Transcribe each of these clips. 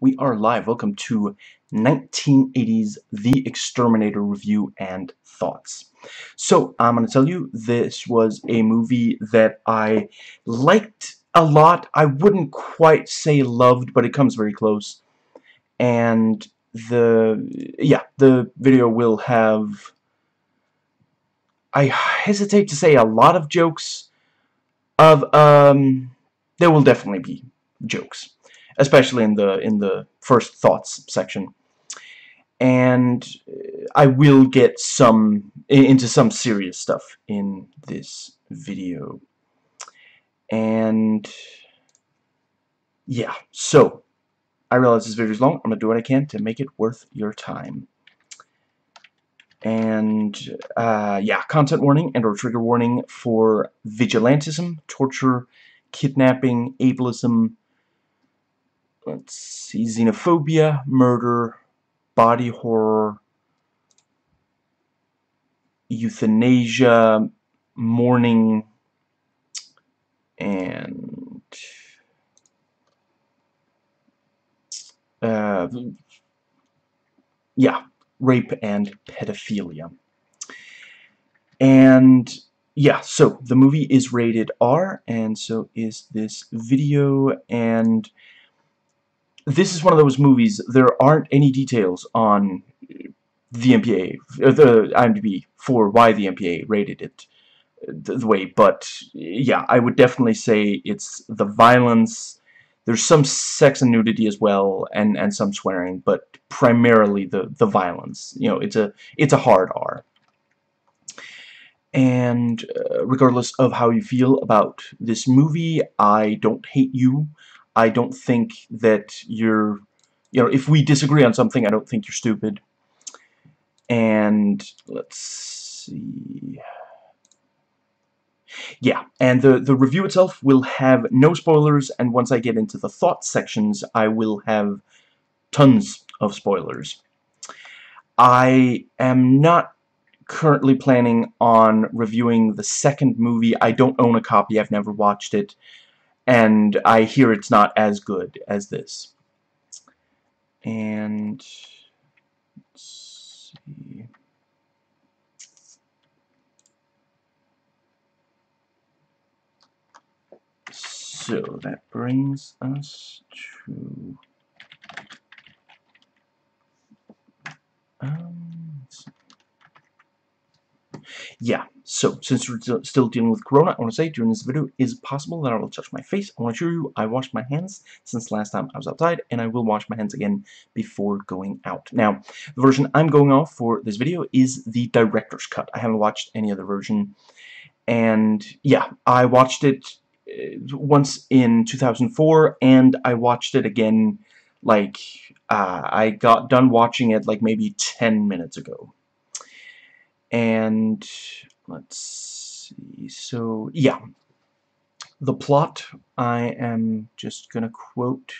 We are live. Welcome to 1980s The Exterminator review and thoughts. So, I'm going to tell you, this was a movie that I liked a lot. I wouldn't quite say loved, but it comes very close. And the, yeah, the video will have, I hesitate to say a lot of jokes of, um, there will definitely be jokes especially in the in the first thoughts section. And I will get some into some serious stuff in this video. And yeah so I realize this video is long. I'm gonna do what I can to make it worth your time. And uh, yeah content warning and or trigger warning for vigilantism torture kidnapping ableism let's see, xenophobia, murder, body horror, euthanasia, mourning, and uh, yeah, rape and pedophilia. And yeah, so the movie is rated R, and so is this video, and this is one of those movies, there aren't any details on the MPA, uh, the IMDb, for why the MPA rated it the way, but yeah, I would definitely say it's the violence, there's some sex and nudity as well, and, and some swearing, but primarily the, the violence. You know, it's a, it's a hard R. And uh, regardless of how you feel about this movie, I don't hate you. I don't think that you're, you know, if we disagree on something, I don't think you're stupid. And let's see. Yeah, and the, the review itself will have no spoilers, and once I get into the thoughts sections, I will have tons of spoilers. I am not currently planning on reviewing the second movie. I don't own a copy, I've never watched it and I hear it's not as good as this. And let's see. So that brings us to um, yeah, so since we're still dealing with Corona, I want to say during this video, is possible that I will touch my face? I want to assure you I washed my hands since last time I was outside, and I will wash my hands again before going out. Now, the version I'm going off for this video is the director's cut. I haven't watched any other version, and yeah, I watched it uh, once in 2004, and I watched it again, like, uh, I got done watching it like maybe 10 minutes ago and let's see so yeah. The plot I am just gonna quote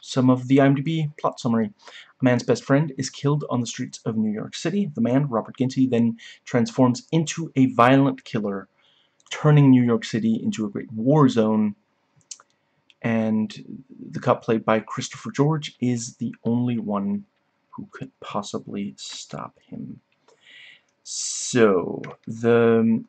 some of the IMDb plot summary. A man's best friend is killed on the streets of New York City. The man Robert Ginty then transforms into a violent killer turning New York City into a great war zone. And the cop played by Christopher George is the only one who could possibly stop him so, the,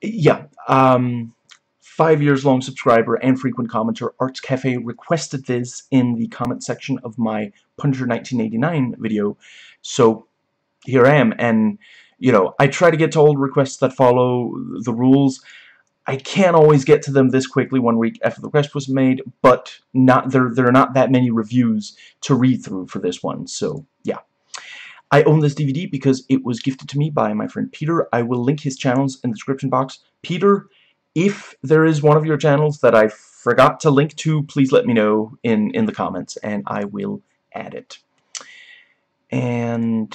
yeah, um, five years long subscriber and frequent commenter Arts Cafe requested this in the comment section of my Punisher 1989 video, so here I am, and, you know, I try to get to all requests that follow the rules. I can't always get to them this quickly one week after the request was made, but not there, there are not that many reviews to read through for this one, so. I own this DVD because it was gifted to me by my friend Peter. I will link his channels in the description box. Peter, if there is one of your channels that I forgot to link to, please let me know in, in the comments, and I will add it. And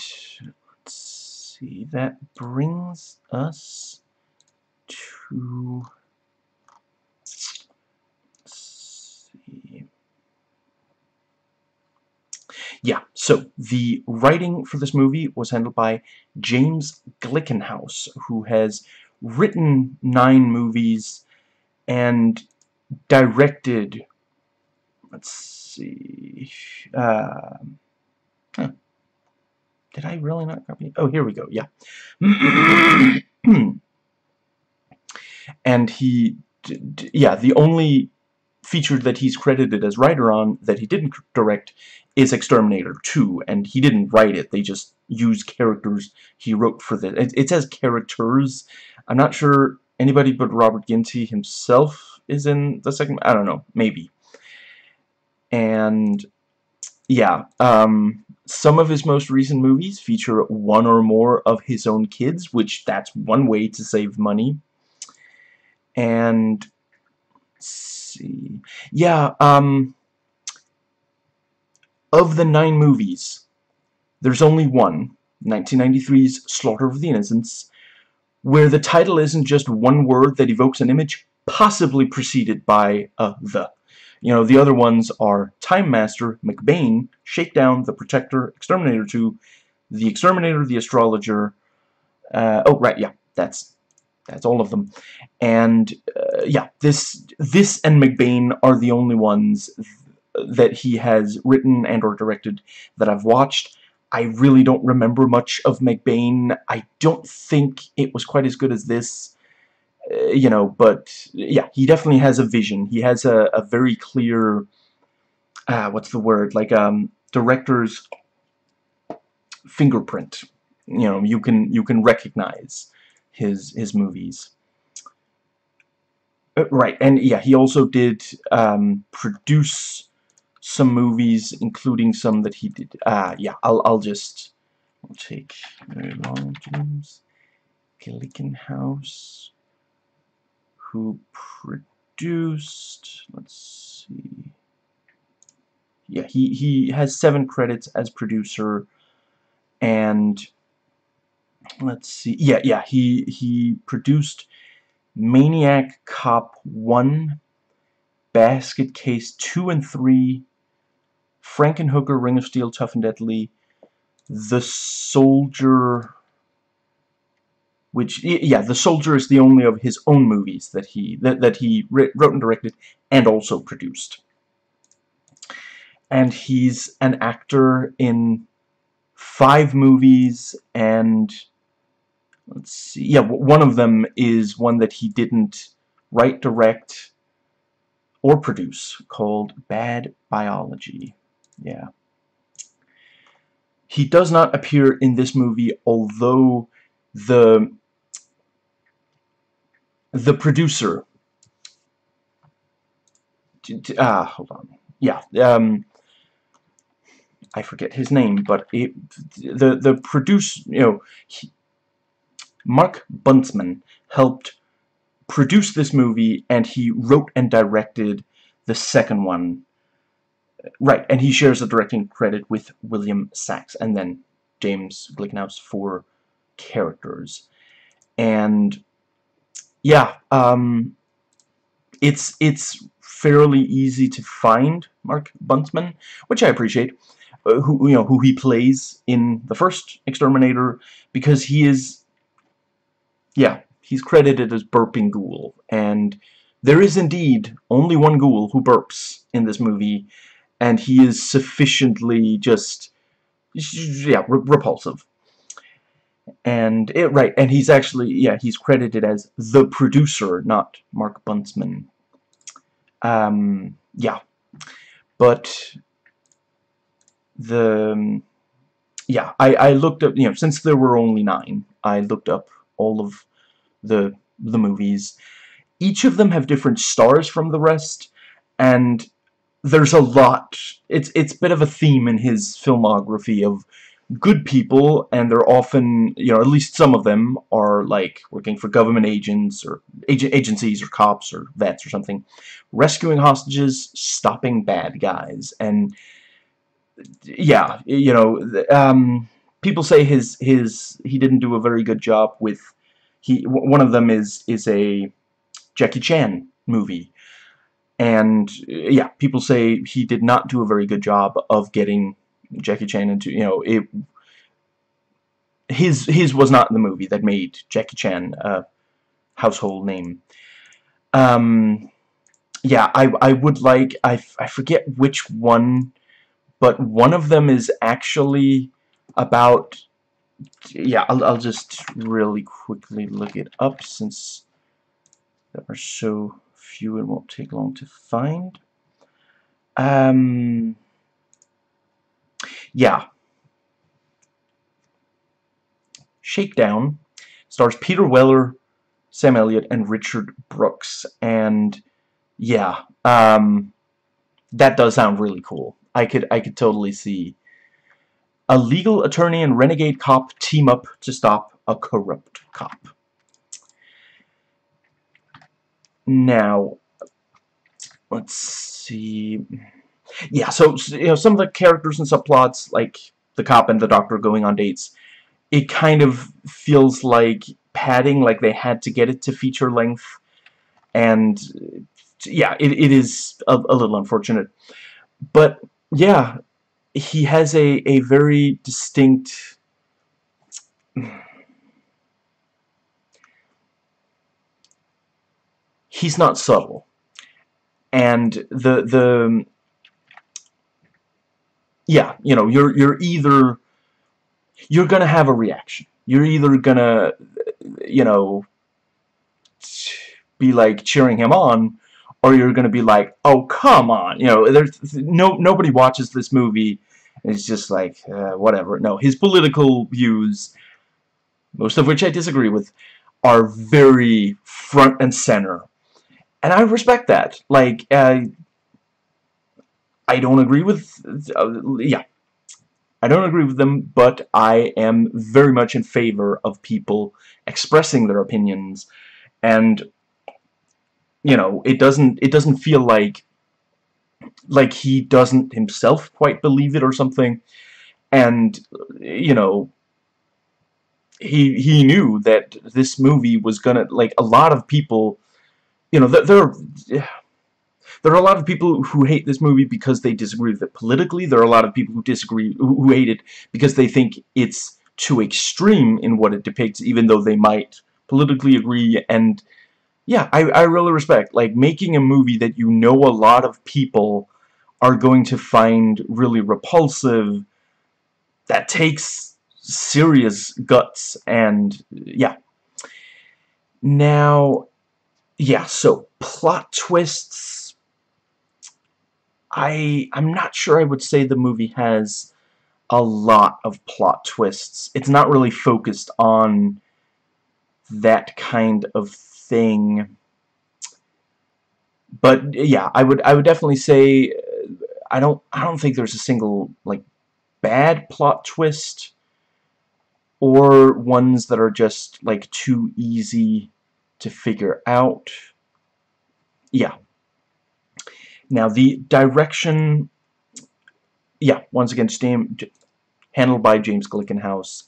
let's see, that brings us to Yeah, so the writing for this movie was handled by James Glickenhaus, who has written nine movies and directed, let's see. Uh, huh. Did I really not copy? Oh, here we go. Yeah. and he, yeah, the only feature that he's credited as writer on that he didn't direct is Exterminator 2, and he didn't write it. They just used characters he wrote for this. It, it says characters. I'm not sure anybody but Robert Ginty himself is in the second. I don't know. Maybe. And yeah, um, some of his most recent movies feature one or more of his own kids, which that's one way to save money. And see, yeah, um, of the nine movies, there's only one, 1993's Slaughter of the Innocents, where the title isn't just one word that evokes an image, possibly preceded by a the. You know, the other ones are Time Master, McBain, Shakedown, The Protector, Exterminator 2, The Exterminator, The Astrologer. Uh, oh, right, yeah, that's that's all of them. And uh, yeah, this this and McBain are the only ones that he has written and or directed that I've watched. I really don't remember much of McBain. I don't think it was quite as good as this. Uh, you know, but yeah, he definitely has a vision. He has a, a very clear, uh, what's the word, like um, director's fingerprint. You know, you can you can recognize his his movies. Uh, right, and yeah, he also did um, produce some movies, including some that he did. Ah, yeah, I'll I'll just I'll take very long James. Glickenhaus who produced, let's see, yeah, he, he has seven credits as producer, and let's see, yeah, yeah, he, he produced Maniac Cop 1, Basket Case 2 and 3, Frankenhooker, Ring of Steel, Tough and Deadly, The Soldier, which yeah the soldier is the only of his own movies that he that, that he wrote and directed and also produced. And he's an actor in five movies and let's see yeah one of them is one that he didn't write direct or produce called Bad Biology yeah. He does not appear in this movie although the the producer ah hold on. Yeah um I forget his name but it the the produce you know he, Mark Buntzman helped produce this movie and he wrote and directed the second one right and he shares the directing credit with William Sachs and then James Glickenhaus for characters and yeah, um, it's it's fairly easy to find Mark Buntzman, which I appreciate. Uh, who you know who he plays in the first Exterminator because he is, yeah, he's credited as burping ghoul, and there is indeed only one ghoul who burps in this movie, and he is sufficiently just, yeah, re repulsive. And it right and he's actually yeah he's credited as the producer not Mark Buntzman. Um yeah. But the yeah I, I looked up you know since there were only nine I looked up all of the the movies. Each of them have different stars from the rest and there's a lot. It's it's a bit of a theme in his filmography of good people and they're often you know at least some of them are like working for government agents or agent agencies or cops or vets or something rescuing hostages stopping bad guys and yeah you know um, people say his his he didn't do a very good job with he one of them is is a Jackie Chan movie and yeah people say he did not do a very good job of getting Jackie Chan into you know it his his was not the movie that made Jackie Chan a household name. Um, yeah, I, I would like, I, I forget which one, but one of them is actually about, yeah, I'll, I'll just really quickly look it up since there are so few and won't take long to find. Um, yeah. Shakedown stars Peter Weller, Sam Elliott, and Richard Brooks. And yeah, um, that does sound really cool. I could I could totally see a legal attorney and renegade cop team up to stop a corrupt cop. Now, let's see. Yeah, so you know some of the characters and subplots, like the cop and the doctor going on dates, it kind of feels like padding, like they had to get it to feature length, and yeah, it, it is a, a little unfortunate. But yeah, he has a, a very distinct he's not subtle. And the the yeah you know you're you're either you're gonna have a reaction. You're either gonna you know be like cheering him on or you're gonna be like oh come on you know there's no nobody watches this movie it's just like uh, whatever. No his political views most of which I disagree with are very front and center and I respect that. Like, uh, I don't agree with, uh, yeah, I don't agree with them, but I am very much in favor of people expressing their opinions, and, you know, it doesn't, it doesn't feel like, like he doesn't himself quite believe it or something, and, you know, he, he knew that this movie was gonna, like, a lot of people you know, there, are there are a lot of people who hate this movie because they disagree with it politically. There are a lot of people who disagree, who hate it because they think it's too extreme in what it depicts, even though they might politically agree. And yeah, I, I really respect, like, making a movie that you know a lot of people are going to find really repulsive, that takes serious guts, and yeah. Now, yeah, so plot twists. I I'm not sure I would say the movie has a lot of plot twists. It's not really focused on that kind of thing. But yeah, I would I would definitely say uh, I don't I don't think there's a single like bad plot twist or ones that are just like too easy to figure out. Yeah. Now the direction, yeah, once again, Steam, handled by James Glickenhaus.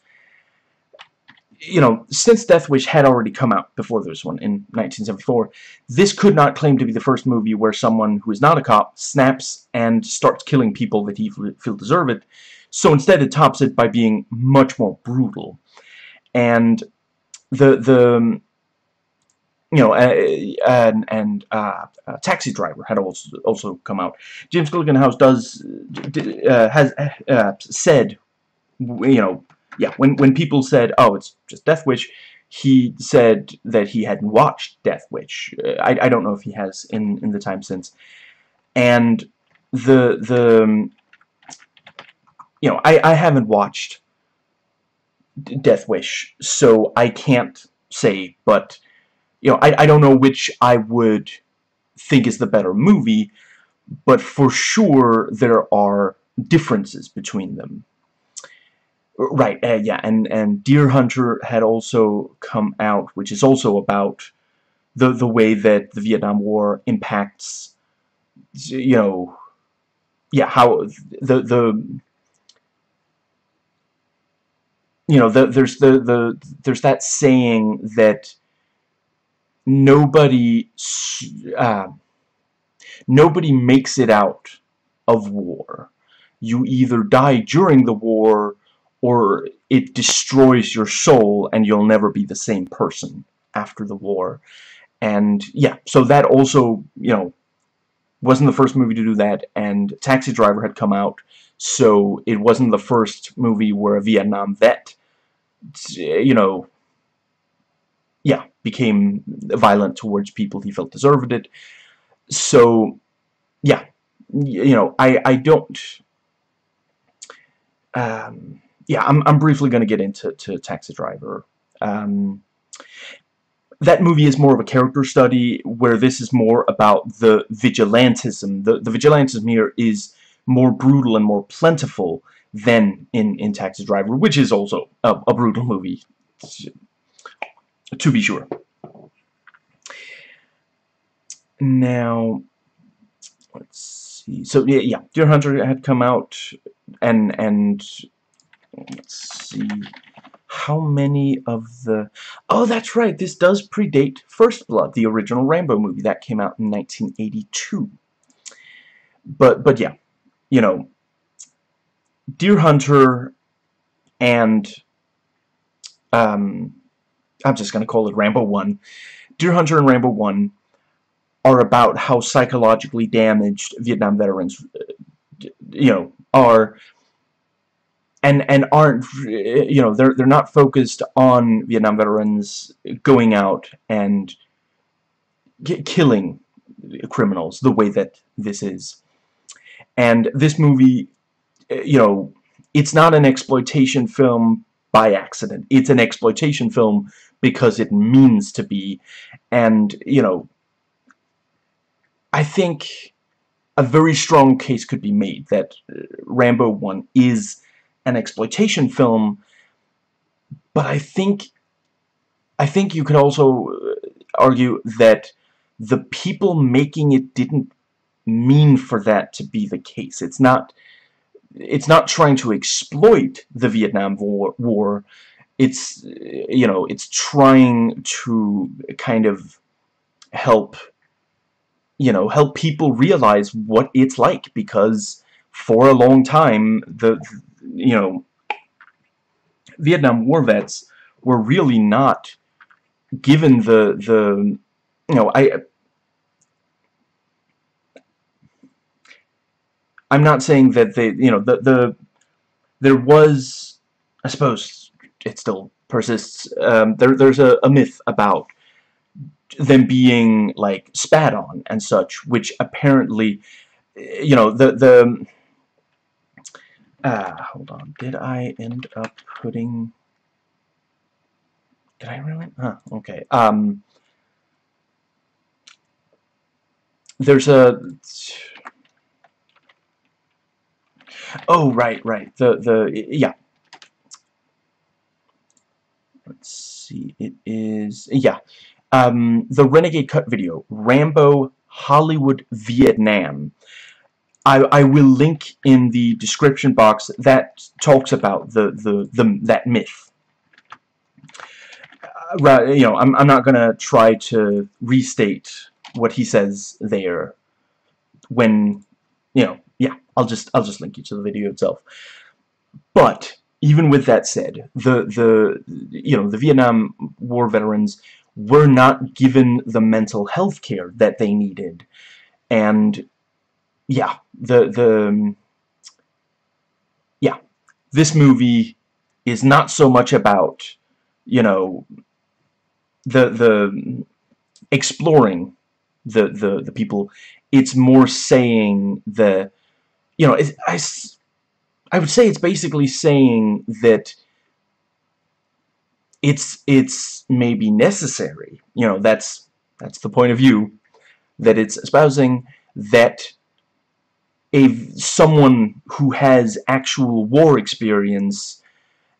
You know, since Death Wish had already come out before this one in 1974, this could not claim to be the first movie where someone who is not a cop snaps and starts killing people that he feel deserve it. So instead it tops it by being much more brutal. And the the you know, and and uh, Taxi Driver had also also come out. James Glickenhaus does uh, has uh, said, you know, yeah, when when people said, oh, it's just Death Wish, he said that he hadn't watched Death Wish. I I don't know if he has in in the time since, and the the you know I I haven't watched Death Wish, so I can't say, but you know, I, I don't know which I would think is the better movie, but for sure there are differences between them. Right, uh, yeah, and, and Deer Hunter had also come out, which is also about the, the way that the Vietnam War impacts, you know, yeah, how the, the you know, the, there's the, the, there's that saying that nobody uh, nobody makes it out of war. You either die during the war or it destroys your soul and you'll never be the same person after the war. And yeah, so that also, you know, wasn't the first movie to do that, and Taxi Driver had come out, so it wasn't the first movie where a Vietnam vet, you know, yeah, became violent towards people he felt deserved it. So, yeah, you know, I, I don't, um, yeah, I'm, I'm briefly going to get into to Taxi Driver. Um, that movie is more of a character study, where this is more about the vigilantism. The, the vigilantism here is more brutal and more plentiful than in, in Taxi Driver, which is also a, a brutal movie, to be sure. Now, let's see. So yeah, yeah, Deer Hunter had come out, and and let's see how many of the... Oh, that's right, this does predate First Blood, the original Rambo movie. That came out in 1982. But, but yeah, you know, Deer Hunter and... Um, I'm just going to call it Rambo 1. Deer Hunter and Rambo 1 are about how psychologically damaged Vietnam veterans, uh, you know, are and and aren't you know they're they're not focused on Vietnam veterans going out and killing criminals the way that this is and this movie you know it's not an exploitation film by accident it's an exploitation film because it means to be and you know I think a very strong case could be made that uh, Rambo 1 is an exploitation film, but I think I think you could also uh, argue that the people making it didn't mean for that to be the case. It's not it's not trying to exploit the Vietnam War, war. It's you know, it's trying to kind of help you know, help people realize what it's like because for a long time the you know, Vietnam War vets were really not given the the you know I I'm not saying that they you know the the there was I suppose it still persists um, there there's a, a myth about them being like spat on and such which apparently you know the the Ah, hold on. Did I end up putting... Did I really? Huh, okay. Um, there's a... Oh, right, right. The, the, yeah. Let's see. It is, yeah. Um, the Renegade Cut video, Rambo Hollywood Vietnam. I, I will link in the description box that talks about the, the, the that myth. Uh, you know, I'm, I'm not going to try to restate what he says there when, you know, yeah, I'll just, I'll just link you to the video itself. But, even with that said, the, the, you know, the Vietnam War veterans were not given the mental health care that they needed. And yeah, the the yeah, this movie is not so much about you know the the exploring the the the people. It's more saying the you know I I would say it's basically saying that it's it's maybe necessary. You know that's that's the point of view that it's espousing that a someone who has actual war experience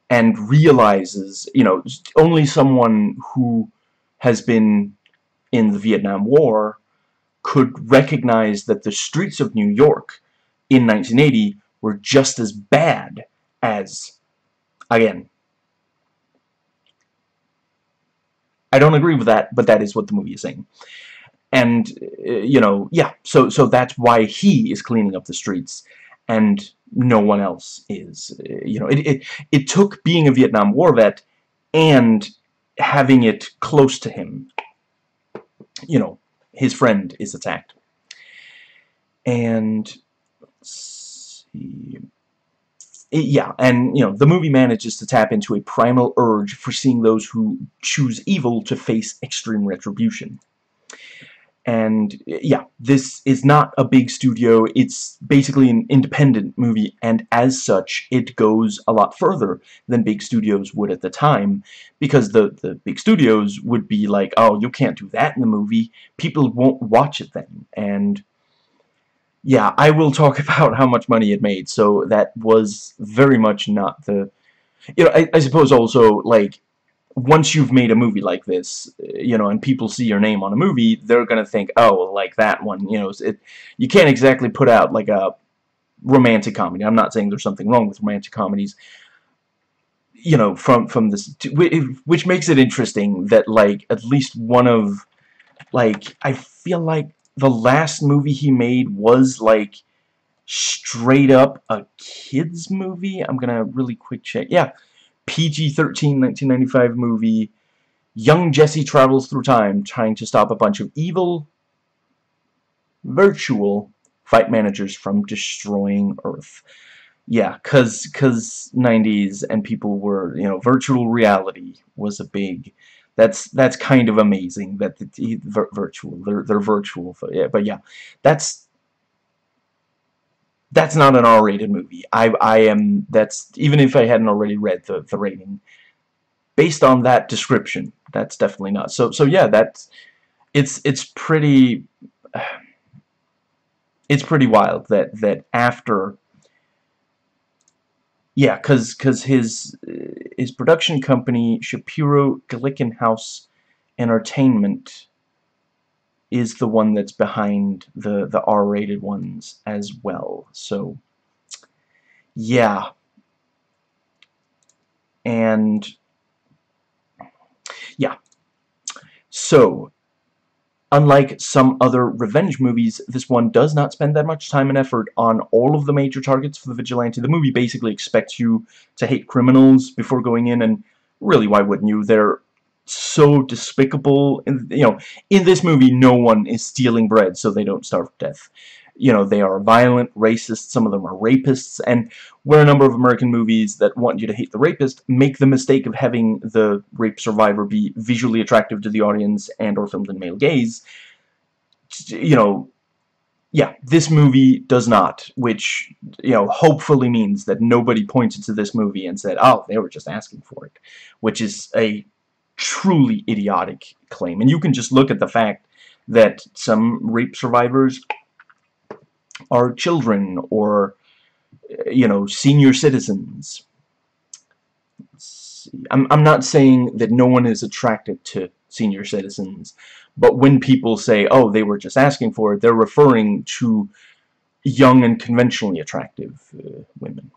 and realizes, you know, only someone who has been in the Vietnam War could recognize that the streets of New York in 1980 were just as bad as, again, I don't agree with that, but that is what the movie is saying. And uh, you know yeah so so that's why he is cleaning up the streets and no one else is uh, you know it, it it took being a Vietnam War vet and having it close to him you know his friend is attacked. And yeah, and, you know, the movie manages to tap into a primal urge for seeing those who choose evil to face extreme retribution. And, yeah, this is not a big studio, it's basically an independent movie, and as such, it goes a lot further than big studios would at the time, because the, the big studios would be like, oh, you can't do that in the movie, people won't watch it then, and yeah, I will talk about how much money it made, so that was very much not the... You know, I, I suppose also, like, once you've made a movie like this, eh, you know, and people see your name on a movie, they're gonna think, oh, like that one, you know, it, you can't exactly put out, like, a romantic comedy. I'm not saying there's something wrong with romantic comedies, you know, from, from this, which makes it interesting that, like, at least one of, like, I feel like the last movie he made was like straight up a kids movie. I'm gonna really quick check. Yeah, PG-13 1995 movie. Young Jesse travels through time trying to stop a bunch of evil virtual fight managers from destroying Earth. Yeah, cause cause 90s and people were, you know, virtual reality was a big that's that's kind of amazing that the, the virtual they're they're virtual but yeah, but yeah that's that's not an R-rated movie. I I am that's even if I hadn't already read the the rating based on that description that's definitely not. So so yeah that's it's it's pretty it's pretty wild that that after yeah, cause cause his uh, his production company Shapiro Glickenhaus Entertainment is the one that's behind the the R-rated ones as well. So yeah. And yeah. So Unlike some other revenge movies, this one does not spend that much time and effort on all of the major targets for the vigilante. The movie basically expects you to hate criminals before going in, and really, why wouldn't you? They're so despicable. And, you know, in this movie, no one is stealing bread so they don't starve to death you know, they are violent, racist, some of them are rapists, and where a number of American movies that want you to hate the rapist make the mistake of having the rape survivor be visually attractive to the audience and or filmed in male gaze, you know, yeah, this movie does not, which, you know, hopefully means that nobody pointed to this movie and said, oh, they were just asking for it, which is a truly idiotic claim. And you can just look at the fact that some rape survivors are children or you know senior citizens. I'm, I'm not saying that no one is attracted to senior citizens but when people say oh they were just asking for it they're referring to young and conventionally attractive uh, women.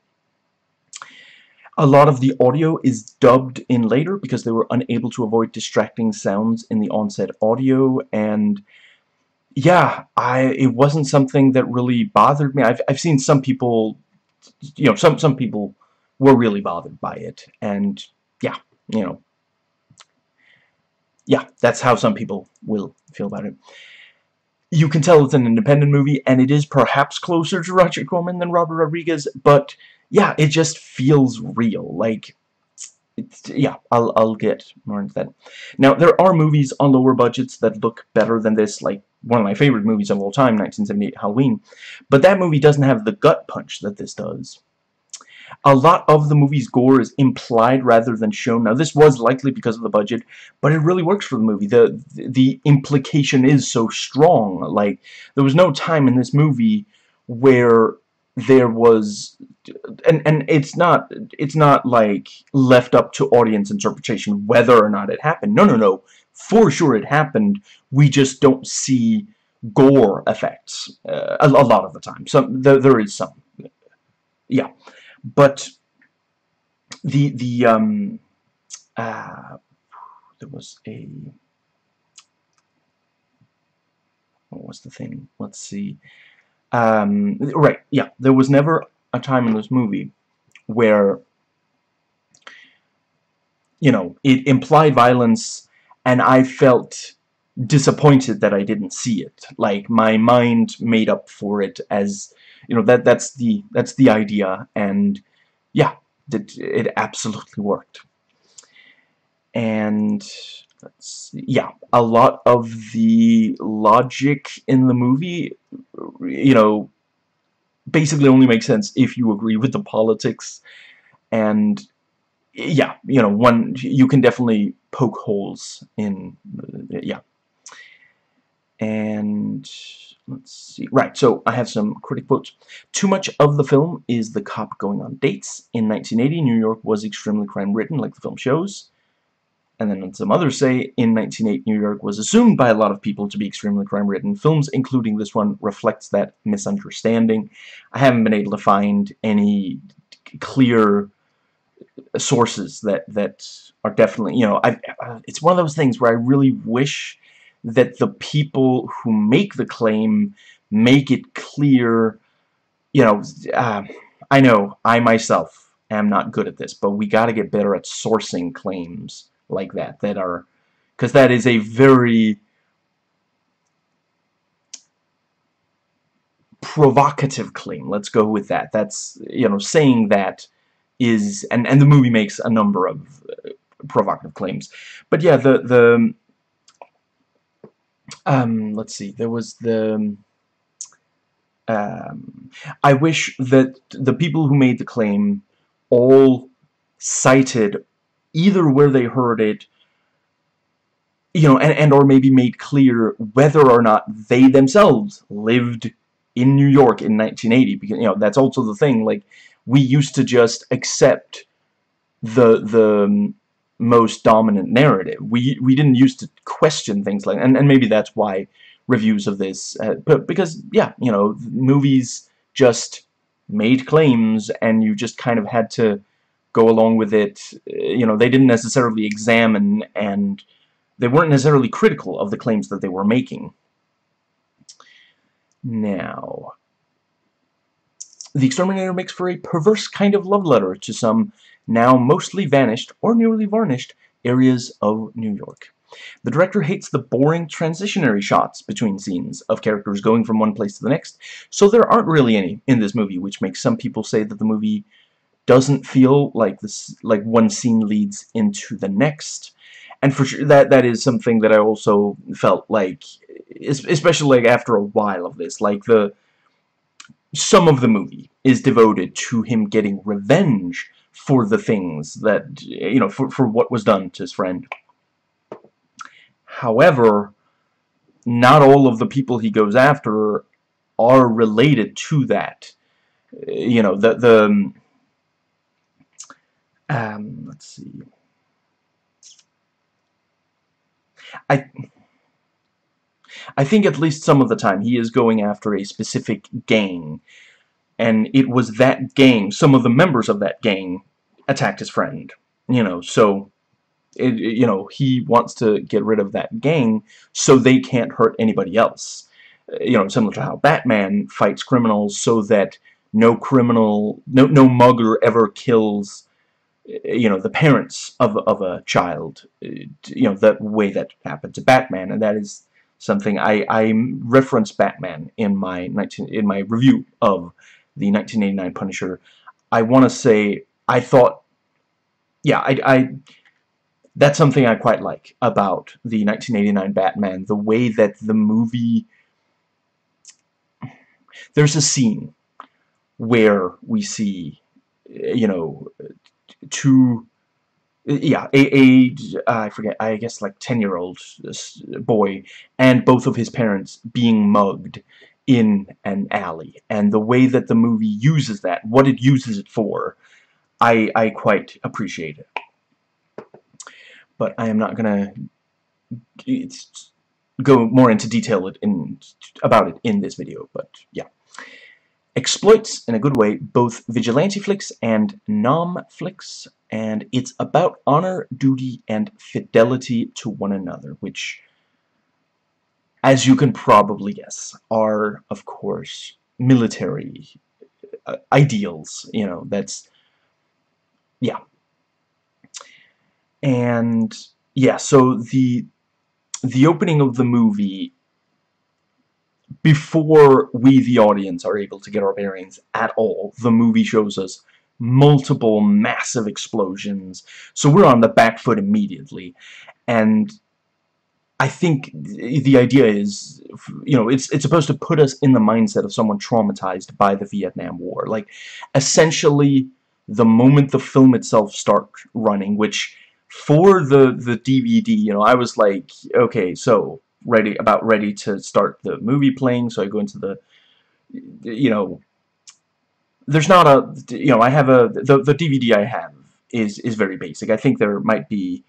A lot of the audio is dubbed in later because they were unable to avoid distracting sounds in the onset audio and yeah, I it wasn't something that really bothered me. I've I've seen some people, you know, some some people were really bothered by it, and yeah, you know, yeah, that's how some people will feel about it. You can tell it's an independent movie, and it is perhaps closer to Roger Corman than Robert Rodriguez, but yeah, it just feels real. Like, it's, yeah, I'll, I'll get more into that. Now, there are movies on lower budgets that look better than this, like one of my favorite movies of all time, 1978 Halloween. But that movie doesn't have the gut punch that this does. A lot of the movie's gore is implied rather than shown. Now, this was likely because of the budget, but it really works for the movie. The, the implication is so strong. Like, there was no time in this movie where there was and and it's not it's not like left up to audience interpretation whether or not it happened. No no no. For sure it happened. We just don't see gore effects uh, a, a, lot of the time. Some there, there is some. Yeah. But the the um uh, there was a what was the thing? Let's see um, right, yeah, there was never a time in this movie where, you know, it implied violence and I felt disappointed that I didn't see it. Like my mind made up for it as you know that that's the that's the idea and yeah it, it absolutely worked and yeah a lot of the logic in the movie you know basically only makes sense if you agree with the politics and yeah you know one you can definitely poke holes in yeah and let's see. Right, so I have some critic quotes. Too much of the film is the cop going on dates. In 1980, New York was extremely crime-ridden, like the film shows. And then some others say, in 1980, New York was assumed by a lot of people to be extremely crime-ridden. Films, including this one, reflects that misunderstanding. I haven't been able to find any clear sources that that are definitely, you know, I, uh, it's one of those things where I really wish that the people who make the claim make it clear, you know, uh, I know I myself am not good at this, but we got to get better at sourcing claims like that, that are, because that is a very provocative claim. Let's go with that. That's, you know, saying that is, and, and the movie makes a number of uh, provocative claims. But yeah, the, the, um, let's see, there was the, um, I wish that the people who made the claim all cited either where they heard it, you know, and, and or maybe made clear whether or not they themselves lived in New York in 1980, because, you know, that's also the thing, like, we used to just accept the, the, most dominant narrative. We we didn't used to question things like, and and maybe that's why reviews of this, uh, but because yeah, you know, movies just made claims, and you just kind of had to go along with it. Eh, you know, they didn't necessarily examine, and they weren't necessarily critical of the claims that they were making. Now, The Exterminator makes for a perverse kind of love letter to some now mostly vanished or nearly varnished areas of New York. The director hates the boring transitionary shots between scenes of characters going from one place to the next, so there aren't really any in this movie, which makes some people say that the movie doesn't feel like this like one scene leads into the next. And for sure that that is something that I also felt like especially like after a while of this, like the some of the movie is devoted to him getting revenge for the things that, you know, for, for what was done to his friend. However, not all of the people he goes after are related to that. You know, the, the um, let's see. I I think at least some of the time he is going after a specific gang and it was that gang, some of the members of that gang attacked his friend. You know, so, it, you know, he wants to get rid of that gang so they can't hurt anybody else. You know, similar to how Batman fights criminals so that no criminal, no, no mugger ever kills, you know, the parents of, of a child. Uh, you know, the way that happened to Batman, and that is something I, I reference Batman in my 19, in my review of the 1989 Punisher. I want to say I thought, yeah, I, I, that's something I quite like about the 1989 Batman, the way that the movie, there's a scene where we see, you know, two, yeah, a, a uh, I forget, I guess like 10-year-old boy and both of his parents being mugged in an alley. And the way that the movie uses that, what it uses it for, I, I quite appreciate it. But I am not going to go more into detail in, about it in this video, but yeah. Exploits, in a good way, both vigilante flicks and Nam flicks, and it's about honor, duty, and fidelity to one another, which, as you can probably guess, are, of course, military uh, ideals, you know, that's yeah. And yeah, so the the opening of the movie before we, the audience, are able to get our bearings at all, the movie shows us multiple massive explosions. So we're on the back foot immediately. And I think the idea is, you know, it's it's supposed to put us in the mindset of someone traumatized by the Vietnam War. Like, essentially, the moment the film itself starts running, which for the the DVD, you know, I was like, okay, so ready about ready to start the movie playing. So I go into the, you know, there's not a, you know, I have a the the DVD I have is is very basic. I think there might be.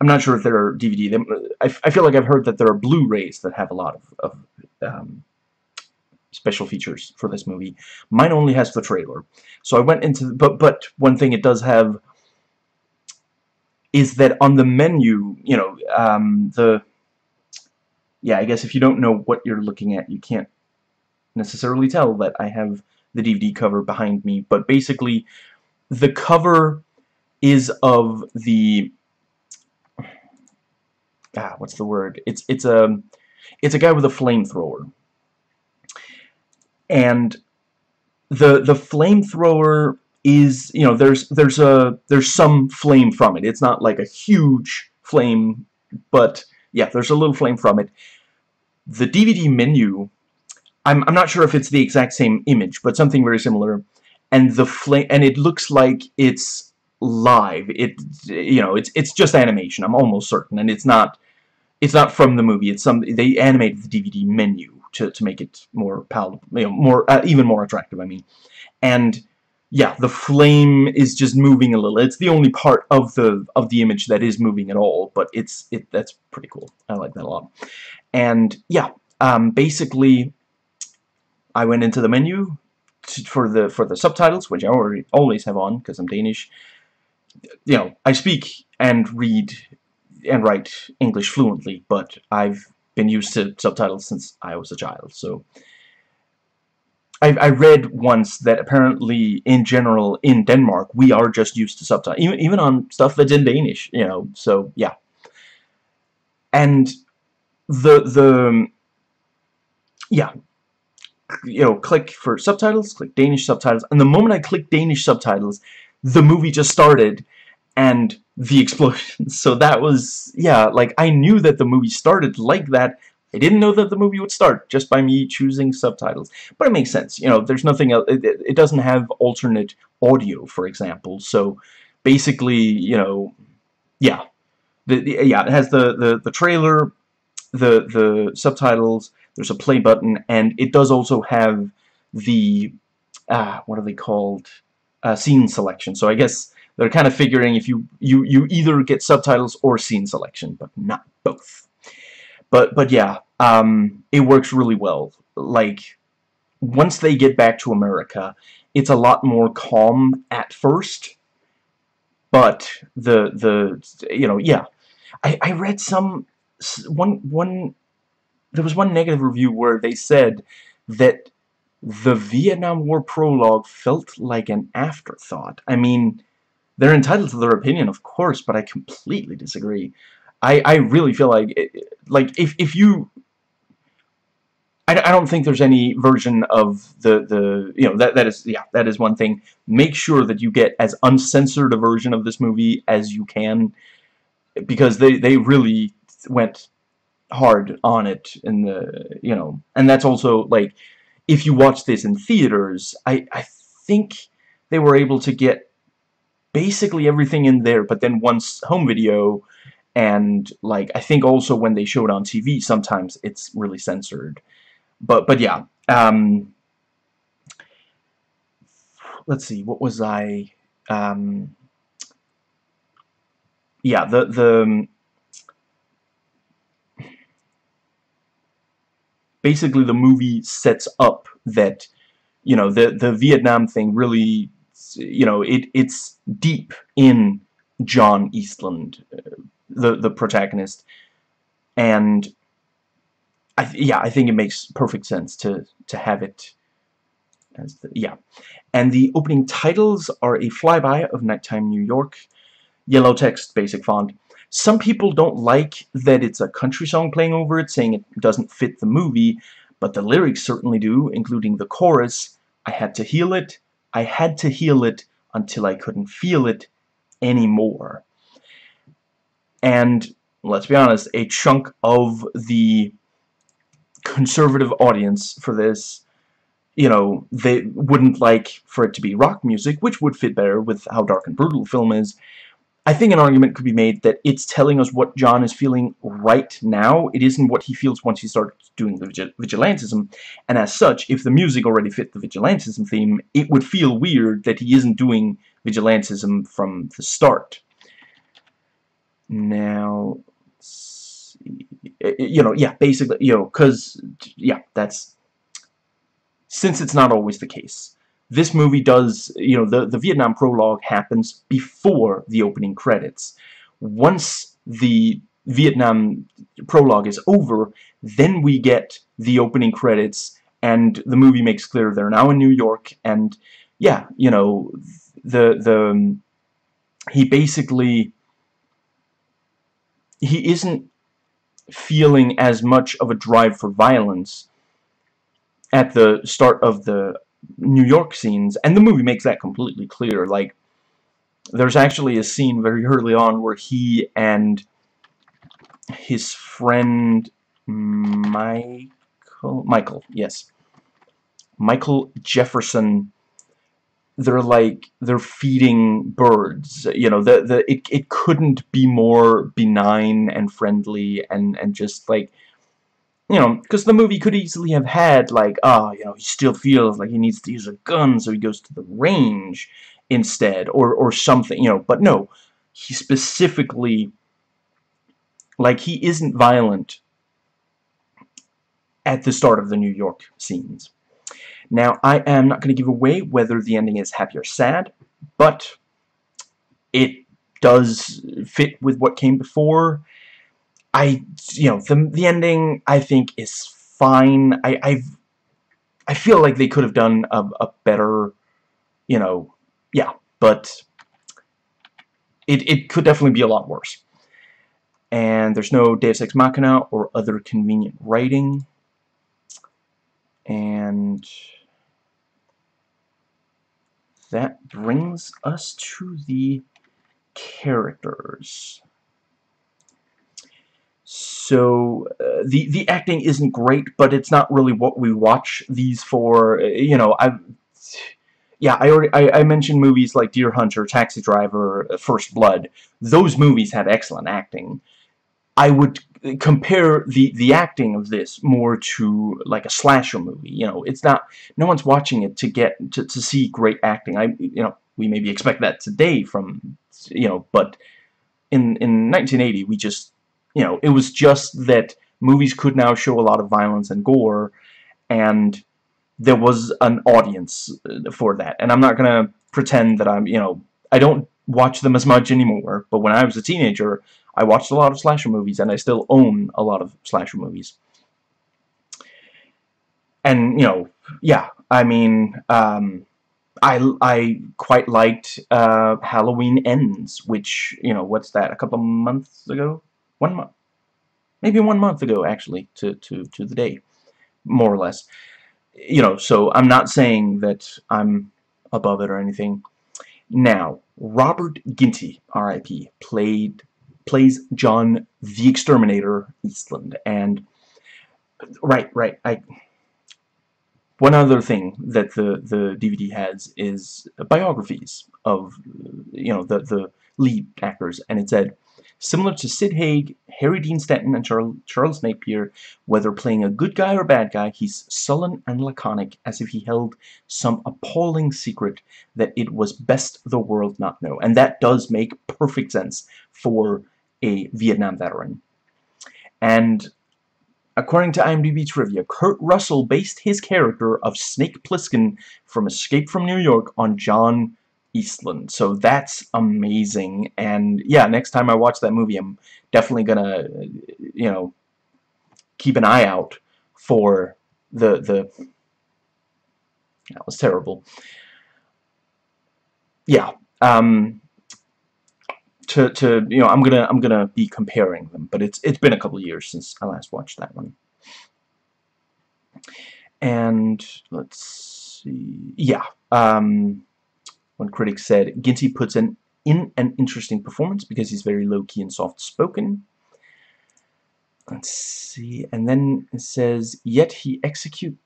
I'm not sure if there are DVD. I, I feel like I've heard that there are Blu-rays that have a lot of, of um, special features for this movie. Mine only has the trailer. So I went into, but, but one thing it does have is that on the menu, you know, um, the, yeah, I guess if you don't know what you're looking at, you can't necessarily tell that I have the DVD cover behind me, but basically the cover is of the ah what's the word? It's it's a it's a guy with a flamethrower. And the the flamethrower is you know there's there's a there's some flame from it. It's not like a huge flame but yeah there's a little flame from it. The DVD menu I'm, I'm not sure if it's the exact same image but something very similar. And the flame and it looks like it's live. It you know it's it's just animation I'm almost certain. And it's not it's not from the movie. It's some they animated the DVD menu to, to make it more palatable, you know, more uh, even more attractive. I mean, and yeah, the flame is just moving a little. It's the only part of the of the image that is moving at all, but it's it that's pretty cool. I like that a lot. And yeah, um, basically, I went into the menu to, for the for the subtitles, which I already always have on because I'm Danish. You know, I speak and read and write English fluently, but I've been used to subtitles since I was a child, so... I, I read once that apparently, in general, in Denmark, we are just used to subtitles, even, even on stuff that's in Danish, you know, so, yeah. And the, the, yeah, you know, click for subtitles, click Danish subtitles, and the moment I click Danish subtitles, the movie just started, and the explosions. So that was, yeah, like, I knew that the movie started like that. I didn't know that the movie would start just by me choosing subtitles. But it makes sense. You know, there's nothing else. It, it doesn't have alternate audio, for example. So basically, you know, yeah. The, the, yeah, it has the, the, the trailer, the, the subtitles, there's a play button, and it does also have the, ah, what are they called? Uh, scene selection. So I guess they're kind of figuring if you you you either get subtitles or scene selection, but not both. But but yeah, um, it works really well. Like once they get back to America, it's a lot more calm at first. But the the you know yeah, I I read some one one there was one negative review where they said that the Vietnam War prologue felt like an afterthought. I mean, they're entitled to their opinion, of course, but I completely disagree. I, I really feel like, eh, like, if, if you... I, I don't think there's any version of the, the, you know, that, that is, yeah, that is one thing. Make sure that you get as uncensored a version of this movie as you can, because they, they really went hard on it in the, you know, and that's also, like, if you watch this in theaters, I, I think they were able to get basically everything in there, but then once home video, and like I think also when they show it on TV, sometimes it's really censored. But but yeah, um, let's see, what was I? Um, yeah, the the basically the movie sets up that you know the the Vietnam thing really you know, it it's deep in John Eastland, uh, the the protagonist, and I yeah, I think it makes perfect sense to to have it as the yeah, and the opening titles are a flyby of nighttime New York, yellow text, basic font. Some people don't like that it's a country song playing over it, saying it doesn't fit the movie, but the lyrics certainly do, including the chorus, I had to heal it, I had to heal it until I couldn't feel it anymore. And, let's be honest, a chunk of the conservative audience for this you know, they wouldn't like for it to be rock music, which would fit better with how dark and brutal the film is. I think an argument could be made that it's telling us what John is feeling right now. It isn't what he feels once he starts doing the vigilantism. And as such, if the music already fit the vigilantism theme, it would feel weird that he isn't doing vigilantism from the start. Now, eh, eh, you know, yeah, basically, you know, because, yeah, that's since it's not always the case. This movie does, you know, the, the Vietnam prologue happens before the opening credits. Once the Vietnam prologue is over, then we get the opening credits, and the movie makes clear they're now in New York, and yeah, you know, the, the, he basically, he isn't feeling as much of a drive for violence at the start of the New York scenes, and the movie makes that completely clear. Like, there's actually a scene very early on where he and his friend Michael, Michael, yes, Michael Jefferson, they're like, they're feeding birds, you know, the, the, it, it couldn't be more benign and friendly and, and just like, you know, because the movie could easily have had, like, ah, oh, you know, he still feels like he needs to use a gun, so he goes to the range instead, or, or something, you know, but no, he specifically, like, he isn't violent at the start of the New York scenes. Now, I am not going to give away whether the ending is happy or sad, but it does fit with what came before, I, you know, the, the ending, I think, is fine. I, I've, I feel like they could have done a, a better, you know, yeah, but it, it could definitely be a lot worse. And there's no Deus Ex Machina or other convenient writing. And that brings us to the characters. So uh, the the acting isn't great, but it's not really what we watch these for. Uh, you know, I yeah, I already I, I, mentioned movies like Deer Hunter, Taxi Driver, uh, First Blood. Those movies had excellent acting. I would compare the the acting of this more to like a slasher movie. You know, it's not no one's watching it to get to to see great acting. I you know we maybe expect that today from you know, but in in 1980 we just you know, it was just that movies could now show a lot of violence and gore, and there was an audience uh, for that. And I'm not to pretend that I'm, you know, I don't watch them as much anymore, but when I was a teenager, I watched a lot of slasher movies, and I still own a lot of slasher movies. And, you know, yeah, I mean, um, I, I quite liked uh, Halloween Ends, which, you know, what's that, a couple months ago? one month, maybe one month ago, actually, to, to, to the day, more or less. You know, so I'm not saying that I'm above it or anything. Now, Robert Ginty, R.I.P., played plays John the Exterminator Eastland, and right, right, I. One other thing that the the DVD has is biographies of you know the the lead actors, and it said Similar to Sid Haig, Harry Dean Stanton, and Charles Napier, whether playing a good guy or bad guy, he's sullen and laconic, as if he held some appalling secret that it was best the world not know. And that does make perfect sense for a Vietnam veteran. And according to IMDb trivia, Kurt Russell based his character of Snake Plissken from Escape from New York on John Eastland. So that's amazing. And yeah, next time I watch that movie, I'm definitely gonna, you know, keep an eye out for the the. That was terrible. Yeah. Um. To to you know I'm gonna I'm gonna be comparing them, but it's it's been a couple years since I last watched that one. And let's see, yeah. Um, one critic said Ginty puts an in an interesting performance because he's very low key and soft spoken. Let's see, and then it says yet he executes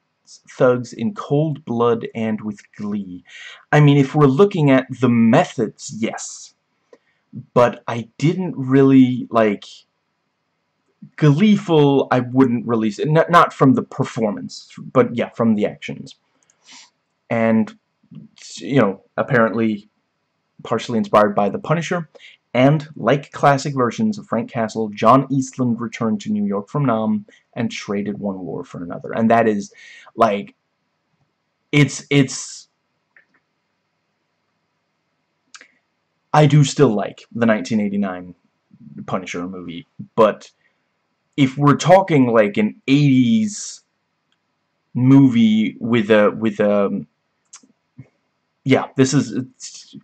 thugs in cold blood and with glee. I mean, if we're looking at the methods, yes but I didn't really, like, gleeful, I wouldn't release it. Not, not from the performance, but yeah, from the actions. And, you know, apparently partially inspired by The Punisher, and, like classic versions of Frank Castle, John Eastland returned to New York from Nam and traded one war for another. And that is, like, it's, it's, I do still like the 1989 Punisher movie, but if we're talking like an 80s movie with a with a yeah, this is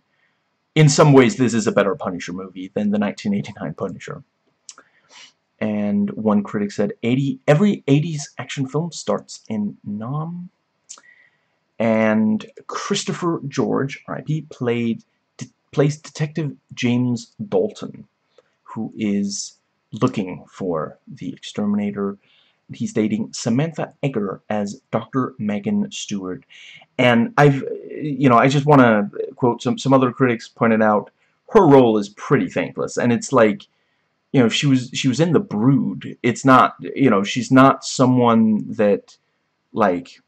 in some ways this is a better Punisher movie than the 1989 Punisher. And one critic said 80 every 80s action film starts in Nam. And Christopher George, RIP, played plays Detective James Dalton, who is looking for the exterminator. He's dating Samantha Eggar as Dr. Megan Stewart. And I've, you know, I just want to quote some, some other critics pointed out her role is pretty thankless. And it's like, you know, she was, she was in The Brood. It's not, you know, she's not someone that, like,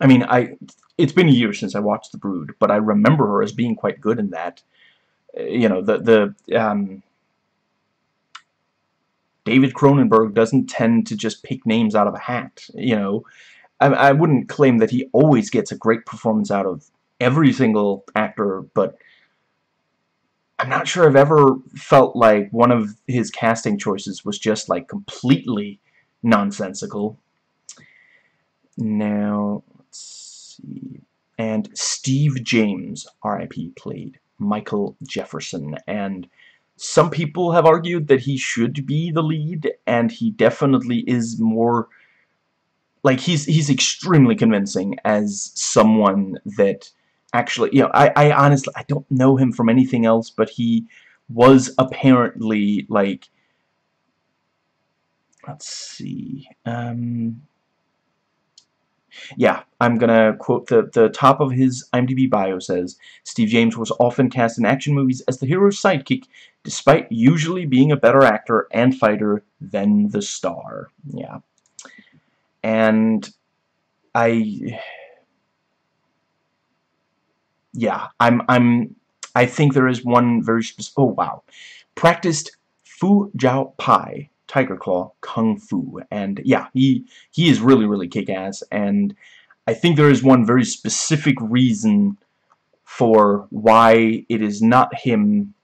I mean, I it's been years since I watched The Brood, but I remember her as being quite good in that. Uh, you know, the the um, David Cronenberg doesn't tend to just pick names out of a hat. You know, I, I wouldn't claim that he always gets a great performance out of every single actor, but I'm not sure I've ever felt like one of his casting choices was just like completely nonsensical. Now, see. And Steve James, R.I.P., played Michael Jefferson. And some people have argued that he should be the lead, and he definitely is more... Like, he's, he's extremely convincing as someone that actually... You know, I, I honestly... I don't know him from anything else, but he was apparently, like... Let's see... Um yeah, I'm gonna quote the, the top of his IMDb bio says, Steve James was often cast in action movies as the hero's sidekick, despite usually being a better actor and fighter than the star. Yeah. And I... Yeah, I'm, I'm, I think there is one very specific, oh wow, practiced Fu Jiao Pai Tiger Claw Kung Fu. And yeah, he, he is really, really kick-ass. And I think there is one very specific reason for why it is not him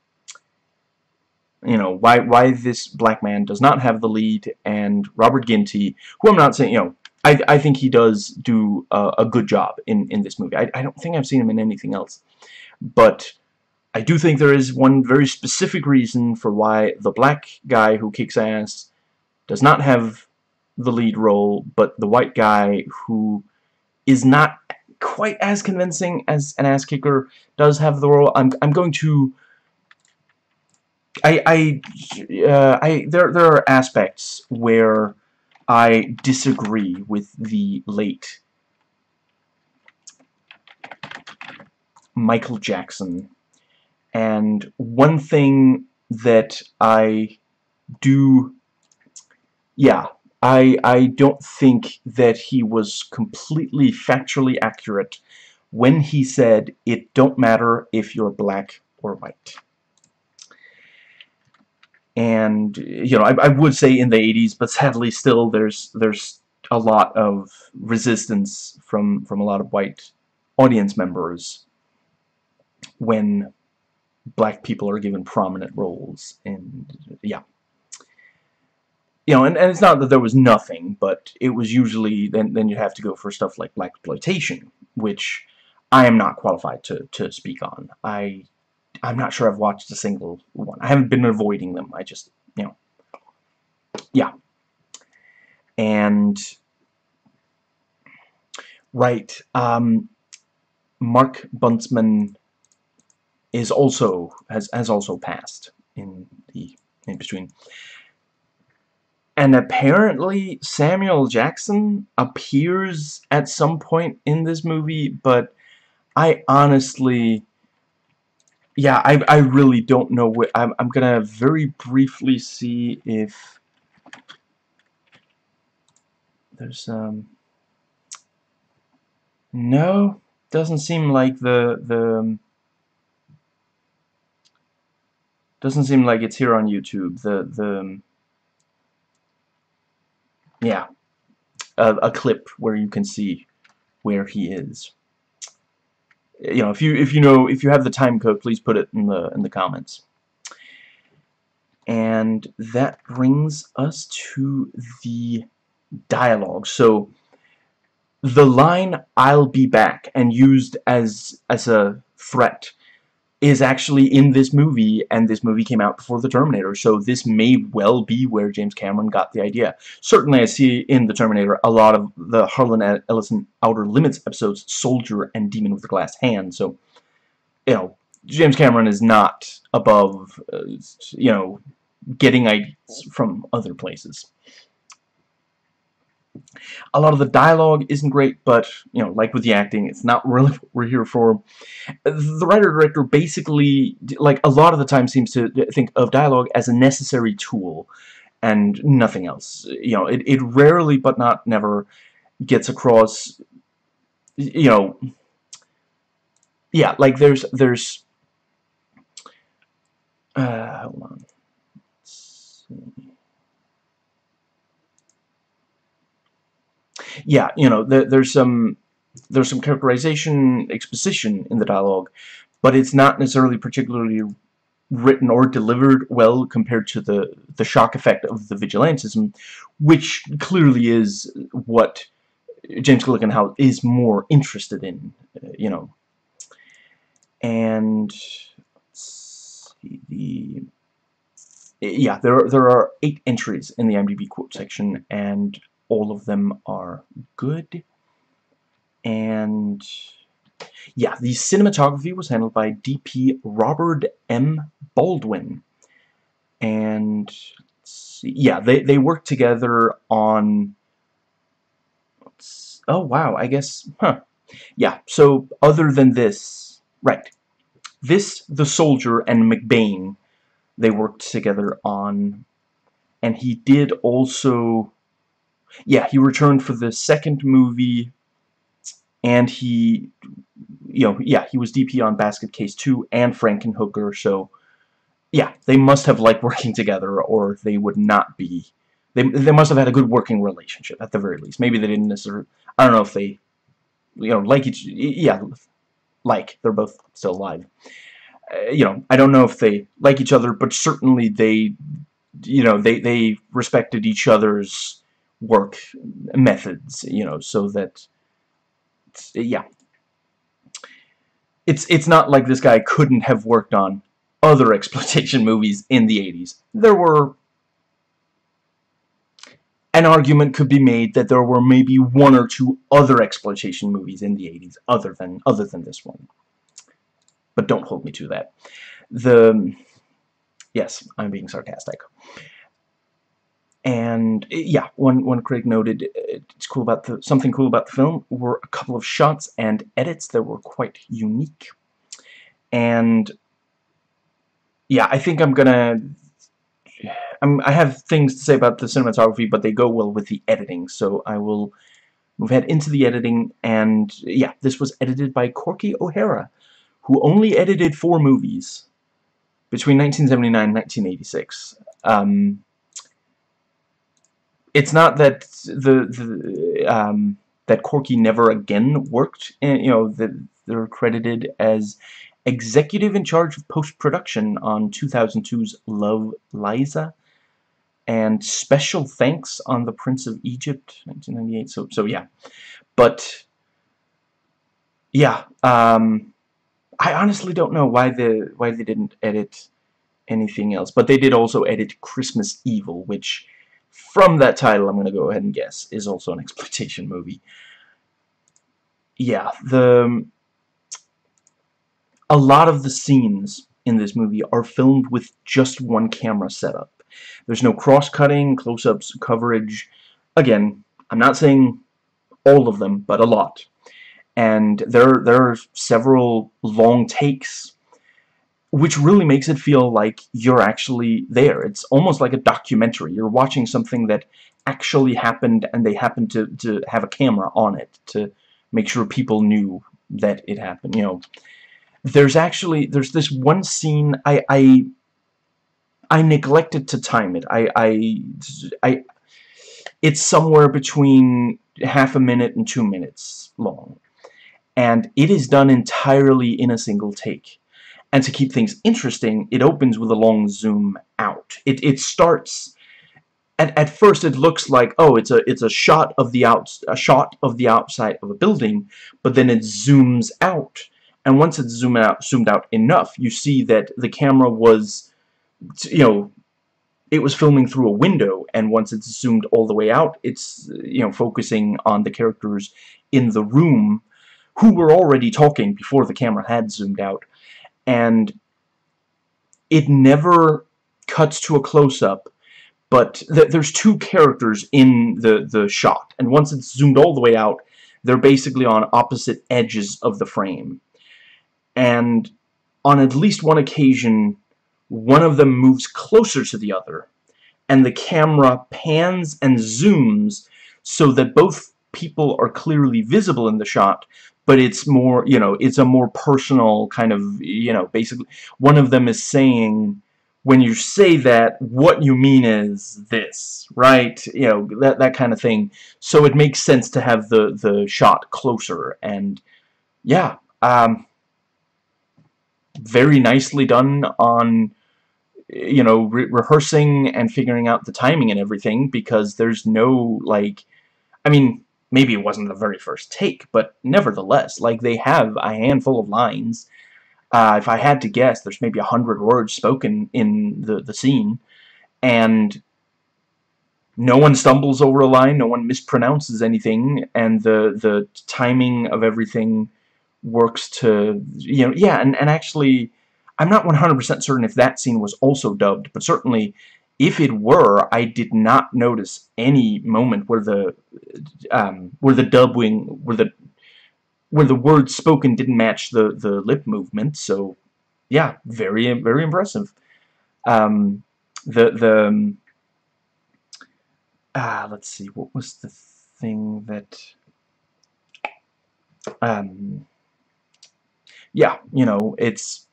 you know, why why this black man does not have the lead, and Robert Ginty, who I'm not saying, you know, I, I think he does do a, a good job in, in this movie. I, I don't think I've seen him in anything else. But I do think there is one very specific reason for why the black guy who kicks ass does not have the lead role, but the white guy who is not quite as convincing as an ass kicker does have the role. I'm I'm going to I I uh, I there there are aspects where I disagree with the late Michael Jackson and one thing that I do, yeah, I, I don't think that he was completely factually accurate when he said, it don't matter if you're black or white. And, you know, I, I would say in the 80s, but sadly still there's, there's a lot of resistance from, from a lot of white audience members when black people are given prominent roles and yeah you know and, and it's not that there was nothing but it was usually then then you have to go for stuff like blaxploitation which I am not qualified to to speak on I I'm not sure I've watched a single one. I haven't been avoiding them. I just, you know, yeah. And, right, um, Mark Buntzman is also, has, has also passed in the, in between. And apparently Samuel Jackson appears at some point in this movie, but I honestly yeah, I, I really don't know what I'm, I'm gonna very briefly see if there's um no doesn't seem like the the um, doesn't seem like it's here on YouTube the the um, yeah a, a clip where you can see where he is you know, if you if you know if you have the time code, please put it in the in the comments. And that brings us to the dialogue. So the line "I'll be back" and used as as a threat is actually in this movie, and this movie came out before The Terminator, so this may well be where James Cameron got the idea. Certainly I see in The Terminator a lot of the Harlan Ellison Outer Limits episodes, Soldier and Demon with the Glass Hand, so, you know, James Cameron is not above, uh, you know, getting ideas from other places a lot of the dialogue isn't great, but, you know, like with the acting, it's not really what we're here for. The writer-director basically, like, a lot of the time seems to think of dialogue as a necessary tool and nothing else. You know, it, it rarely, but not never, gets across, you know, yeah, like, there's, there's, uh, hold on. Let's see. Yeah, you know, there, there's some there's some characterization, exposition in the dialogue, but it's not necessarily particularly written or delivered well compared to the the shock effect of the vigilantism, which clearly is what James Glickenhaus is more interested in, uh, you know. And let's see the yeah, there are, there are eight entries in the IMDb quote section, and all of them are good. And yeah, the cinematography was handled by DP Robert M. Baldwin. And yeah, they, they worked together on... Oh, wow, I guess... Huh. Yeah, so other than this... Right. This, The Soldier, and McBain, they worked together on... And he did also yeah, he returned for the second movie, and he, you know, yeah, he was DP on Basket Case 2 and Frankenhooker, so, yeah, they must have liked working together, or they would not be, they, they must have had a good working relationship, at the very least. Maybe they didn't necessarily, I don't know if they, you know, like each, yeah, like, they're both still alive. Uh, you know, I don't know if they like each other, but certainly they, you know, they, they respected each other's work methods, you know, so that, yeah. It's, it's not like this guy couldn't have worked on other exploitation movies in the 80s. There were... An argument could be made that there were maybe one or two other exploitation movies in the 80s other than other than this one. But don't hold me to that. The... Yes, I'm being sarcastic. And yeah, one one critic noted it's cool about the something cool about the film were a couple of shots and edits that were quite unique. And yeah, I think I'm gonna I'm, I have things to say about the cinematography, but they go well with the editing, so I will move ahead into the editing, and yeah, this was edited by Corky O'Hara, who only edited four movies between 1979 and 1986. Um, it's not that the, the um, that Corky never again worked. In, you know, they're credited as executive in charge of post-production on 2002's Love Liza and special thanks on The Prince of Egypt 1998 so so yeah but yeah um, I honestly don't know why the why they didn't edit anything else, but they did also edit Christmas Evil, which from that title I'm going to go ahead and guess is also an exploitation movie. Yeah, the a lot of the scenes in this movie are filmed with just one camera setup. There's no cross-cutting, close-ups, coverage. Again, I'm not saying all of them, but a lot. And there, there are several long takes, which really makes it feel like you're actually there. It's almost like a documentary. You're watching something that actually happened, and they happen to, to have a camera on it to make sure people knew that it happened, you know there's actually there's this one scene I I I neglected to time it. I I I it's somewhere between half a minute and two minutes long. And it is done entirely in a single take. And to keep things interesting, it opens with a long zoom out. It it starts at, at first it looks like oh it's a it's a shot of the out a shot of the outside of a building, but then it zooms out. And once it's zoomed out, zoomed out enough, you see that the camera was, you know, it was filming through a window, and once it's zoomed all the way out, it's, you know, focusing on the characters in the room who were already talking before the camera had zoomed out, and it never cuts to a close-up, but th there's two characters in the, the shot, and once it's zoomed all the way out, they're basically on opposite edges of the frame. And on at least one occasion one of them moves closer to the other and the camera pans and zooms so that both people are clearly visible in the shot but it's more you know it's a more personal kind of you know basically one of them is saying when you say that what you mean is this right? You know that that kind of thing. So it makes sense to have the the shot closer and yeah um very nicely done on you know re rehearsing and figuring out the timing and everything because there's no like I mean maybe it wasn't the very first take but nevertheless like they have a handful of lines. Uh, if I had to guess there's maybe a hundred words spoken in the the scene and no one stumbles over a line no one mispronounces anything and the the timing of everything works to, you know, yeah, and, and actually, I'm not 100% certain if that scene was also dubbed, but certainly, if it were, I did not notice any moment where the, um, where the dubbing, where the, where the words spoken didn't match the, the lip movement, so, yeah, very, very impressive. Um, the, the, um, ah, let's see, what was the thing that, um, yeah, you know, it's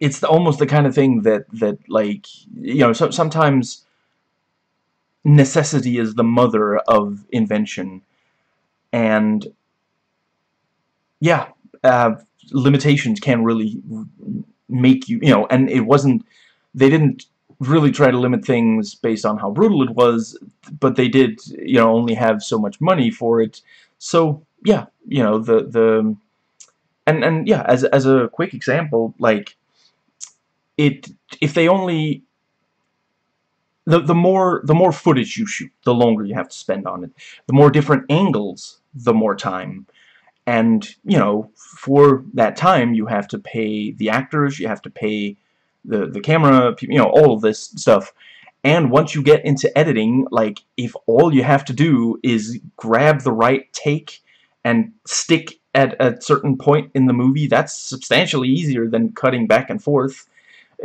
it's the, almost the kind of thing that that like you know so, sometimes necessity is the mother of invention. And yeah uh, limitations can really make you you know and it wasn't they didn't really try to limit things based on how brutal it was but they did you know only have so much money for it. So yeah, you know the the and and yeah, as as a quick example, like it if they only the the more the more footage you shoot, the longer you have to spend on it. The more different angles, the more time. And you know, for that time, you have to pay the actors, you have to pay the the camera, you know, all of this stuff. And once you get into editing, like, if all you have to do is grab the right take and stick at a certain point in the movie, that's substantially easier than cutting back and forth.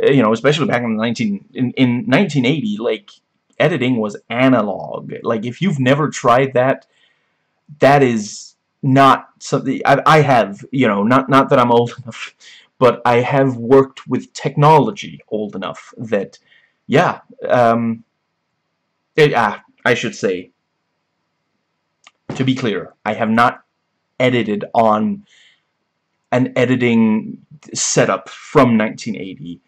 Uh, you know, especially back in 19 in, in 1980, like, editing was analog. Like, if you've never tried that, that is not something I, I have, you know, not not that I'm old enough, but I have worked with technology old enough that yeah, um, it, ah, I should say, to be clear, I have not edited on an editing setup from 1980.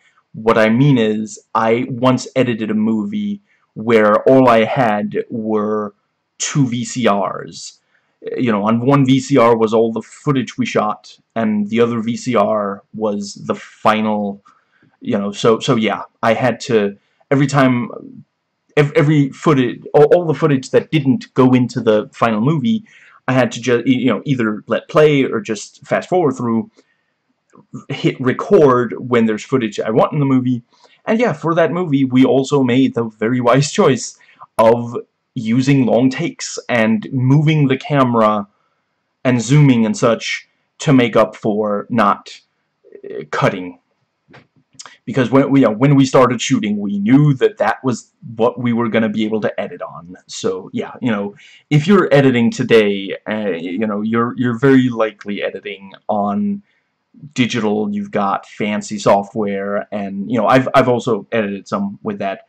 What I mean is, I once edited a movie where all I had were two VCRs. you know, on one VCR was all the footage we shot, and the other VCR was the final, you know, so, so yeah, I had to, every time, every footage, all, all the footage that didn't go into the final movie, I had to just, you know, either let play or just fast forward through, hit record when there's footage I want in the movie, and yeah, for that movie, we also made the very wise choice of using long takes and moving the camera and zooming and such to make up for not uh, cutting. Because when we you know, when we started shooting we knew that that was what we were going to be able to edit on. So yeah you know if you're editing today uh, you know you're you're very likely editing on digital you've got fancy software and you know I've I've also edited some with that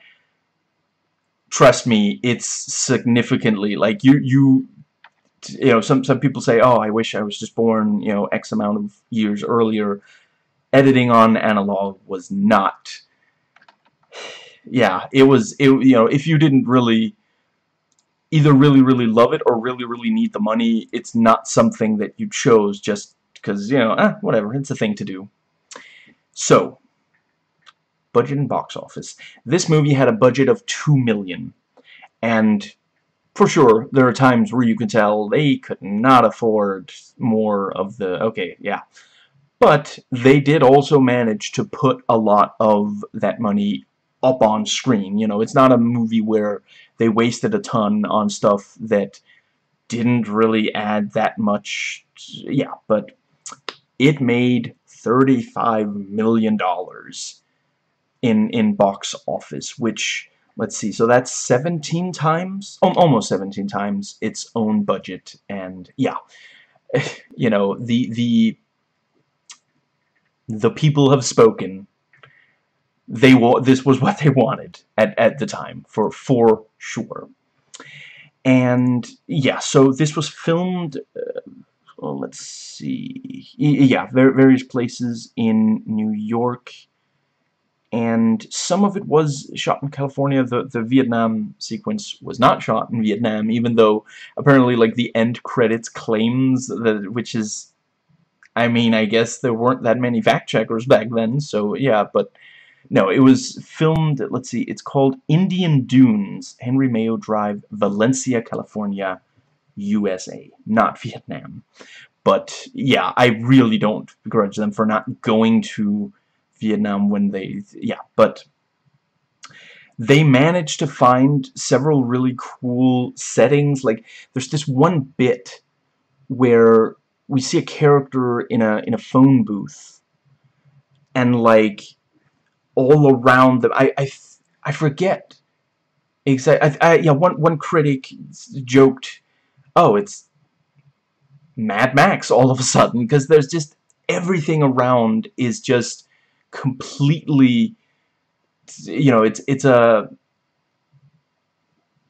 trust me, it's significantly like you you you know some some people say, "Oh, I wish I was just born, you know, X amount of years earlier." Editing on analog was not yeah, it was it you know, if you didn't really either really really love it or really really need the money, it's not something that you chose just because, you know, eh, whatever, it's a thing to do. So, budget and box office. This movie had a budget of two million, and for sure, there are times where you can tell they could not afford more of the, okay, yeah. But they did also manage to put a lot of that money up on screen. You know, it's not a movie where they wasted a ton on stuff that didn't really add that much. Yeah, but it made $35 million in in box office, which let's see, so that's 17 times, almost 17 times its own budget, and yeah, you know the the the people have spoken. They wa this was what they wanted at at the time for for sure. And yeah, so this was filmed. Uh, Uh, let's see. Yeah, various places in New York and some of it was shot in California. The the Vietnam sequence was not shot in Vietnam, even though apparently like the end credits claims that which is I mean, I guess there weren't that many fact checkers back then, so yeah, but no, it was filmed, let's see, it's called Indian Dunes, Henry Mayo Drive, Valencia, California, USA, not Vietnam. But yeah, I really don't begrudge them for not going to Vietnam when they, yeah, but they managed to find several really cool settings. Like, there's this one bit where we see a character in a in a phone booth, and like all around them, I I I forget exactly. Yeah, one one critic joked, "Oh, it's Mad Max all of a sudden," because there's just everything around is just completely you know it's it's a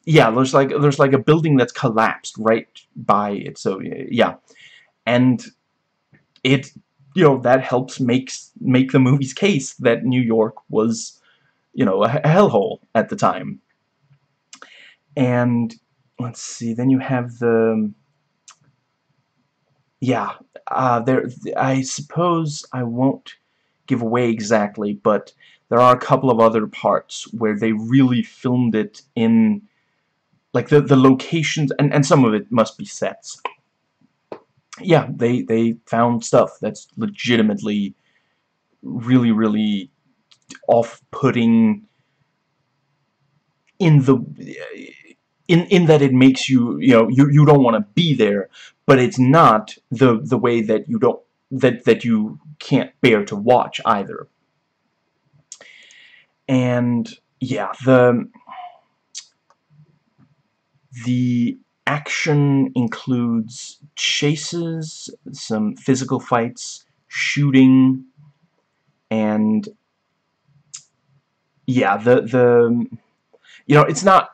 yeah there's like there's like a building that's collapsed right by it so yeah. And it you know that helps makes make the movie's case that New York was you know a hellhole at the time. And let's see then you have the yeah uh, there I suppose I won't give away exactly, but there are a couple of other parts where they really filmed it in like the the locations and and some of it must be sets. Yeah, they they found stuff that's legitimately really really off-putting in the in in that it makes you you know you you don't want to be there but it's not the the way that you don't that that you can't bear to watch either. And yeah, the the action includes chases, some physical fights, shooting, and yeah, the the you know, it's not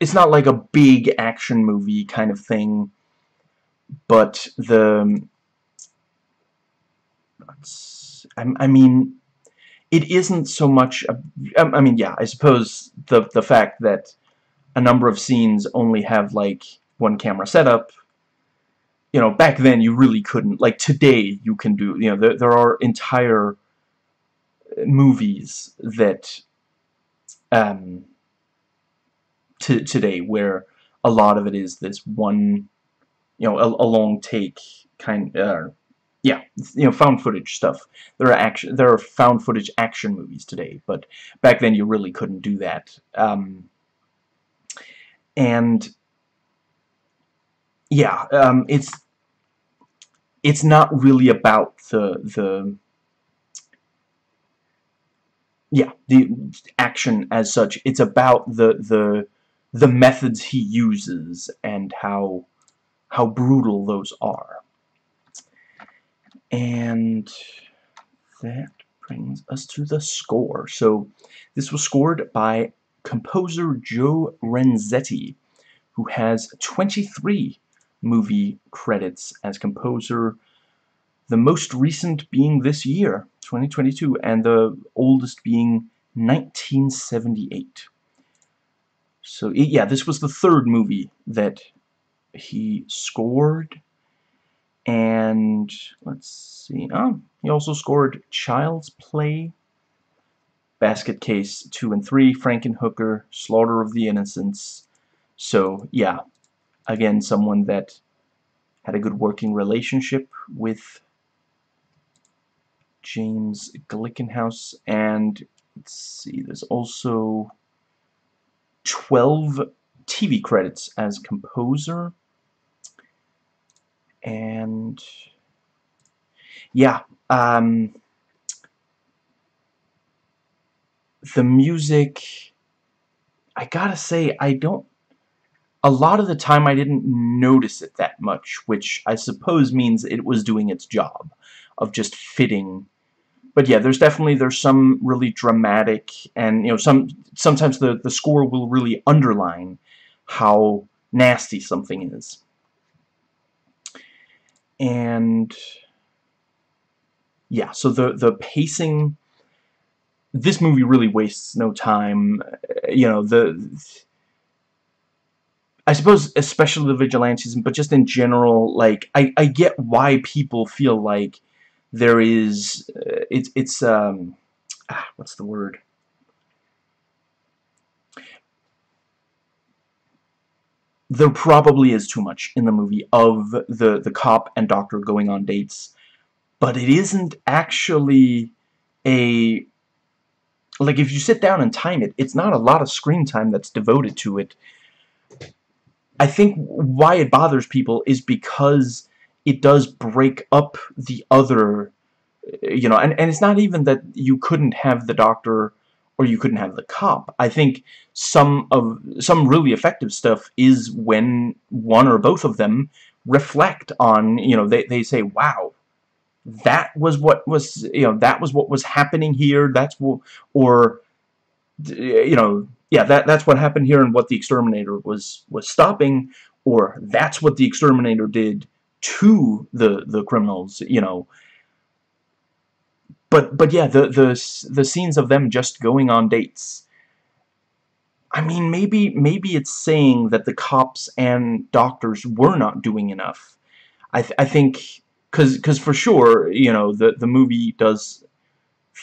it's not like a big action movie kind of thing, but the I, mean, it isn't so much. A, I mean, yeah, I suppose the the fact that a number of scenes only have like one camera setup you know, back then you really couldn't. Like today, you can do. You know, there there are entire movies that um to today where a lot of it is this one, you know, a, a long take kind. Uh, yeah, you know, found footage stuff. There are action, there are found footage action movies today, but back then you really couldn't do that. Um, and yeah, um, it's it's not really about the the yeah the action as such. It's about the the the methods he uses and how how brutal those are. And that brings us to the score. So this was scored by composer Joe Renzetti, who has 23 movie credits as composer, the most recent being this year, 2022, and the oldest being 1978. So, yeah, this was the third movie that he scored. And, let's see, oh, he also scored Child's Play, Basket Case 2 and 3, Frankenhooker, Slaughter of the Innocents. So, yeah, again, someone that had a good working relationship with James Glickenhaus. And, let's see, there's also 12 TV credits as composer. And yeah, um, the music, I gotta say, I don't, a lot of the time I didn't notice it that much, which I suppose means it was doing its job of just fitting but yeah, there's definitely there's some really dramatic and you know some sometimes the the score will really underline how nasty something is. And yeah, so the the pacing this movie really wastes no time. You know, the I suppose especially the vigilantism, but just in general, like I I get why people feel like there is uh, it's it's um ah, what's the word? There probably is too much in the movie of the the cop and doctor going on dates but it isn't actually a like if you sit down and time it it's not a lot of screen time that's devoted to it. I think why it bothers people is because it does break up the other, eh, you know, and, and it's not even that you couldn't have the doctor or you couldn't have the cop. I think some of some really effective stuff is when one or both of them reflect on, you know, they, they say, wow, that was what was, you know, that was what was happening here, that's what, or, you know, yeah, that, that's what happened here and what the exterminator was, was stopping, or that's what the exterminator did to the the criminals, you know. But but yeah, the the the scenes of them just going on dates. I mean, maybe maybe it's saying that the cops and doctors were not doing enough. I th I think because because for sure, you know, the the movie does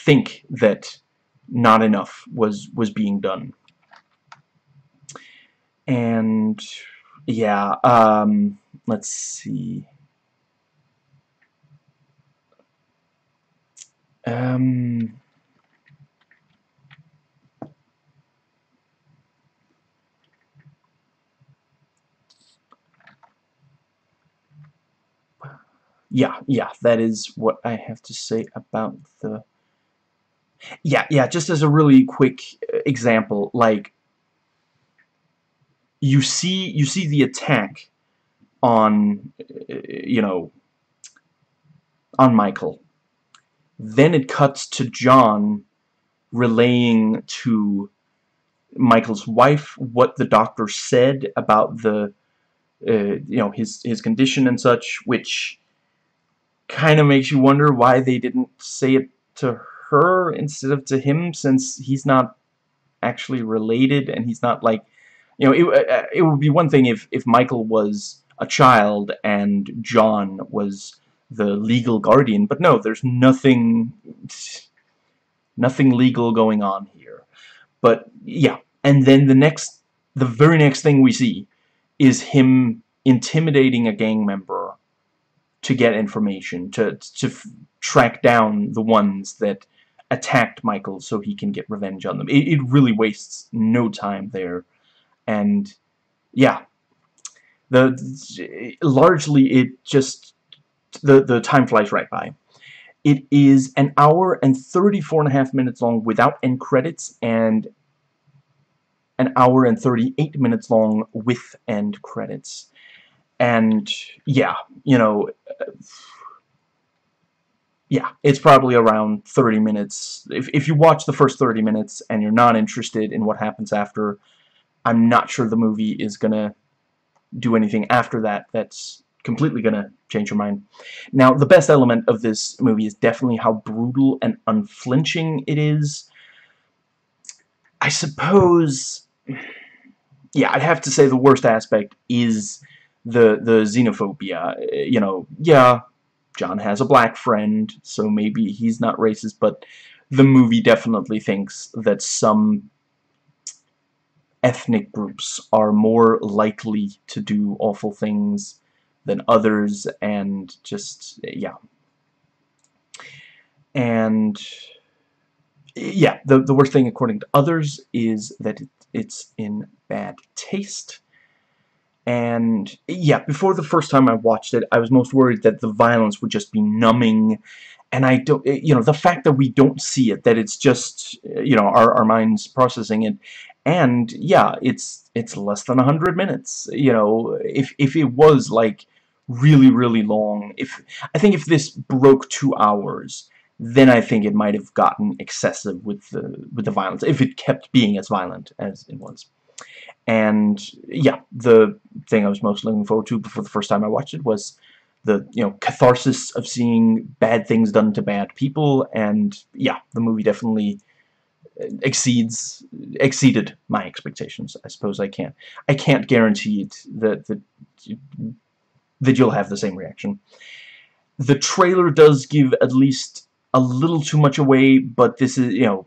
think that not enough was was being done. And yeah, um, let's see. Um, yeah, yeah, that is what I have to say about the... Yeah, yeah, just as a really quick uh, example, like, you see, you see the attack on, uh, you know, on Michael, then it cuts to John relaying to Michael's wife what the doctor said about the uh, you know his his condition and such which kind of makes you wonder why they didn't say it to her instead of to him since he's not actually related and he's not like you know it, uh, it would be one thing if if Michael was a child and John was the legal guardian. But no, there's nothing, nothing legal going on here. But yeah, and then the next, the very next thing we see is him intimidating a gang member to get information, to, to track down the ones that attacked Michael so he can get revenge on them. It, it really wastes no time there. And, yeah, the largely it just, the, the time flies right by. It is an hour and 34 and a half minutes long without end credits and an hour and 38 minutes long with end credits. And, yeah, you know, yeah, it's probably around 30 minutes. If, if you watch the first 30 minutes and you're not interested in what happens after, I'm not sure the movie is going to do anything after that that's completely to change your mind. Now, the best element of this movie is definitely how brutal and unflinching it is. I suppose, yeah, I'd have to say the worst aspect is the the xenophobia. You know, yeah, John has a black friend, so maybe he's not racist, but the movie definitely thinks that some ethnic groups are more likely to do awful things than others, and just, yeah. And, yeah, the, the worst thing, according to others, is that it, it's in bad taste. And yeah, before the first time I watched it, I was most worried that the violence would just be numbing. And I don't, you know, the fact that we don't see it, that it's just, you know, our, our minds processing it. And yeah, it's it's less than 100 minutes. You know, if, if it was like really, really long, if I think if this broke two hours, then I think it might have gotten excessive with the with the violence, if it kept being as violent as it was. And yeah, the thing I was most looking forward to before the first time I watched it was the you know catharsis of seeing bad things done to bad people and yeah the movie definitely exceeds exceeded my expectations. I suppose I can't I can't guarantee it that that that you'll have the same reaction. The trailer does give at least a little too much away but this is you know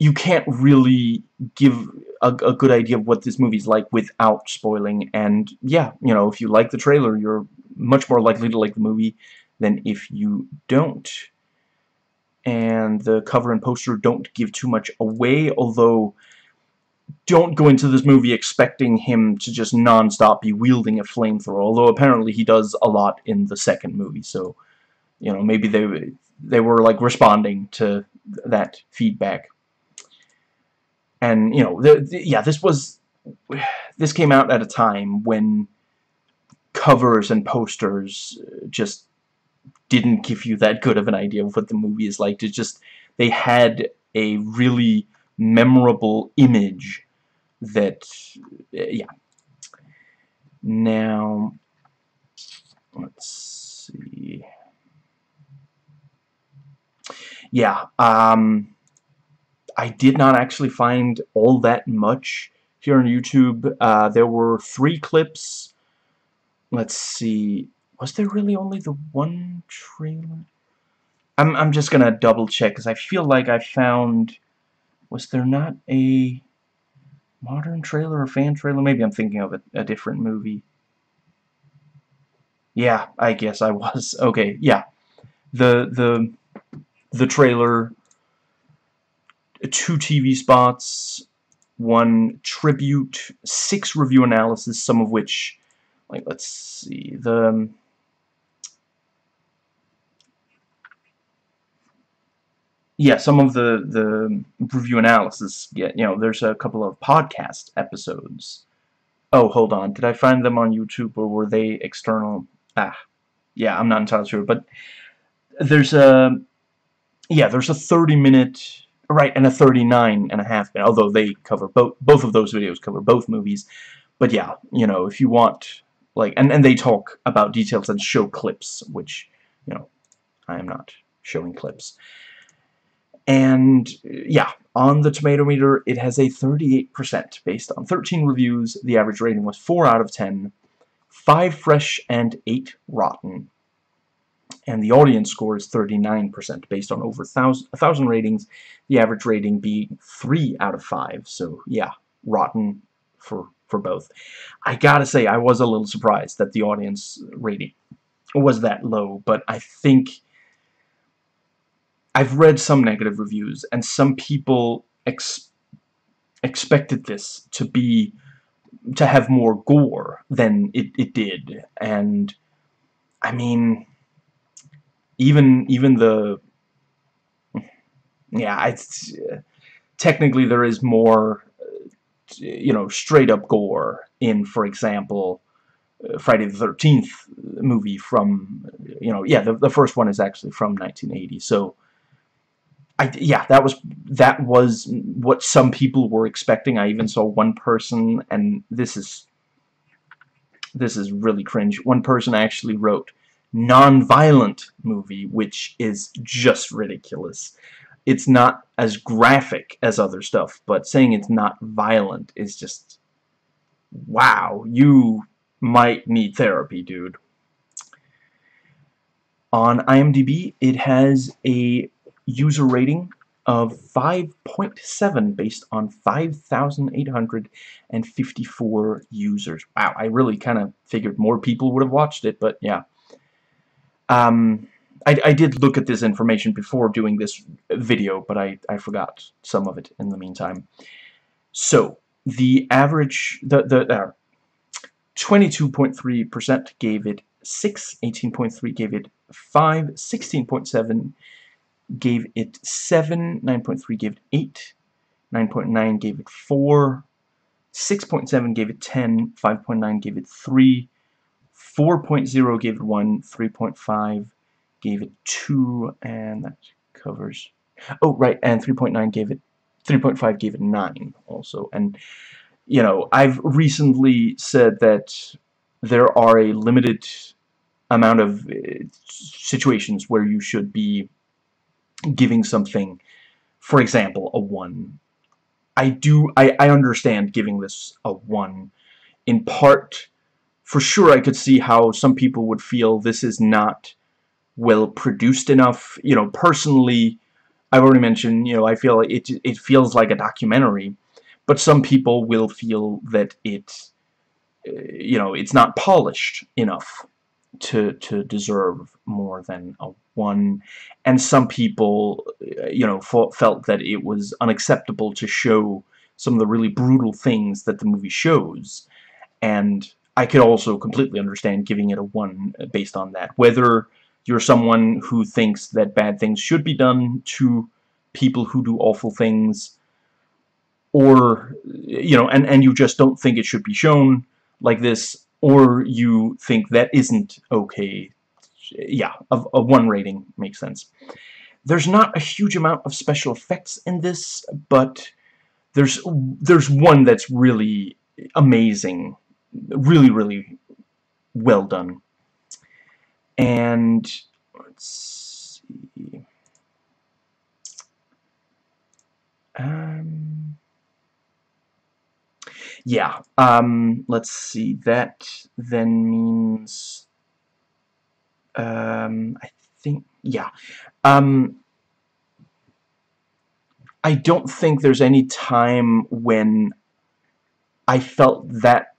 you can't really give a, a, good idea of what this movie's like without spoiling. And yeah you know if you like the trailer you're much more likely to like the movie than if you don't and the cover and poster don't give too much away although don't go into this movie expecting him to just non-stop be wielding a flamethrower although apparently he does a lot in the second movie so you know maybe they they were like responding to that feedback. And you know the, the, yeah this was this came out at a time when covers and posters just didn't give you that good of an idea of what the movie is like. It just they had a really memorable image that yeah. Now let's see. Yeah, um I did not actually find all that much here on YouTube. Uh, there were three clips. Let's see. Was there really only the one trailer? I'm, I'm just going to double check because I feel like I found... Was there not a modern trailer or fan trailer? Maybe I'm thinking of a, a different movie. Yeah, I guess I was. Okay, yeah. The the the trailer two TV spots, one tribute, six review analysis, some of which, like, let's see, the... yeah, some of the, the review analysis, yeah, you know, there's a couple of podcast episodes. Oh, hold on, did I find them on YouTube or were they external? Ah, yeah, I'm not entirely sure, but there's a, yeah, there's a 30 minute Right, and a 39 and a half minute, although they cover both, both of those videos cover both movies. But yeah, you know, if you want, like, and, and they talk about details and show clips, which, you know, I am not showing clips. And, yeah, on the tomato meter, it has a 38% based on 13 reviews. The average rating was 4 out of 10. 5 fresh and 8 rotten. And the audience score is 39% based on over 1,000 ratings. The average rating being 3 out of 5. So, yeah, rotten for, for both. I gotta say, I was a little surprised that the audience rating was that low, but I think I've read some negative reviews, and some people ex expected this to be to have more gore than it, it did, and I mean, even even the yeah, it's technically there is more, you know, straight up gore in, for example, Friday the 13th movie from, you know, yeah, the, the first one is actually from 1980, so I, yeah, that was that was what some people were expecting. I even saw one person, and this is this is really cringe. One person actually wrote non-violent movie, which is just ridiculous. It's not as graphic as other stuff, but saying it's not violent is just wow. You might need therapy, dude. On IMDb, it has a user rating of 5.7 based on 5,854 users. Wow, I really kind of figured more people would have watched it, but yeah. Um, I, I did look at this information before doing this video, but I, I forgot some of it in the meantime. So, the average, the, the 22.3% uh, gave it 6, 18.3 gave it 5, 16.7 gave it 7, 9.3 gave it 8, 9.9 gave it 4, 6.7 gave it 10, 5.9 gave it 3, 4.0 gave it 1, 3.5 gave it 2, and that covers, oh right, and 3.9 gave it, 3.5 gave it 9 also, and you know, I've recently said that there are a limited amount of uh, situations where you should be giving something, for example, a 1. I do, I, I understand giving this a 1. In part, for sure I could see how some people would feel this is not well produced enough. You know, personally, I've already mentioned, you know, I feel it, it feels like a documentary, but some people will feel that it, you know, it's not polished enough to to deserve more than a one and some people uh, you know felt that it was unacceptable to show some of the really brutal things that the movie shows. And I could also completely understand giving it a one uh, based on that. Whether you're someone who thinks that bad things should be done to people who do awful things or you know and and you just don't think it should be shown like this or you think that isn't okay, yeah, a, a one rating makes sense. There's not a huge amount of special effects in this, but there's there's one that's really amazing, really, really well done. And let's see. Um, yeah, um, let's see, that then means, um, I think, yeah, um, I don't think there's any time when I felt that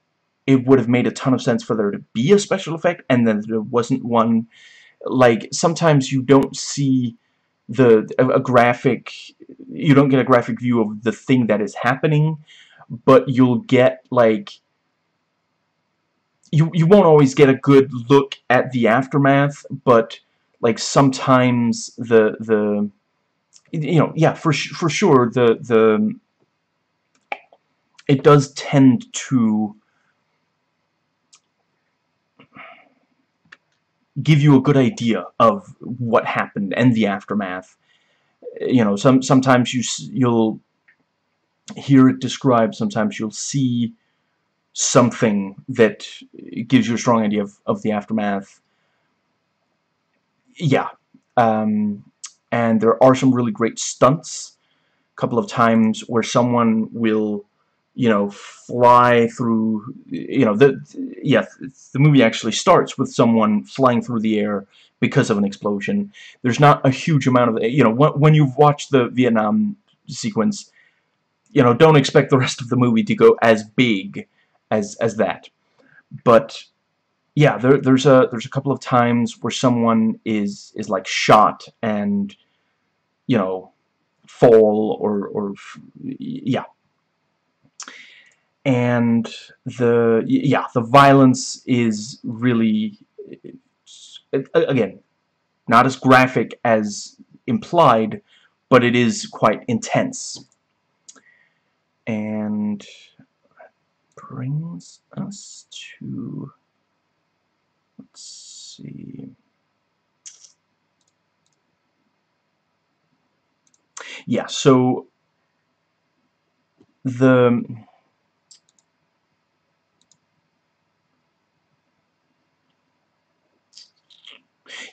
it would have made a ton of sense for there to be a special effect and then there wasn't one. Like sometimes you don't see the a, a graphic you don't get a graphic view of the thing that is happening but you'll get like you you won't always get a good look at the aftermath, but like sometimes the the you know yeah for for sure the the it does tend to give you a good idea of what happened and the aftermath. You know, some sometimes you you'll hear it described, sometimes you'll see something that gives you a strong idea of, of the aftermath. Yeah. Um, and there are some really great stunts a couple of times where someone will you know fly through you know the yeah the movie actually starts with someone flying through the air because of an explosion there's not a huge amount of you know when you've watched the Vietnam sequence you know don't expect the rest of the movie to go as big as as that. But yeah, there, there's a there's a couple of times where someone is is like shot and you know fall or or yeah, and the yeah the violence is really again not as graphic as implied, but it is quite intense. And brings us to let's see. Yeah so the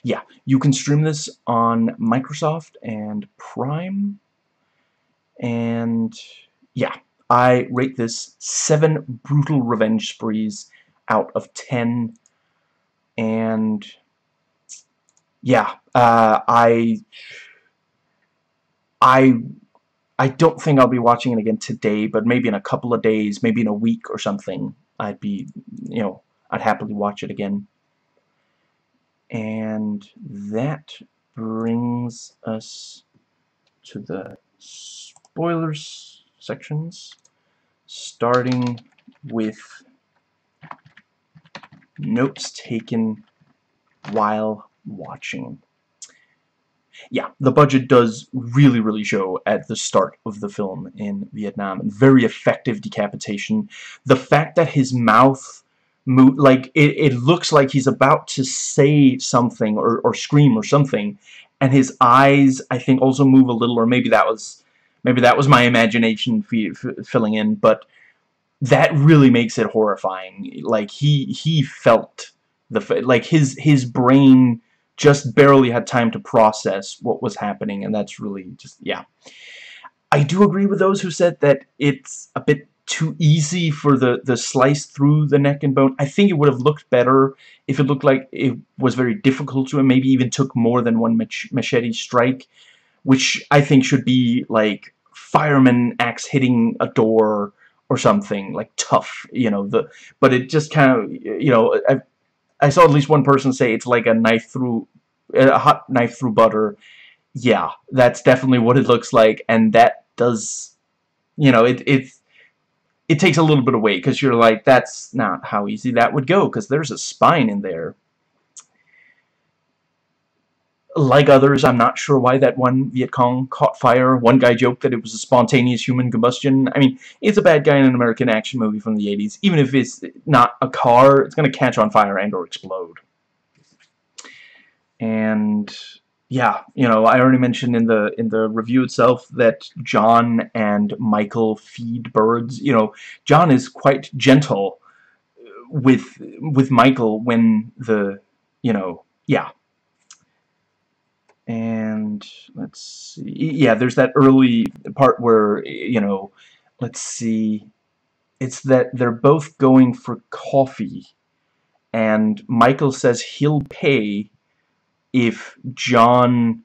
yeah you can stream this on Microsoft and Prime. And yeah I rate this 7 brutal revenge sprees out of 10 and yeah uh, I I I don't think I'll be watching it again today but maybe in a couple of days maybe in a week or something I'd be you know I'd happily watch it again. And that brings us to the spoilers sections, starting with notes taken while watching. Yeah, the budget does really, really show at the start of the film in Vietnam. Very effective decapitation. The fact that his mouth move like it, it looks like he's about to say something or, or scream or something and his eyes I think also move a little or maybe that was Maybe that was my imagination filling in, but that really makes it horrifying. Like he he felt the like his his brain just barely had time to process what was happening, and that's really just yeah. I do agree with those who said that it's a bit too easy for the the slice through the neck and bone. I think it would have looked better if it looked like it was very difficult to and maybe even took more than one mach machete strike which I think should be like fireman axe hitting a door or something like tough you know the but it just kind of you know I, I saw at least one person say it's like a knife through a hot knife through butter. Yeah that's definitely what it looks like and that does you know it it it takes a little bit of weight because you're like that's not how easy that would go because there's a spine in there like others, I'm not sure why that one Viet Cong caught fire. One guy joked that it was a spontaneous human combustion. I mean, it's a bad guy in an American action movie from the 80s. Even if it's not a car, it's going to catch on fire and or explode. And yeah, you know, I already mentioned in the in the review itself that John and Michael feed birds. You know, John is quite gentle with with Michael when the you know, yeah, and let's see yeah there's that early part where you know let's see it's that they're both going for coffee. And Michael says he'll pay if John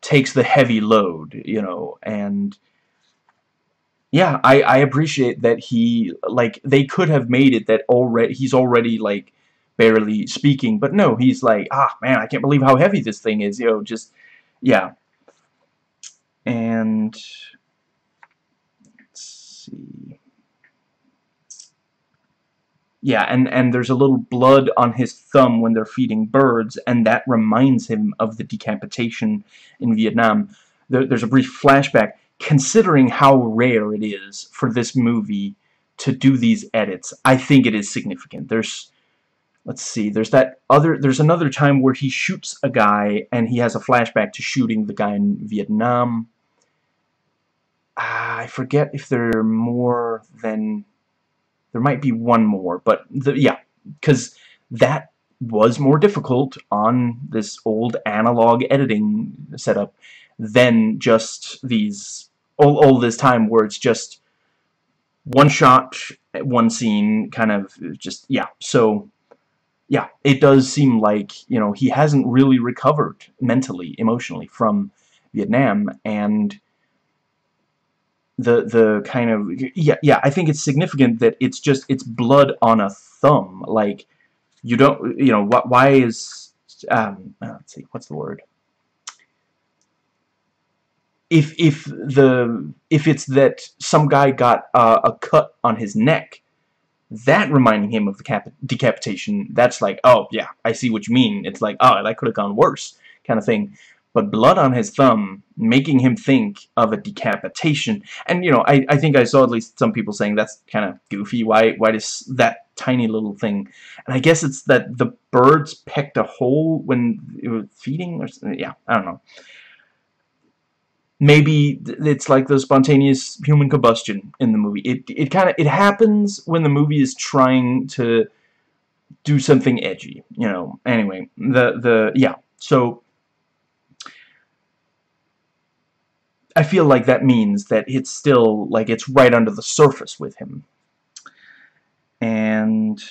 takes the heavy load you know and yeah I, I appreciate that he like they could have made it that already he's already like barely speaking. But no, he's like, ah, man, I can't believe how heavy this thing is. You know, just, yeah. And, let's see. Yeah, and, and there's a little blood on his thumb when they're feeding birds, and that reminds him of the decapitation in Vietnam. There, there's a brief flashback. Considering how rare it is for this movie to do these edits, I think it is significant. There's let's see, there's that other, there's another time where he shoots a guy and he has a flashback to shooting the guy in Vietnam. Uh, I forget if there are more than, there might be one more, but the, yeah, because that was more difficult on this old analog editing setup than just these all, all this time where it's just one shot, one scene, kind of just, yeah, so, yeah, it does seem like, you know, he hasn't really recovered mentally, emotionally from Vietnam, and the, the kind of, yeah, yeah, I think it's significant that it's just, it's blood on a thumb, like, you don't, you know, why is, um, let's see, what's the word? if if the if it's that some guy got uh, a cut on his neck that reminding him of the decapitation that's like oh yeah I see what you mean. It's like oh that could have gone worse kind of thing. But blood on his thumb making him think of a decapitation. And you know I, I think I saw at least some people saying that's kind of goofy why why does that tiny little thing? And I guess it's that the birds pecked a hole when it was feeding or yeah I don't know maybe it's like the spontaneous human combustion in the movie. It it kind of it happens when the movie is trying to do something edgy, you know. Anyway, the the yeah. So I feel like that means that it's still like it's right under the surface with him. And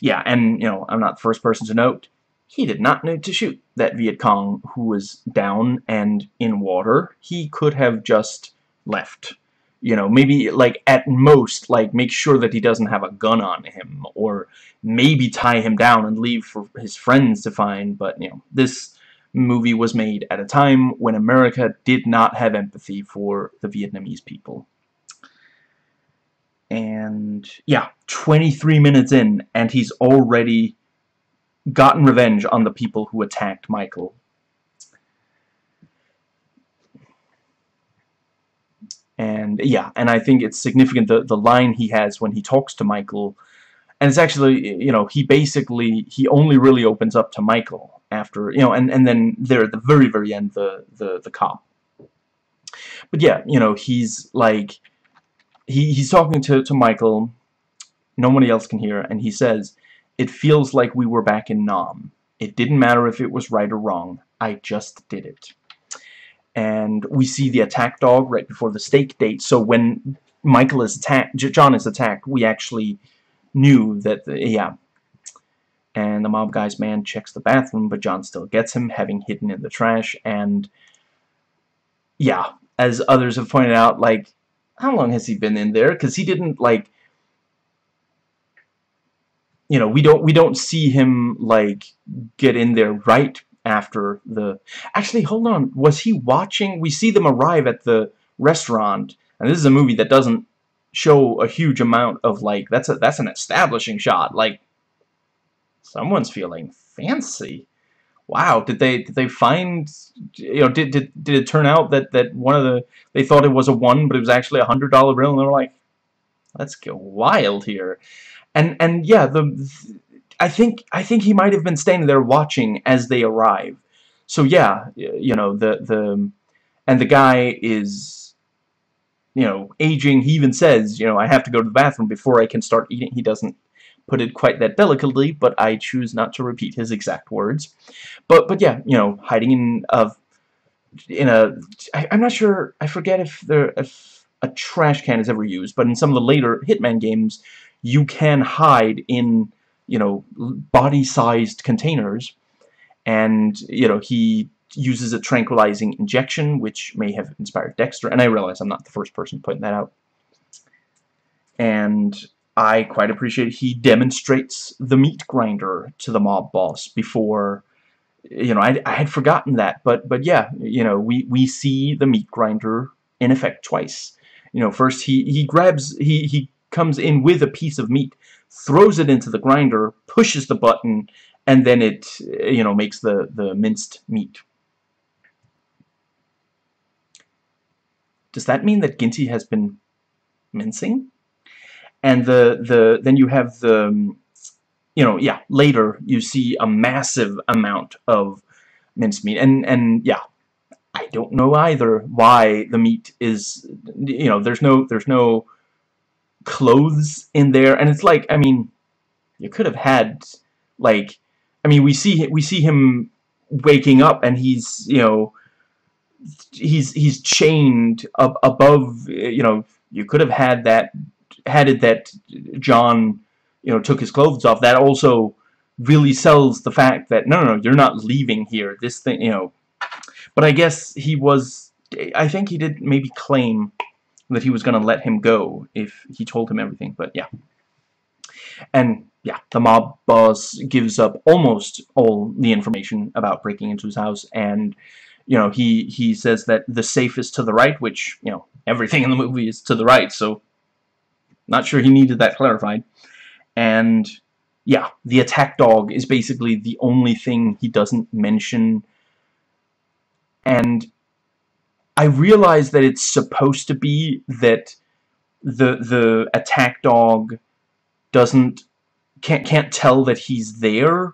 yeah, and you know, I'm not the first person to note he did not need to shoot that Viet Cong who was down and in water. He could have just left. You know, maybe, like, at most, like, make sure that he doesn't have a gun on him, or maybe tie him down and leave for his friends to find, but, you know, this movie was made at a time when America did not have empathy for the Vietnamese people. And, yeah, 23 minutes in, and he's already gotten revenge on the people who attacked Michael. And yeah, and I think it's significant the the line he has when he talks to Michael, and it's actually you know he basically he only really opens up to Michael after you know and and then there at the very very end the the the cop. But yeah, you know he's like he he's talking to to Michael, nobody else can hear, and he says it feels like we were back in Nam. It didn't matter if it was right or wrong. I just did it. And we see the attack dog right before the stake date. So when Michael is attacked, John is attacked, we actually knew that, the, yeah. And the mob guy's man checks the bathroom, but John still gets him, having hidden in the trash. And, yeah, as others have pointed out, like, how long has he been in there? Because he didn't, like, you know, we don't we don't see him like get in there right after the actually hold on. Was he watching? We see them arrive at the restaurant and this is a movie that doesn't show a huge amount of like that's a that's an establishing shot. Like someone's feeling fancy. Wow did they did they find you know did, did did it turn out that that one of the they thought it was a one but it was actually a hundred dollar bill and they were like let's go wild here and and yeah, the I think I think he might have been standing there watching as they arrive. So yeah, you know the the and the guy is you know aging. He even says you know I have to go to the bathroom before I can start eating. He doesn't put it quite that delicately, but I choose not to repeat his exact words. But but yeah, you know hiding in of in a I, I'm not sure I forget if there if a trash can is ever used, but in some of the later Hitman games you can hide in, you know, body-sized containers. And, you know, he uses a tranquilizing injection, which may have inspired Dexter. And I realize I'm not the first person pointing that out. And I quite appreciate he demonstrates the meat grinder to the mob boss before you know I, I had forgotten that but but yeah you know we we see the meat grinder in effect twice you know first he he grabs he he comes in with a piece of meat, throws it into the grinder, pushes the button, and then it, eh, you know, makes the, the minced meat. Does that mean that Ginty has been mincing? And the, the then you have the, um, you know, yeah, later you see a massive amount of minced meat. And, and yeah, I don't know either why the meat is, you know, there's no, there's no clothes in there, and it's like, I mean, you could have had, like, I mean, we see we see him waking up, and he's, you know, he's he's chained up above, you know, you could have had that, had it that John, you know, took his clothes off. That also really sells the fact that no, no, no, you're not leaving here. This thing, you know. But I guess he was. I think he did maybe claim that he was going to let him go if he told him everything. But yeah. And yeah, the mob boss gives up almost all the information about breaking into his house, and you know he he says that the safe is to the right, which you know everything in the movie is to the right, so not sure he needed that clarified. And yeah, the attack dog is basically the only thing he doesn't mention. And I realize that it's supposed to be that the the attack dog doesn't can't can't tell that he's there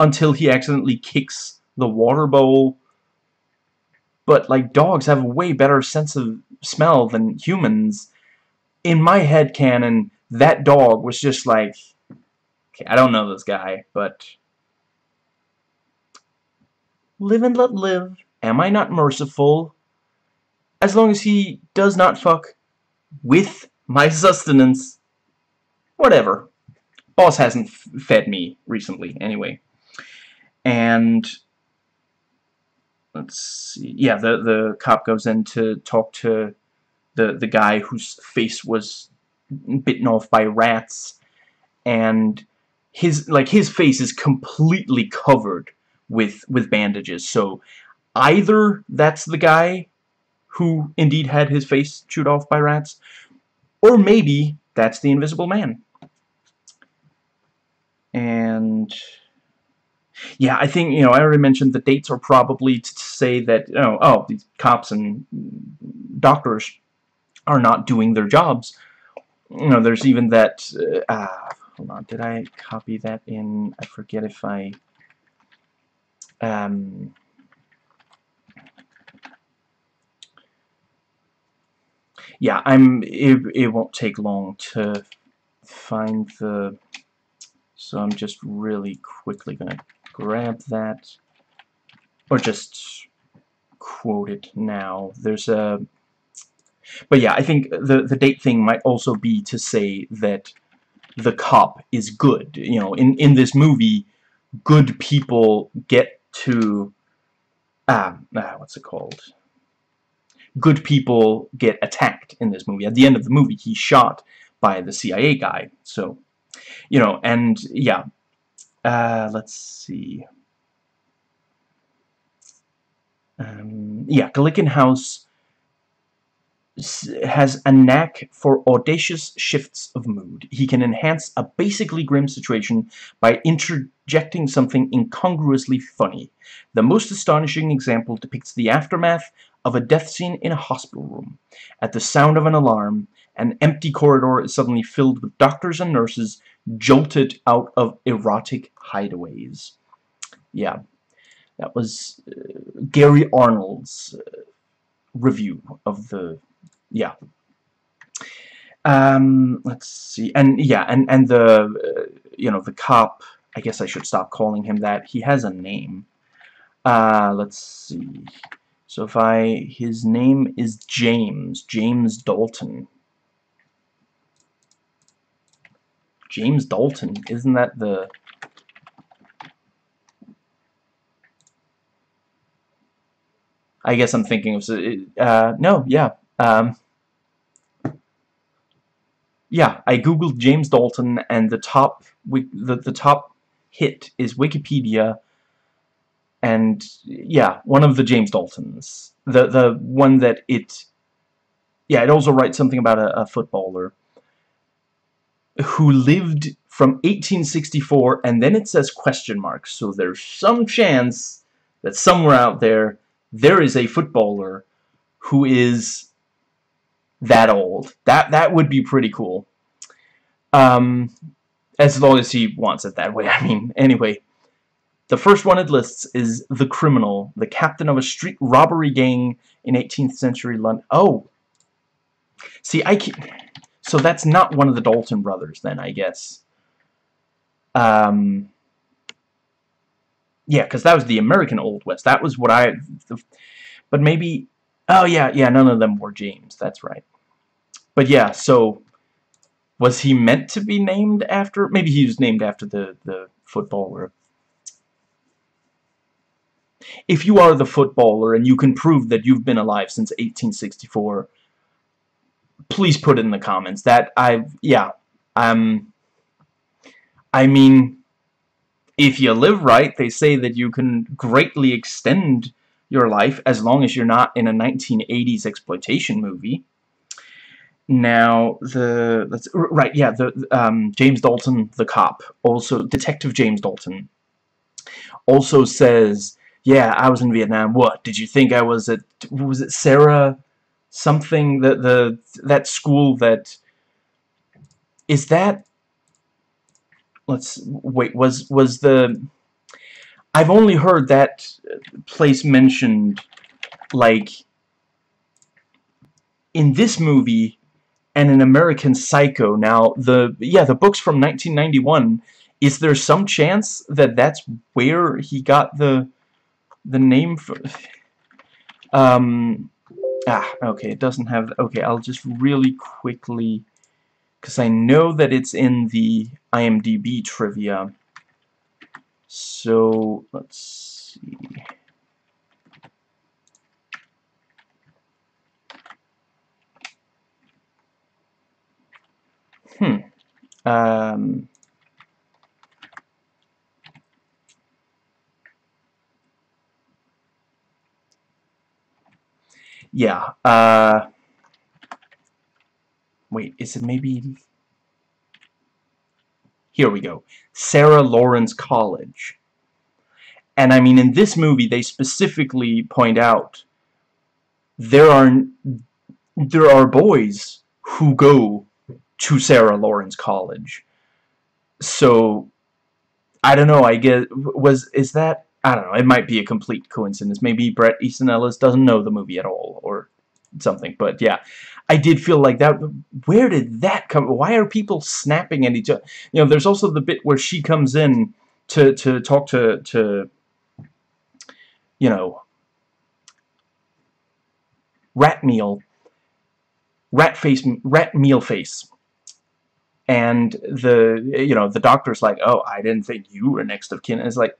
until he accidentally kicks the water bowl. But like dogs have a way better sense of smell than humans. In my head canon, that dog was just like okay, I don't know this guy, but live and let live. Am I not merciful? As long as he does not fuck with my sustenance. Whatever. Boss hasn't fed me recently, anyway. And let's see. Yeah, the the cop goes in to talk to the the guy whose face was bitten off by rats, and his like his face is completely covered with with bandages. So either that's the guy who indeed had his face chewed off by rats. Or maybe that's the Invisible Man. And yeah, I think, you know, I already mentioned the dates are probably to say that, you know, oh, these cops and doctors are not doing their jobs. You know, there's even that, uh, hold on, did I copy that in, I forget if I, um, yeah, I'm. It, it won't take long to find the. So I'm just really quickly gonna grab that, or just quote it now. There's a. But yeah, I think the the date thing might also be to say that the cop is good. You know, in in this movie, good people get to. Ah, ah what's it called? Good people get attacked in this movie. At the end of the movie, he's shot by the CIA guy. So, you know, and yeah. Uh, let's see. Um, yeah, Glickenhaus has a knack for audacious shifts of mood. He can enhance a basically grim situation by interjecting something incongruously funny. The most astonishing example depicts the aftermath of a death scene in a hospital room. At the sound of an alarm, an empty corridor is suddenly filled with doctors and nurses jolted out of erotic hideaways. Yeah, that was uh, Gary Arnold's uh, review of the, yeah. Um, let's see, and yeah, and, and the, uh, you know, the cop, I guess I should stop calling him that. He has a name. Uh, let's see. So if I, his name is James, James Dalton. James Dalton, isn't that the... I guess I'm thinking of, uh, no, yeah, um, yeah, I googled James Dalton and the top, the, the top hit is Wikipedia and yeah, one of the James Daltons. The the one that it yeah, it also writes something about a, a footballer who lived from 1864 and then it says question marks. So there's some chance that somewhere out there there is a footballer who is that old. That that would be pretty cool. Um as long as he wants it that way. I mean, anyway, the first one it lists is the criminal, the captain of a street robbery gang in 18th century London. Oh! See, I keep... so that's not one of the Dalton brothers then, I guess. Um, yeah, because that was the American Old West. That was what I... But maybe... Oh, yeah, yeah, none of them were James. That's right. But yeah, so... Was he meant to be named after... Maybe he was named after the, the footballer. If you are the footballer and you can prove that you've been alive since 1864, please put it in the comments. That I've... Yeah. Um... I mean if you live right, they say that you can greatly extend your life as long as you're not in a 1980s exploitation movie. Now, the right, yeah, the um, James Dalton, the cop, also Detective James Dalton, also says, "Yeah, I was in Vietnam. What did you think I was at? Was it Sarah something? The the that school that is that let's wait was was the I've only heard that place mentioned like in this movie and in American Psycho now the yeah the books from 1991 is there some chance that that's where he got the the name for um ah okay it doesn't have okay I'll just really quickly because I know that it's in the IMDb trivia. So, let's see. Hmm. Um, yeah. Uh, Wait, is it maybe... Here we go. Sarah Lawrence College. And I mean, in this movie, they specifically point out there are there are boys who go to Sarah Lawrence College. So, I don't know, I guess, was, is that, I don't know, it might be a complete coincidence. Maybe Bret Easton Ellis doesn't know the movie at all, or something, but yeah. I did feel like that. Where did that come? Why are people snapping at each other? You know, there's also the bit where she comes in to to talk to to you know rat meal, rat face, rat meal face, and the you know the doctor's like, oh, I didn't think you were next of kin. And it's like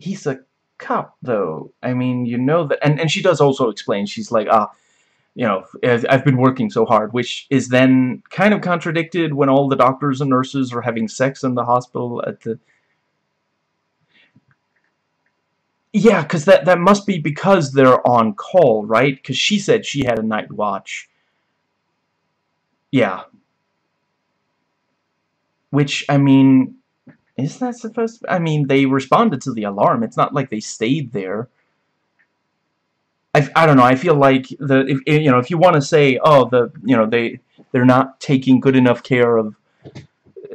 he's a cop though. I mean, you know that, and and she does also explain. She's like, ah you know, I've been working so hard, which is then kind of contradicted when all the doctors and nurses are having sex in the hospital at the... Yeah, because that, that must be because they're on call, right? Because she said she had a night watch. Yeah. Which, I mean, is that supposed to... I mean, they responded to the alarm. It's not like they stayed there. I, I don't know. I feel like the if, eh, you know if you want to say oh the you know they they're not taking good enough care of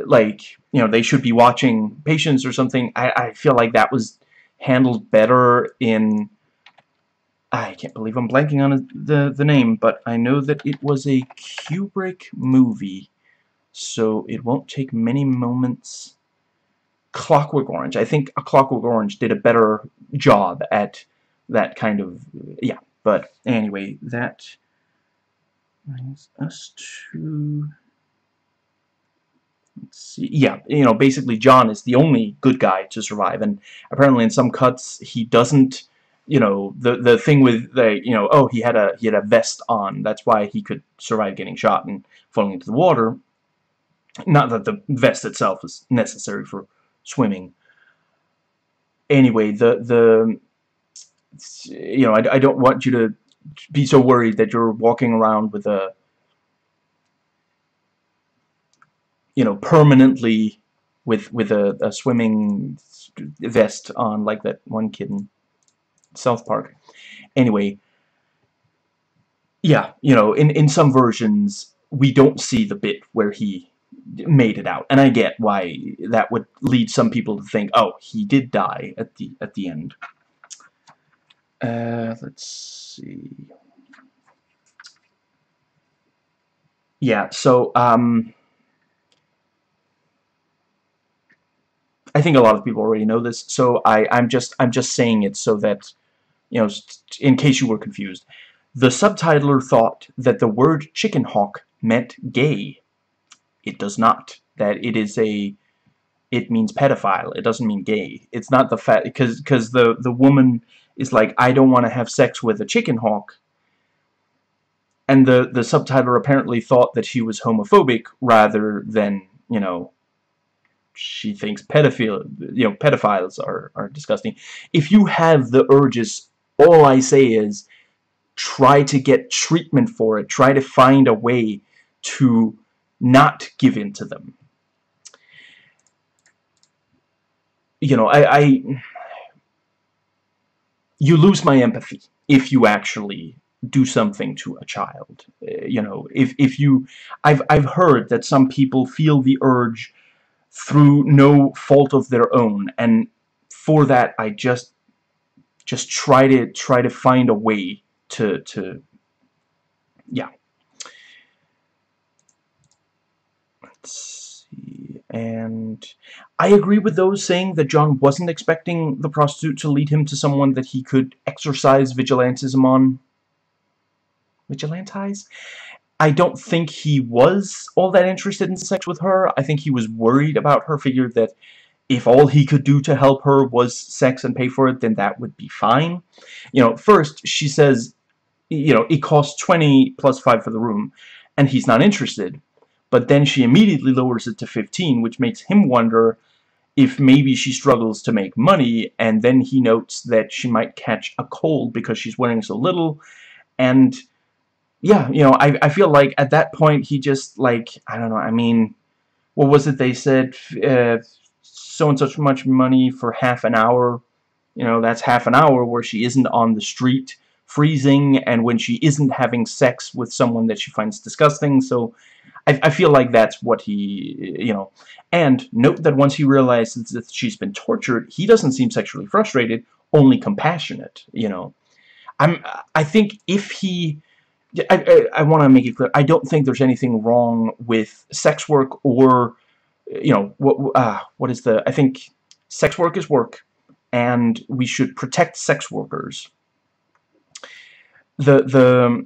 like you know they should be watching patients or something. I I feel like that was handled better in I can't believe I'm blanking on the the name, but I know that it was a Kubrick movie, so it won't take many moments. Clockwork Orange. I think a Clockwork Orange did a better job at that kind of, yeah. But anyway, that brings us to, let's see, yeah, you know, basically John is the only good guy to survive, and apparently in some cuts he doesn't, you know, the the thing with the, you know, oh, he had a he had a vest on, that's why he could survive getting shot and falling into the water. Not that the vest itself is necessary for swimming. Anyway, the the you know, I, I don't want you to be so worried that you're walking around with a, you know, permanently with with a, a swimming vest on like that one kid in South Park. Anyway, yeah, you know, in in some versions we don't see the bit where he made it out, and I get why that would lead some people to think, oh, he did die at the at the end. Uh, let's see. yeah, so, um... I think a lot of people already know this, so I, I'm just I'm just saying it so that, you know, in case you were confused. The subtitler thought that the word chicken hawk meant gay. It does not. That it is a it means pedophile. It doesn't mean gay. It's not the fact because because the the woman is like I don't want to have sex with a chicken hawk. And the the subtitler apparently thought that she was homophobic rather than you know she thinks pedophile you know pedophiles are are disgusting. If you have the urges, all I say is try to get treatment for it. Try to find a way to not give in to them. You know, I, I you lose my empathy if you actually do something to a child. Uh, you know, if if you I've I've heard that some people feel the urge through no fault of their own and for that I just just try to try to find a way to to yeah let's see and I agree with those saying that John wasn't expecting the prostitute to lead him to someone that he could exercise vigilantism on vigilantize I don't think he was all that interested in sex with her. I think he was worried about her, figured that if all he could do to help her was sex and pay for it, then that would be fine. You know, first, she says, you know, it costs 20 plus 5 for the room, and he's not interested. But then she immediately lowers it to 15, which makes him wonder if maybe she struggles to make money, and then he notes that she might catch a cold because she's wearing so little, and yeah, you know, I, I feel like at that point he just, like, I don't know, I mean, what was it they said, uh, so and such much money for half an hour, you know, that's half an hour where she isn't on the street freezing and when she isn't having sex with someone that she finds disgusting, so I, I feel like that's what he, you know, and note that once he realizes that she's been tortured, he doesn't seem sexually frustrated, only compassionate, you know. I'm, I think if he I, I, I want to make it clear, I don't think there's anything wrong with sex work or, you know, what, uh, what is the, I think sex work is work, and we should protect sex workers. The, the,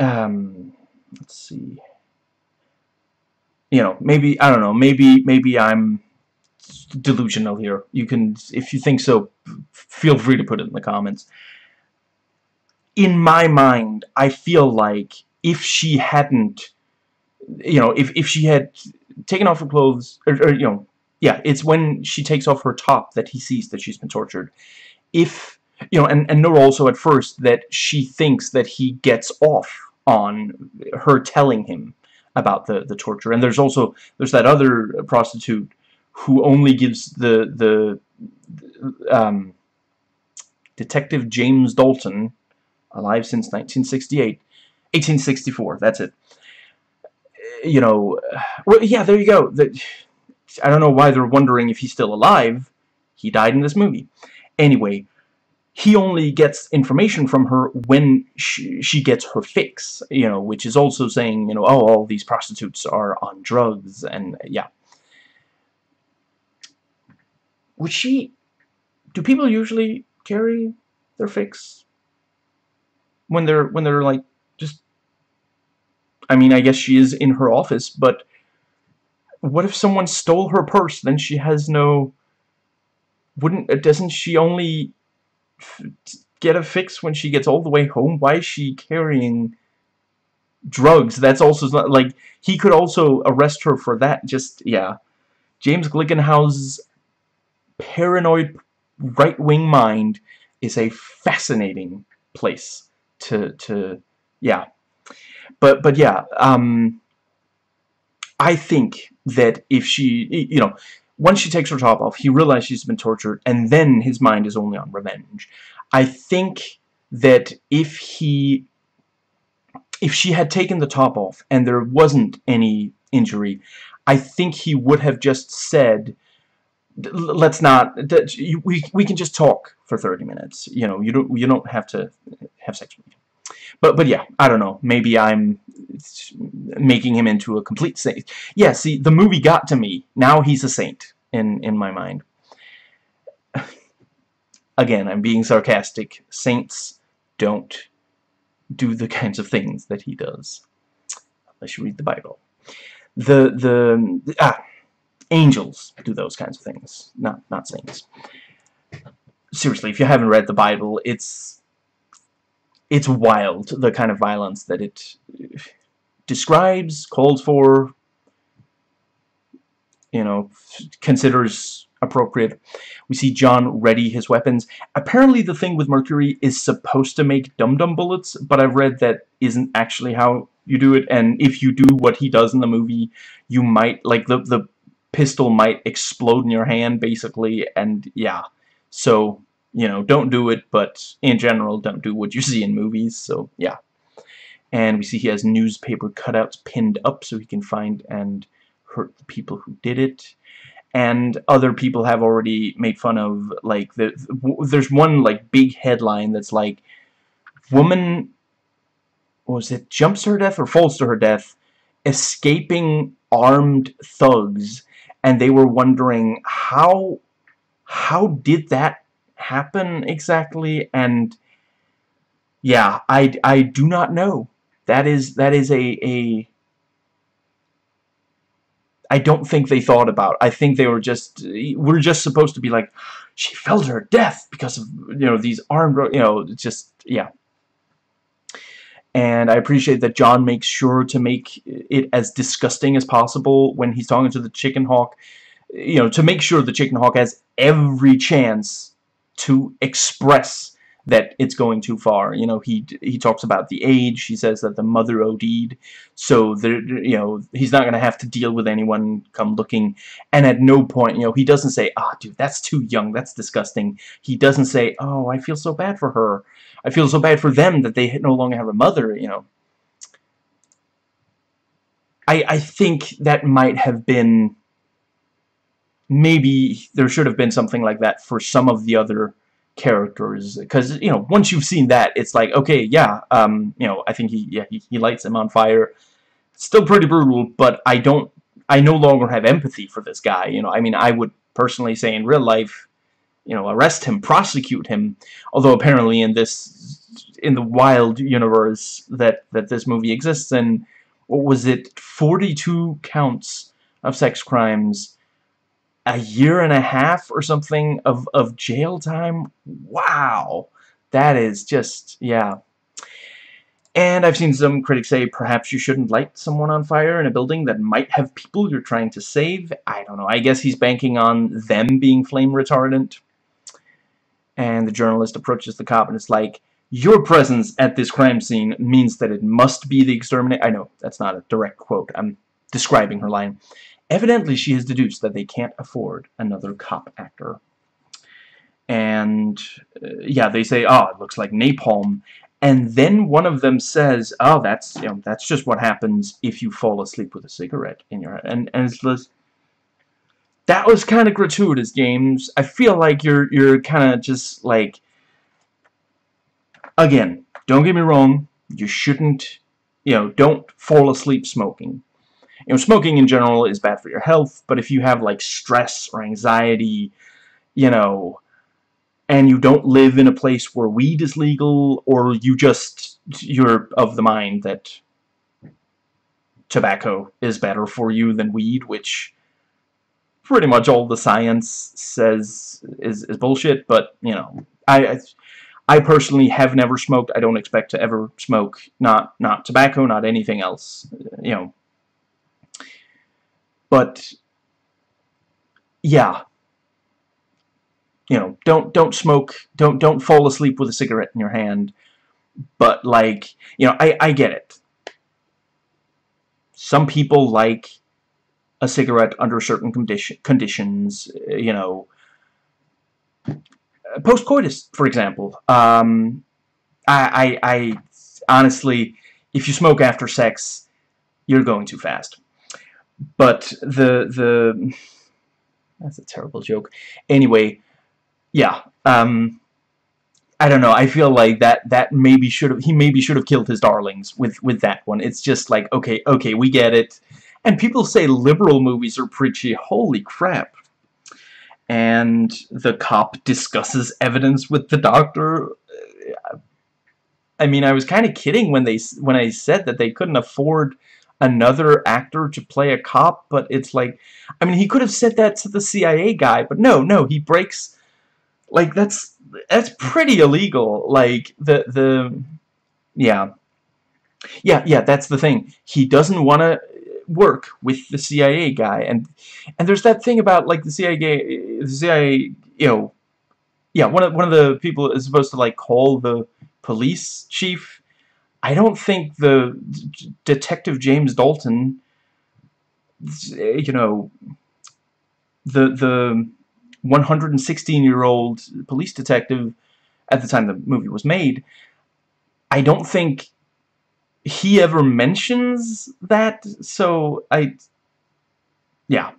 um, let's see, you know, maybe, I don't know, maybe, maybe I'm delusional here. You can, if you think so, feel free to put it in the comments in my mind, I feel like if she hadn't, you know, if, if she had taken off her clothes, or, or, you know, yeah, it's when she takes off her top that he sees that she's been tortured. If, you know, and, and know also at first that she thinks that he gets off on her telling him about the, the torture. And there's also, there's that other prostitute who only gives the, the, um, Detective James Dalton, alive since 1968. 1864, that's it. You know, well, yeah, there you go. The, I don't know why they're wondering if he's still alive. He died in this movie. Anyway, he only gets information from her when she, she gets her fix, you know, which is also saying, you know, oh, all these prostitutes are on drugs, and, yeah. Would she... Do people usually carry their fix when they're when they're like just I mean I guess she is in her office but what if someone stole her purse then she has no wouldn't doesn't she only get a fix when she gets all the way home. Why is she carrying drugs? That's also not, like he could also arrest her for that. Just yeah. James Glickenhaus's paranoid right-wing mind is a fascinating place to to yeah. But but yeah um I think that if she you know once she takes her top off he realizes she's been tortured and then his mind is only on revenge. I think that if he if she had taken the top off and there wasn't any injury I think he would have just said let's not we we can just talk for 30 minutes. You know you don't you don't have to have sex with me but but yeah, I don't know. Maybe I'm making him into a complete saint. Yeah, see, the movie got to me. Now he's a saint in in my mind. Again, I'm being sarcastic. Saints don't do the kinds of things that he does. Unless you read the Bible. The, the, ah, angels do those kinds of things, not, not saints. Seriously, if you haven't read the Bible, it's, it's wild, the kind of violence that it describes, calls for, you know, considers appropriate. We see John ready his weapons. Apparently the thing with Mercury is supposed to make dum-dum bullets, but I've read that isn't actually how you do it, and if you do what he does in the movie, you might, like, the, the pistol might explode in your hand, basically, and yeah. So, you know, don't do it, but in general, don't do what you see in movies, so yeah. And we see he has newspaper cutouts pinned up so he can find and hurt the people who did it and other people have already made fun of like the, there's one like big headline that's like woman was it jumps to her death or falls to her death escaping armed thugs and they were wondering how how did that happen exactly and yeah I, I do not know that is that is a a I don't think they thought about. I think they were just, we're just supposed to be like, she fell to her death because of, you know, these armed, you know, just, yeah. And I appreciate that John makes sure to make it as disgusting as possible when he's talking to the chicken hawk, you know, to make sure the chicken hawk has every chance to express that it's going too far. You know, he he talks about the age. He says that the mother OD'd, so there, you know, he's not going to have to deal with anyone come looking. And at no point, you know, he doesn't say, "Ah, oh, dude, that's too young. That's disgusting." He doesn't say, "Oh, I feel so bad for her. I feel so bad for them that they no longer have a mother." You know. I I think that might have been. Maybe there should have been something like that for some of the other characters. Because you know once you've seen that it's like okay yeah um you know I think he yeah he, he lights him on fire. Still pretty brutal but I don't I no longer have empathy for this guy you know. I mean I would personally say in real life you know arrest him prosecute him although apparently in this in the wild universe that that this movie exists in what was it 42 counts of sex crimes a year and a half or something of, of jail time. Wow. That is just, yeah. And I've seen some critics say perhaps you shouldn't light someone on fire in a building that might have people you're trying to save. I don't know. I guess he's banking on them being flame retardant. And the journalist approaches the cop and it's like, your presence at this crime scene means that it must be the exterminator. I know, that's not a direct quote. I'm describing her line. Evidently, she has deduced that they can't afford another cop actor. And, uh, yeah, they say, oh, it looks like napalm. And then one of them says, oh, that's, you know, that's just what happens if you fall asleep with a cigarette in your. And, and it's just, that was kind of gratuitous, James. I feel like you're, you're kind of just, like, again, don't get me wrong, you shouldn't, you know, don't fall asleep smoking you know, smoking in general is bad for your health, but if you have, like, stress or anxiety, you know, and you don't live in a place where weed is legal, or you just, you're of the mind that tobacco is better for you than weed, which pretty much all the science says is, is bullshit, but, you know, I, I I personally have never smoked. I don't expect to ever smoke. Not not tobacco, not anything else. You know, but yeah, you know, don't don't smoke, don't don't fall asleep with a cigarette in your hand. But like, you know, I I get it. Some people like a cigarette under certain condition conditions, you know, post-coitus, for example. Um, I, I, I honestly, if you smoke after sex, you're going too fast but the the that's a terrible joke. Anyway, yeah. Um, I don't know. I feel like that that maybe should have he maybe should have killed his darlings with with that one. It's just like okay, okay, we get it. And people say liberal movies are preachy. Holy crap! And the cop discusses evidence with the doctor. I mean, I was kind of kidding when they when I said that they couldn't afford another actor to play a cop, but it's like, I mean, he could have said that to the CIA guy, but no, no, he breaks, like, that's, that's pretty illegal, like, the, the, yeah, yeah, yeah, that's the thing, he doesn't want to work with the CIA guy, and, and there's that thing about, like, the CIA, the CIA, you know, yeah, one of, one of the people is supposed to, like, call the police chief, I don't think the Detective James Dalton, you know, the the 116-year-old police detective at the time the movie was made, I don't think he ever mentions that. So I, yeah,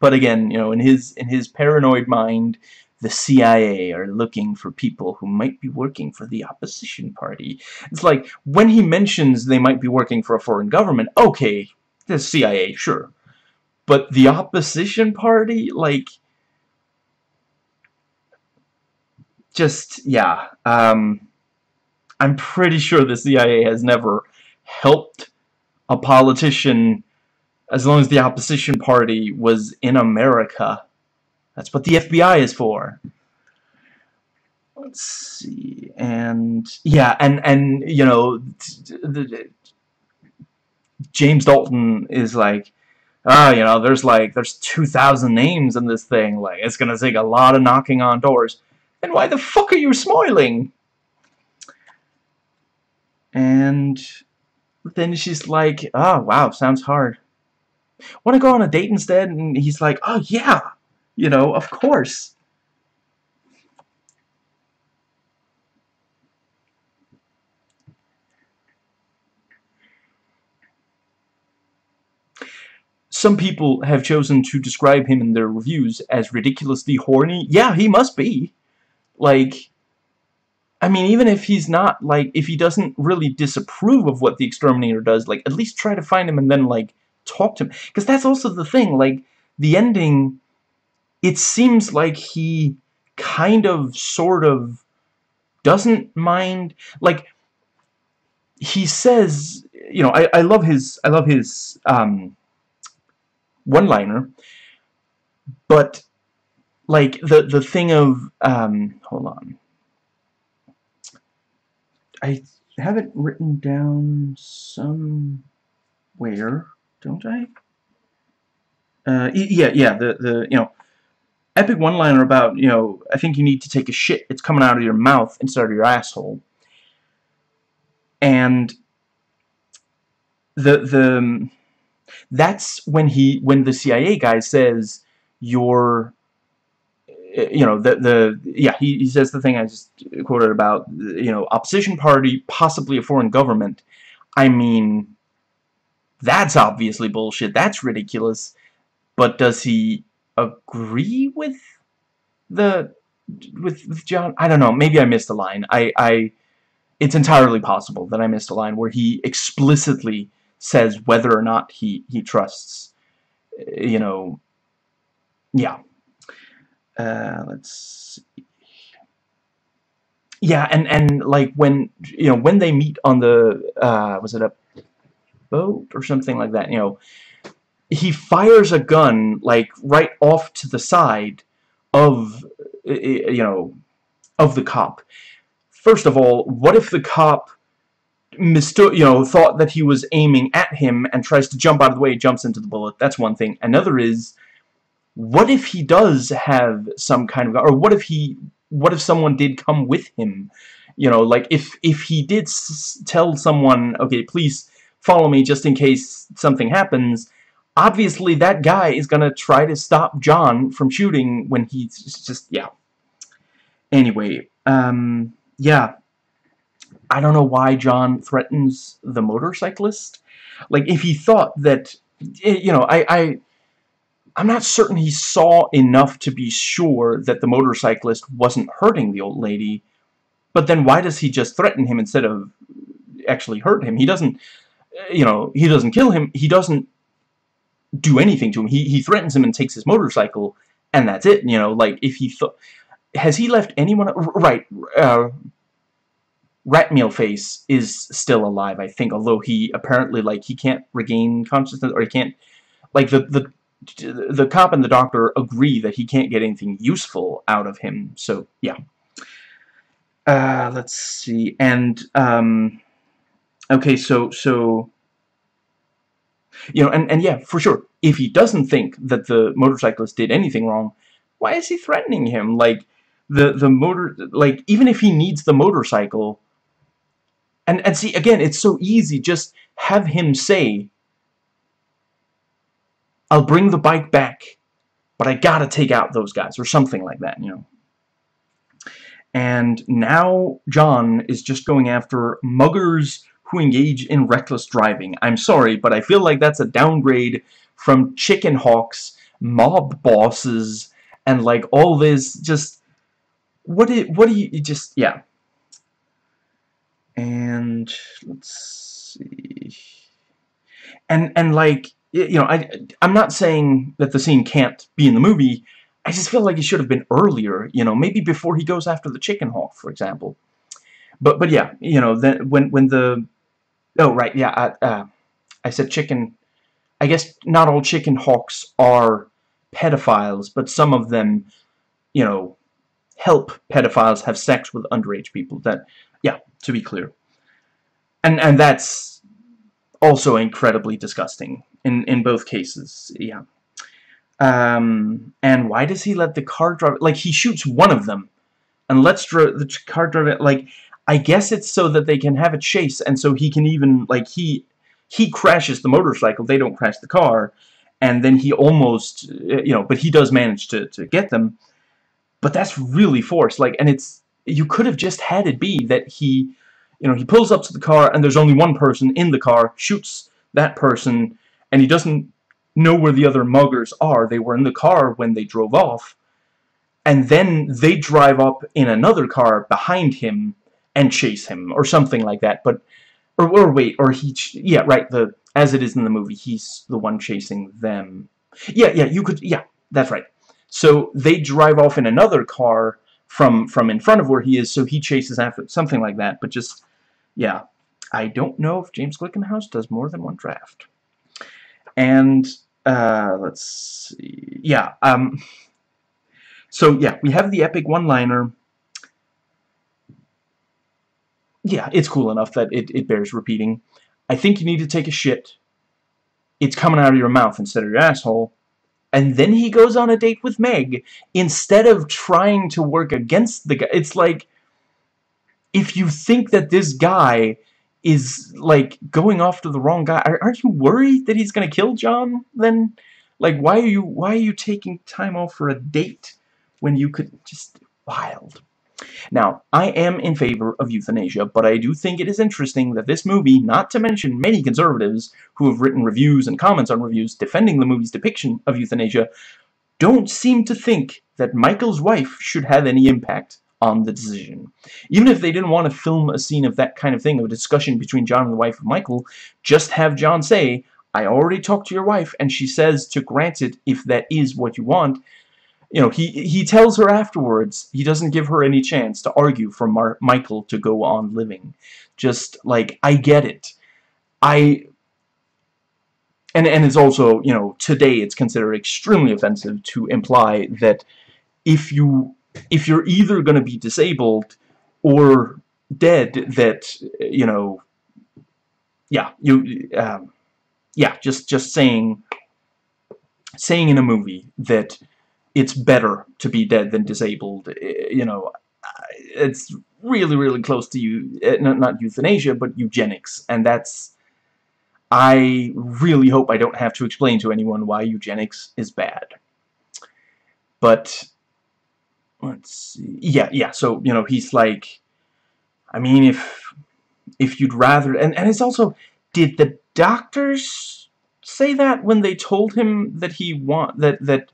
but again, you know, in his in his paranoid mind, the CIA are looking for people who might be working for the opposition party. It's like, when he mentions they might be working for a foreign government, okay, the CIA, sure. But the opposition party, like, just, yeah, um, I'm pretty sure the CIA has never helped a politician as long as the opposition party was in America. That's what the FBI is for. Let's see, and yeah, and and you know, the, James Dalton is like, ah, you know, there's like there's 2,000 names in this thing. Like, it's gonna take a lot of knocking on doors. And why the fuck are you smiling? And then she's like, oh, wow, sounds hard. Want to go on a date instead? And he's like, oh, yeah. You know, of course. Some people have chosen to describe him in their reviews as ridiculously horny. Yeah, he must be. Like, I mean, even if he's not, like, if he doesn't really disapprove of what the Exterminator does, like, at least try to find him and then, like, talk to him. Because that's also the thing, like, the ending it seems like he kind of, sort of, doesn't mind, like, he says, you know, I, I love his, I love his, um, one-liner, but, like, the, the thing of, um, hold on, I have it written down somewhere, don't I? Uh, yeah, yeah, the, the, you know, epic one-liner about, you know, I think you need to take a shit. It's coming out of your mouth instead of your asshole. And the the um, that's when he when the CIA guy says you're eh, you know the the yeah he, he says the thing I just quoted about you know opposition party possibly a foreign government I mean that's obviously bullshit that's ridiculous but does he agree with the with, with John? I don't know. Maybe I missed a line. I, I it's entirely possible that I missed a line where he explicitly says whether or not he he trusts. You know. Yeah. Uh, let's. See. Yeah, and and like when you know when they meet on the uh, was it a boat or something like that? You know he fires a gun like right off to the side of you know of the cop. First of all what if the cop mistook you know thought that he was aiming at him and tries to jump out of the way jumps into the bullet? That's one thing. Another is what if he does have some kind of or what if he what if someone did come with him? You know like if if he did tell someone okay please follow me just in case something happens obviously that guy is going to try to stop John from shooting when he's just, yeah. Anyway, um, yeah. I don't know why John threatens the motorcyclist. Like, if he thought that, you know, I, I, I'm not certain he saw enough to be sure that the motorcyclist wasn't hurting the old lady. but then why does he just threaten him instead of actually hurt him? He doesn't, you know, he doesn't kill him. He doesn't do anything to him. He, he threatens him and takes his motorcycle, and that's it. You know, like, if he thought... Has he left anyone... Right, uh, Ratmeal Face is still alive, I think, although he apparently, like, he can't regain consciousness, or he can't... Like, the, the the cop and the doctor agree that he can't get anything useful out of him, so, yeah. Uh, let's see, and, um, okay, so, so, you know, and, and yeah, for sure, if he doesn't think that the motorcyclist did anything wrong, why is he threatening him? Like, the, the motor, like, even if he needs the motorcycle, and, and see, again, it's so easy, just have him say, I'll bring the bike back, but I gotta take out those guys, or something like that, you know. And now John is just going after muggers who engage in reckless driving. I'm sorry, but I feel like that's a downgrade from chicken hawks, mob bosses, and like all this just what do what do you just yeah. And let's see. And and like you know, I I'm not saying that the scene can't be in the movie. I just feel like it should have been earlier, you know, maybe before he goes after the chicken hawk, for example. But but yeah, you know, then when when the Oh, right, yeah, I, uh, I said chicken... I guess not all chicken hawks are pedophiles, but some of them, you know, help pedophiles have sex with underage people. That, yeah, to be clear. And, and that's also incredibly disgusting in, in both cases, yeah. Um, and why does he let the car drive? Like, he shoots one of them and lets the car driver... Like, I guess it's so that they can have a chase, and so he can even, like, he he crashes the motorcycle, they don't crash the car, and then he almost, uh, you know, but he does manage to, to get them, but that's really forced, like, and it's, you could have just had it be that he, you know, he pulls up to the car, and there's only one person in the car, shoots that person, and he doesn't know where the other muggers are, they were in the car when they drove off, and then they drive up in another car behind him, and chase him or something like that. But or, or wait, or he yeah, right, the as it is in the movie, he's the one chasing them. Yeah, yeah, you could yeah, that's right. So they drive off in another car from from in front of where he is, so he chases after something like that, but just yeah. I don't know if James Glickenhaus does more than one draft. And uh, let's see. Yeah, um so yeah, we have the epic one-liner yeah, it's cool enough that it, it bears repeating. I think you need to take a shit. It's coming out of your mouth instead of your asshole. And then he goes on a date with Meg instead of trying to work against the guy. It's like, if you think that this guy is, like, going after the wrong guy, aren't you worried that he's going to kill John, then? Like, why are you, why are you taking time off for a date when you could just, wild. Now, I am in favor of euthanasia, but I do think it is interesting that this movie, not to mention many conservatives who have written reviews and comments on reviews defending the movie's depiction of euthanasia, don't seem to think that Michael's wife should have any impact on the decision. Even if they didn't want to film a scene of that kind of thing, of a discussion between John and the wife of Michael, just have John say, I already talked to your wife, and she says to grant it if that is what you want, you know, he he tells her afterwards, he doesn't give her any chance to argue for Mar Michael to go on living. Just, like, I get it. I... And, and it's also, you know, today it's considered extremely offensive to imply that if you if you're either going to be disabled or dead, that, you know, yeah, you, um, yeah, just, just saying, saying in a movie that it's better to be dead than disabled. Eh, you know, it's really, really close to you, eh, not euthanasia, but eugenics, and that's, I really hope I don't have to explain to anyone why eugenics is bad. But, let's see, yeah, yeah, so, you know, he's like, I mean, if, if you'd rather, and, and it's also, did the doctors say that when they told him that he want, that, that,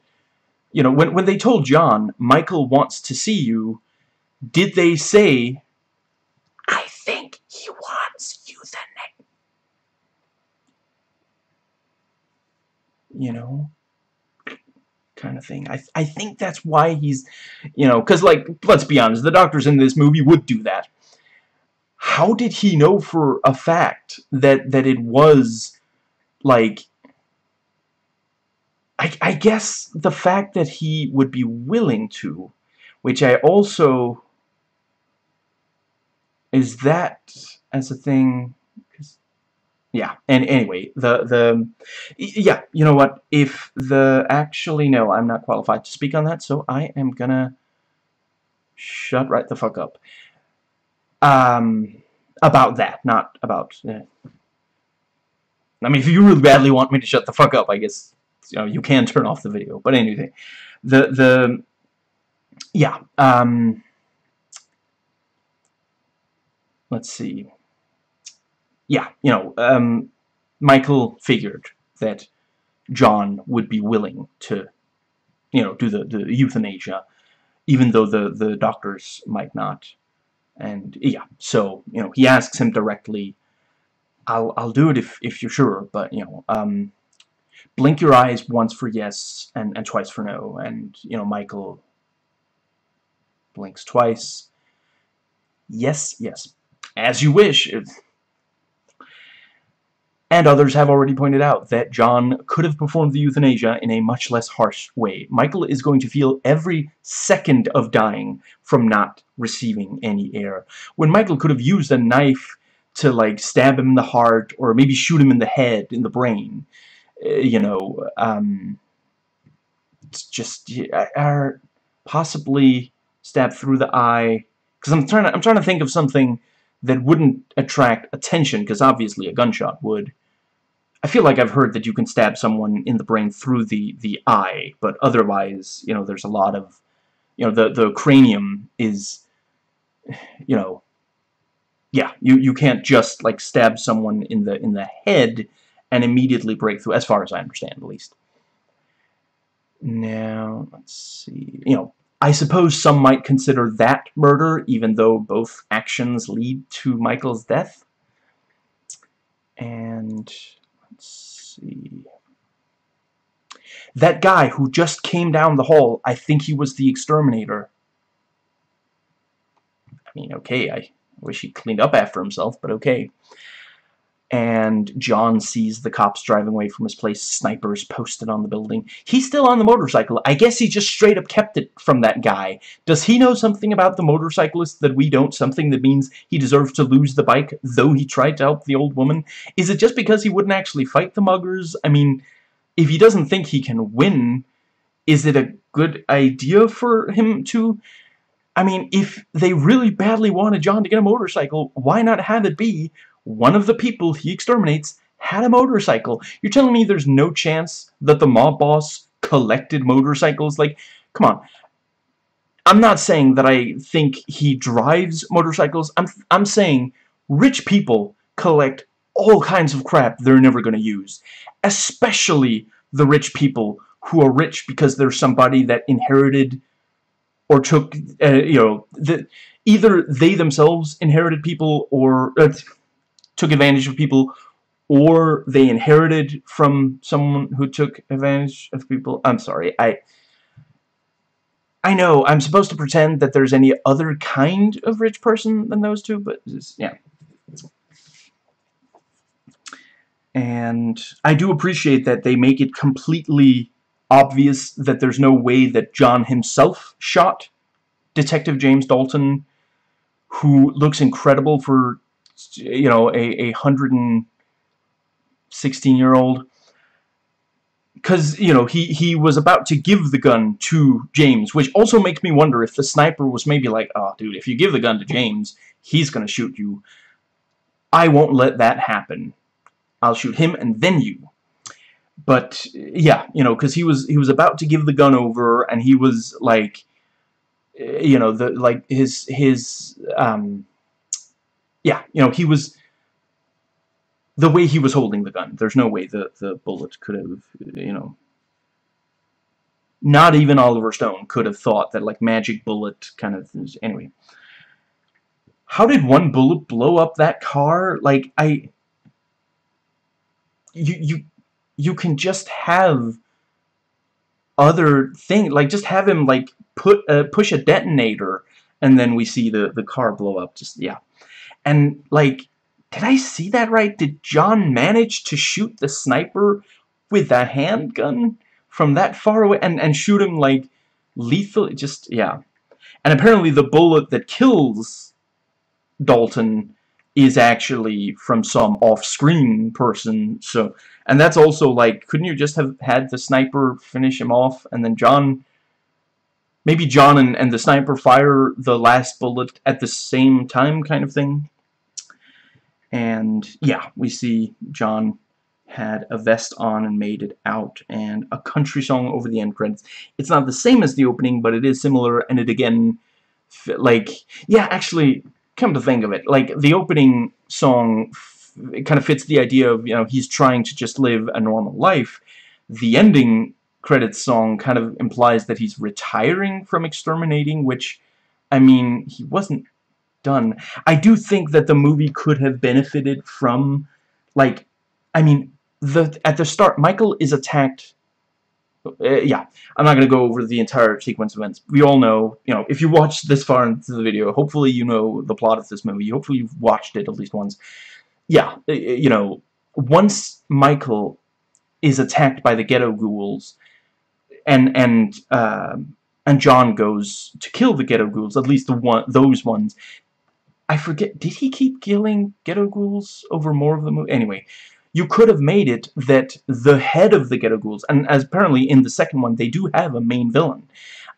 you know, when, when they told John, Michael wants to see you, did they say, I think he wants you the next... You know? kind of thing. I, I think that's why he's, you know, because, like, let's be honest, the doctors in this movie would do that. How did he know for a fact that, that it was, like, I, I guess the fact that he would be willing to, which I also, is that as a thing yeah and anyway the the yeah you know what if the actually no I'm not qualified to speak on that so I am gonna shut right the fuck up. Um about that not about uh, I mean if you really badly want me to shut the fuck up I guess you know you can turn off the video but anyway the the yeah um let's see yeah, you know, um, Michael figured that John would be willing to, you know, do the, the euthanasia, even though the, the doctors might not. And, yeah, so, you know, he asks him directly, I'll, I'll do it if, if you're sure, but, you know, um, blink your eyes once for yes and, and twice for no. And, you know, Michael blinks twice. Yes, yes. As you wish. And others have already pointed out that John could have performed the euthanasia in a much less harsh way. Michael is going to feel every second of dying from not receiving any air. When Michael could have used a knife to, like, stab him in the heart or maybe shoot him in the head, in the brain, you know, um, it's just, or possibly stab through the eye. Because I'm trying to, I'm trying to think of something that wouldn't attract attention, because obviously a gunshot would. I feel like I've heard that you can stab someone in the brain through the, the eye, but otherwise, you know, there's a lot of, you know, the, the cranium is, you know, yeah, you, you can't just, like, stab someone in the, in the head and immediately break through, as far as I understand, at least. Now, let's see, you know, I suppose some might consider that murder, even though both actions lead to Michael's death. And let's see. That guy who just came down the hall, I think he was the exterminator. I mean, okay, I wish he cleaned up after himself, but okay and John sees the cops driving away from his place, snipers posted on the building. He's still on the motorcycle. I guess he just straight up kept it from that guy. Does he know something about the motorcyclist that we don't? Something that means he deserves to lose the bike, though he tried to help the old woman? Is it just because he wouldn't actually fight the muggers? I mean, if he doesn't think he can win, is it a good idea for him to... I mean, if they really badly wanted John to get a motorcycle, why not have it be one of the people he exterminates had a motorcycle. You're telling me there's no chance that the mob boss collected motorcycles? Like, come on. I'm not saying that I think he drives motorcycles. I'm, I'm saying rich people collect all kinds of crap they're never going to use. Especially the rich people who are rich because they're somebody that inherited or took, uh, you know, the, either they themselves inherited people or... Uh, took advantage of people or they inherited from someone who took advantage of people. I'm sorry, I I know I'm supposed to pretend that there's any other kind of rich person than those two, but just, yeah. And I do appreciate that they make it completely obvious that there's no way that John himself shot Detective James Dalton, who looks incredible for you know, a, a 116 year old because you know he he was about to give the gun to James which also makes me wonder if the sniper was maybe like oh dude if you give the gun to James he's gonna shoot you. I won't let that happen. I'll shoot him and then you. But yeah you know because he was he was about to give the gun over and he was like you know the like his his um yeah, you know, he was the way he was holding the gun. There's no way the the bullet could have, you know, not even Oliver Stone could have thought that like magic bullet kind of anyway. How did one bullet blow up that car? Like I you you you can just have other thing like just have him like put uh, push a detonator and then we see the the car blow up just yeah and like did I see that right? Did John manage to shoot the sniper with a handgun from that far away and and shoot him like lethal just yeah. And apparently the bullet that kills Dalton is actually from some off-screen person so and that's also like couldn't you just have had the sniper finish him off and then John maybe John and, and the sniper fire the last bullet at the same time kind of thing and yeah we see John had a vest on and made it out and a country song over the end credits it's not the same as the opening but it is similar and it again like yeah actually come to think of it, like, the opening song it kind of fits the idea of, you know, he's trying to just live a normal life. The ending credits song kind of implies that he's retiring from exterminating, which, I mean, he wasn't done. I do think that the movie could have benefited from, like, I mean, the at the start, Michael is attacked uh, yeah, I'm not going to go over the entire sequence of events. We all know, you know, if you watched this far into the video, hopefully you know the plot of this movie. Hopefully you've watched it at least once. Yeah, uh, uh, you know, once Michael is attacked by the ghetto ghouls, and and uh, and John goes to kill the ghetto ghouls, at least the one those ones. I forget, did he keep killing ghetto ghouls over more of the movie? Anyway, you could have made it that the head of the Ghetto Ghouls, and as apparently in the second one they do have a main villain,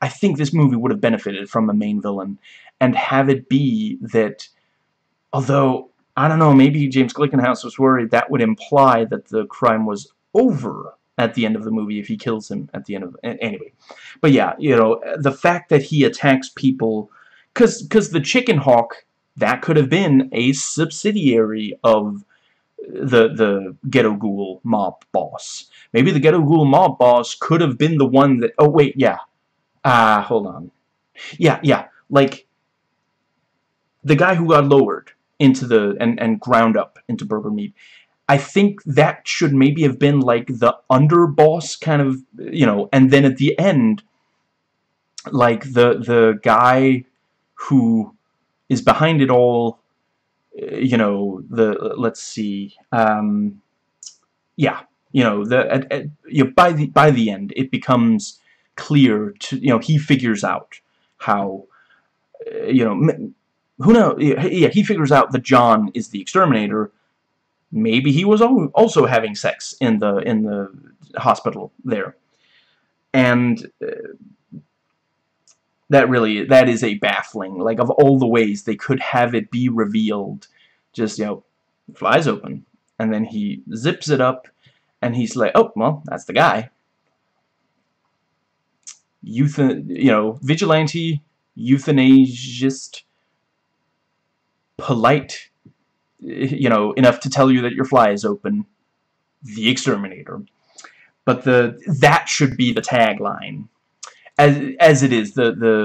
I think this movie would have benefited from a main villain, and have it be that, although, I don't know, maybe James Glickenhaus was worried that would imply that the crime was over at the end of the movie if he kills him at the end of anyway but yeah you know the fact that he attacks people because the chicken hawk that could have been a subsidiary of the the ghetto ghoul mob boss. Maybe the ghetto ghoul mob boss could have been the one that. Oh wait, yeah. Ah, uh, hold on. Yeah, yeah. Like the guy who got lowered into the and and ground up into burger meat. I think that should maybe have been like the underboss kind of, you know, and then at the end, like the the guy who is behind it all you know the let's see um, yeah you know the at, at, you know, by the by the end it becomes clear to you know he figures out how uh, you know who knows yeah he figures out that John is the exterminator. Maybe he was also having sex in the in the hospital there. And uh, that really that is a baffling like of all the ways they could have it be revealed just you know flies open and then he zips it up and he's like oh well that's the guy. Youth you know vigilante euthanagist polite you know enough to tell you that your fly is open the exterminator. But the that should be the tagline as as it is the the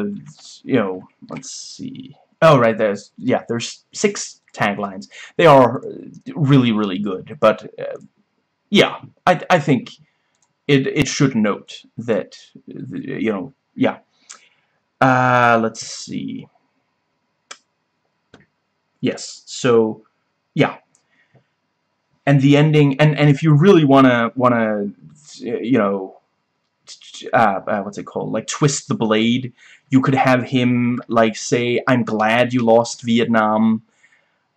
you know let's see. Oh right there's yeah there's six taglines. They are really really good but uh, yeah I I think it it should note that you know yeah. Uh let's see. Yes so yeah. And the ending and and if you really wanna wanna you know uh, uh, what's it called? Like twist the blade. You could have him like say, "I'm glad you lost Vietnam."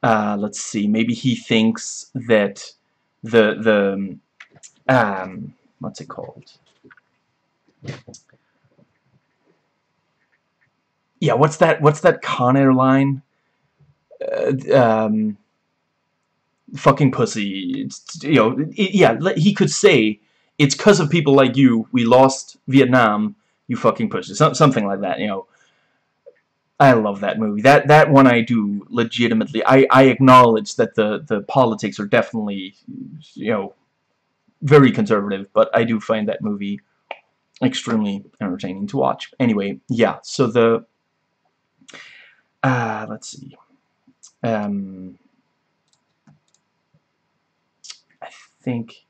Uh, let's see. Maybe he thinks that the the um, what's it called? Yeah, what's that? What's that Con Air line? Uh, um, fucking pussy. You know, yeah. He could say it's because of people like you we lost Vietnam, you fucking pussy. So, something like that, you know. I love that movie. That that one I do legitimately. I I acknowledge that the the politics are definitely you know very conservative, but I do find that movie extremely entertaining to watch. Anyway, yeah. So the uh let's see. Um I think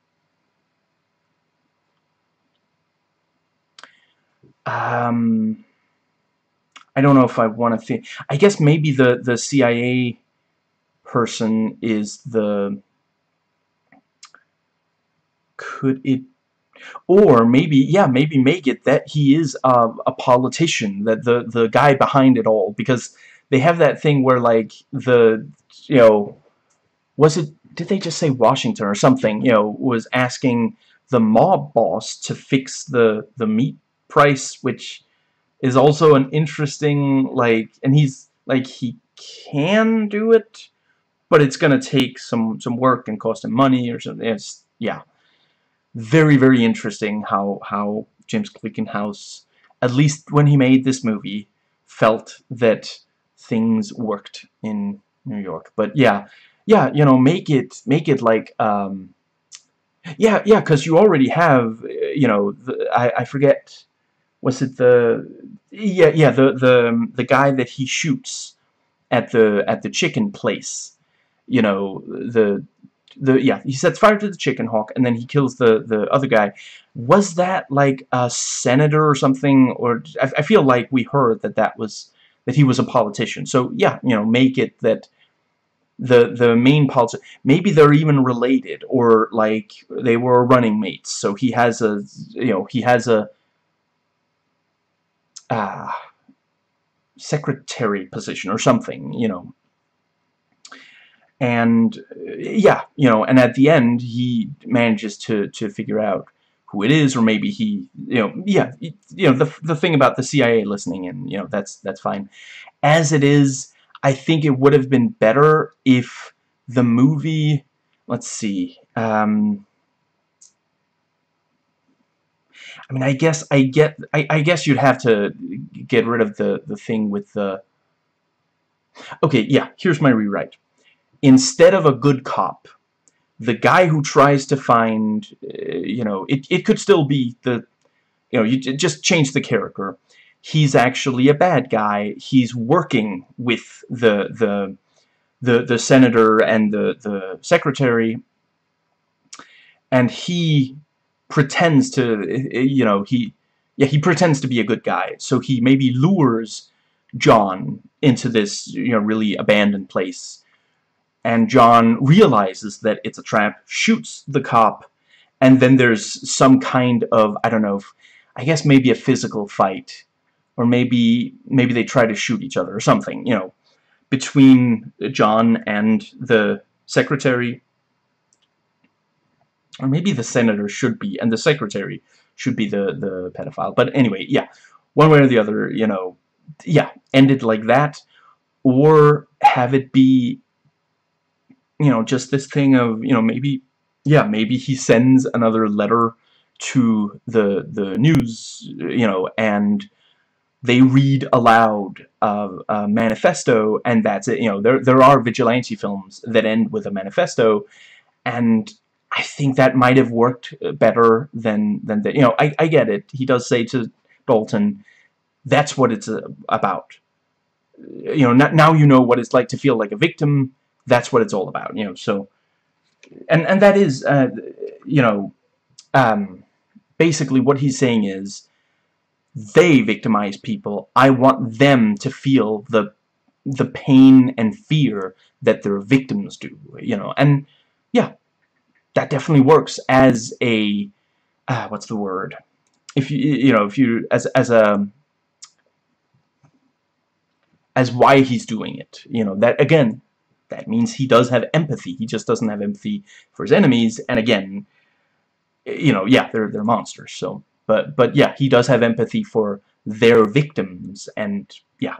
um, I don't know if I want to think. I guess maybe the the CIA person is the. Could it, or maybe yeah, maybe make it that he is a, a politician, that the the guy behind it all, because they have that thing where like the you know, was it did they just say Washington or something? You know, was asking the mob boss to fix the the meat price, which is also an interesting like, and he's like he can do it, but it's gonna take some some work and cost him money or something. It's yeah, very very interesting how how James Glickenhaus, at least when he made this movie, felt that things worked in New York. But yeah, yeah, you know, make it make it like um, yeah, yeah, because you already have, you know, the, I I forget, was it the yeah yeah the the the guy that he shoots at the at the chicken place, you know the the yeah he sets fire to the chicken hawk and then he kills the the other guy. Was that like a senator or something? Or I, I feel like we heard that that was that he was a politician. So yeah, you know, make it that the the main politician maybe they're even related or like they were running mates so he has a you know he has a uh, secretary position or something you know. And yeah you know and at the end he manages to to figure out who it is or maybe he you know yeah you know the the thing about the CIA listening and you know that's that's fine. As it is I think it would have been better if the movie, let's see, um, I mean, I guess I get, I, I guess you'd have to get rid of the, the thing with the, okay, yeah, here's my rewrite. Instead of a good cop, the guy who tries to find, uh, you know, it, it could still be the, you know, you just change the character he's actually a bad guy. He's working with the the the the senator and the the secretary, and he pretends to eh, you know he yeah he pretends to be a good guy. So he maybe lures John into this you know really abandoned place. And John realizes that it's a trap, shoots the cop, and then there's some kind of, I don't know, I guess maybe a physical fight or maybe maybe they try to shoot each other or something, you know, between John and the secretary. Or maybe the senator should be, and the secretary should be the, the pedophile. But anyway, yeah, one way or the other, you know, yeah, end it like that, or have it be, you know, just this thing of, you know, maybe, yeah, maybe he sends another letter to the the news, you know, and they read aloud uh, a manifesto, and that's it. You know, there there are vigilante films that end with a manifesto, and I think that might have worked better than than the, you know. I I get it. He does say to Dalton, "That's what it's uh, about." You know, now you know what it's like to feel like a victim. That's what it's all about. You know, so and and that is, uh, you know, um, basically what he's saying is they victimize people. I want them to feel the the pain and fear that their victims do, you know. And yeah, that definitely works as a uh, what's the word? If you you know, if you as as a as why he's doing it, you know, that again, that means he does have empathy. He just doesn't have empathy for his enemies. And again, you know, yeah, they're they're monsters. So but, but yeah, he does have empathy for their victims, and yeah.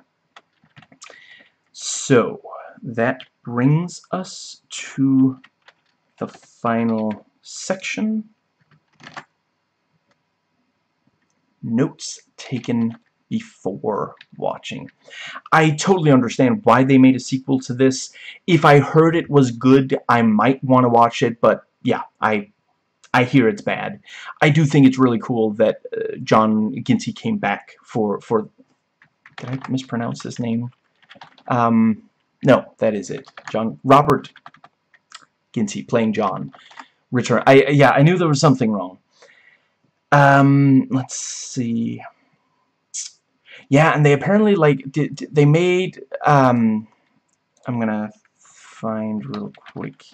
So, that brings us to the final section. Notes taken before watching. I totally understand why they made a sequel to this. If I heard it was good, I might want to watch it, but yeah, I I hear it's bad. I do think it's really cool that uh, John Ginty came back for for. Did I mispronounce his name? Um, no, that is it. John Robert Playing John. Return. I yeah, I knew there was something wrong. Um, let's see. Yeah, and they apparently like did, they made um I'm gonna find real quick.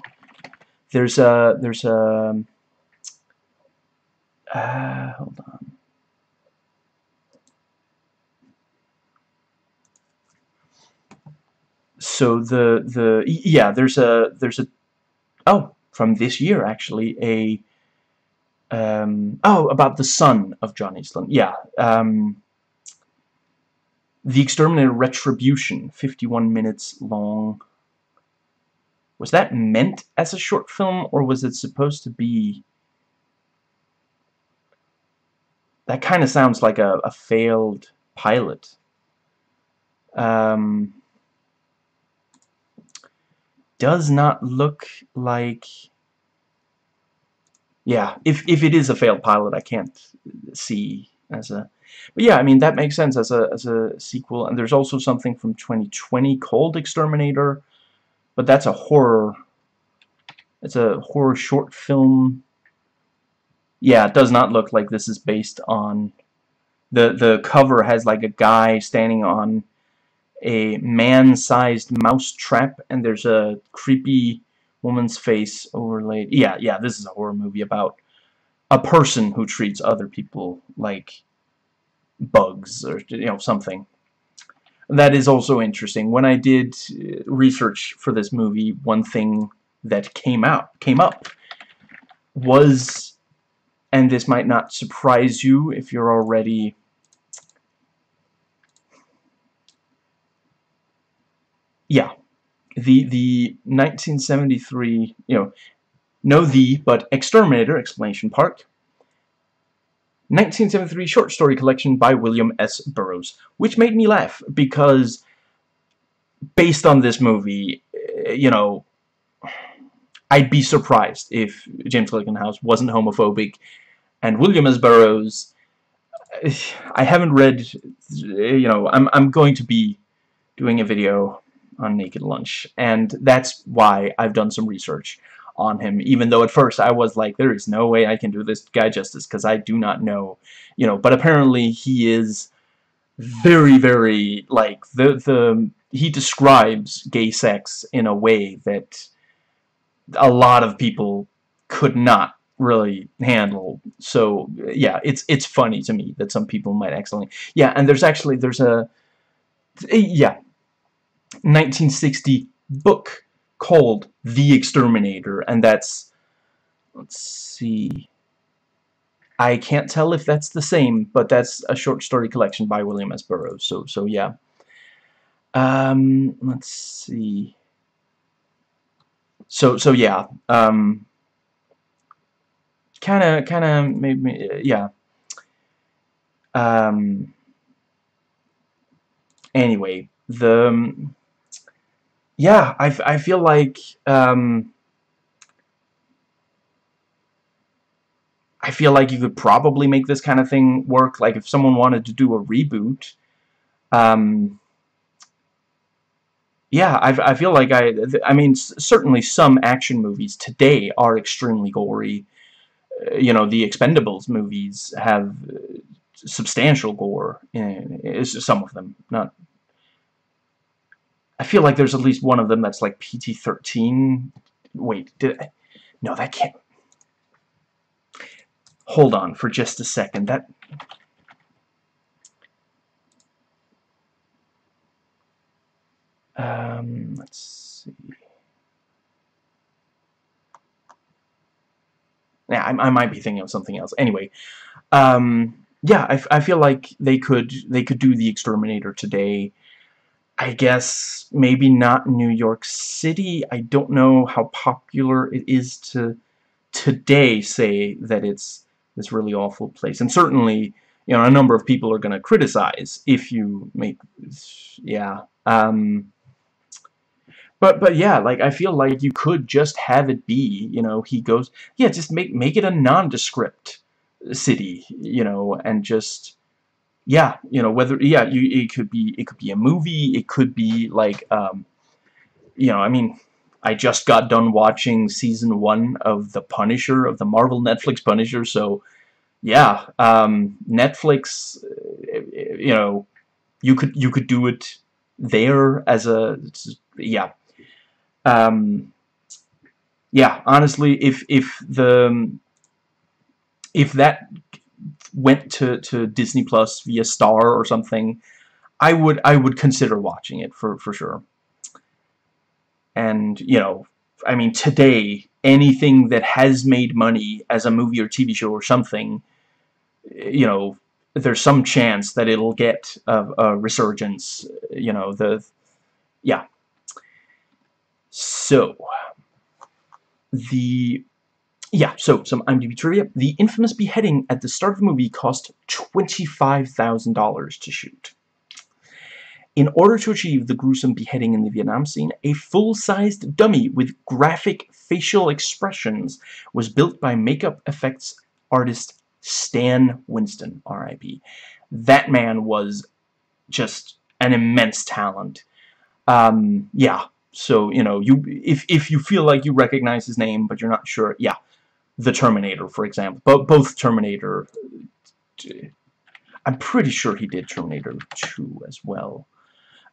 There's a there's a uh, hold on. So the the yeah there's a there's a oh from this year actually a um, oh about the son of John Eastland. Yeah um, the Exterminator Retribution 51 minutes long. Was that meant as a short film or was it supposed to be? That kind of sounds like a, a failed pilot. Um, does not look like yeah if, if it is a failed pilot I can't see as a but yeah I mean that makes sense as a, as a sequel. And there's also something from 2020 called Exterminator but that's a horror it's a horror short film. Yeah it does not look like this is based on the the cover has like a guy standing on a man-sized mouse trap and there's a creepy woman's face overlaid. Yeah yeah this is a horror movie about a person who treats other people like bugs or you know something. That is also interesting. When I did uh, research for this movie one thing that came out came up was and this might not surprise you if you're already yeah, the the 1973, you know, no the, but Exterminator, explanation park, 1973 short story collection by William S. Burroughs, which made me laugh because based on this movie, eh, you know, I'd be surprised if James Glickenhaus wasn't homophobic and William S. Burroughs eh, I haven't read eh, you know I'm I'm going to be doing a video on Naked Lunch, and that's why I've done some research on him, even though at first I was like, there is no way I can do this guy justice, because I do not know, you know, but apparently he is very, very, like, the, the, he describes gay sex in a way that a lot of people could not really handle. So, yeah, it's, it's funny to me that some people might accidentally, yeah, and there's actually, there's a, yeah, 1960 book called The Exterminator, and that's, let's see, I can't tell if that's the same, but that's a short story collection by William S. Burroughs, so, so yeah. Um, let's see. So, so yeah, um, kind of, kind of made me, yeah. Um, anyway, the, um, yeah, I, I feel like um, I feel like you could probably make this kind of thing work. Like if someone wanted to do a reboot, um, yeah, I, I feel like I, I mean, certainly some action movies today are extremely gory. Uh, you know, the Expendables movies have uh, substantial gore. In, some of them, not I feel like there's at least one of them that's like PT-13. Wait, did I? No, that can't. Hold on for just a second. That. Um, let's see. Yeah, I, I might be thinking of something else. Anyway, um, yeah, I, I feel like they could they could do the Exterminator today I guess maybe not New York City. I don't know how popular it is to today say that it's this really awful place. And certainly, you know, a number of people are going to criticize if you make, yeah. Um, but but yeah, like I feel like you could just have it be, you know, he goes, yeah, just make make it a nondescript city, you know, and just yeah, you know, whether yeah, you it could be it could be a movie, it could be like um you know, I mean, I just got done watching season 1 of The Punisher of the Marvel Netflix Punisher, so yeah, um Netflix you know, you could you could do it there as a yeah. Um, yeah honestly if if the if that went to to Disney Plus via Star or something I would I would consider watching it for for sure and you know I mean today anything that has made money as a movie or TV show or something you know there's some chance that it'll get a, a resurgence. You know, the yeah. So the yeah, so some IMDb trivia. The infamous beheading at the start of the movie cost $25,000 to shoot. In order to achieve the gruesome beheading in the Vietnam scene, a full-sized dummy with graphic facial expressions was built by makeup effects artist Stan Winston, R.I.P. That man was just an immense talent. Um, yeah, so, you know, you if, if you feel like you recognize his name, but you're not sure, yeah, The Terminator, for example. Bo both Terminator, I'm pretty sure he did Terminator 2 as well.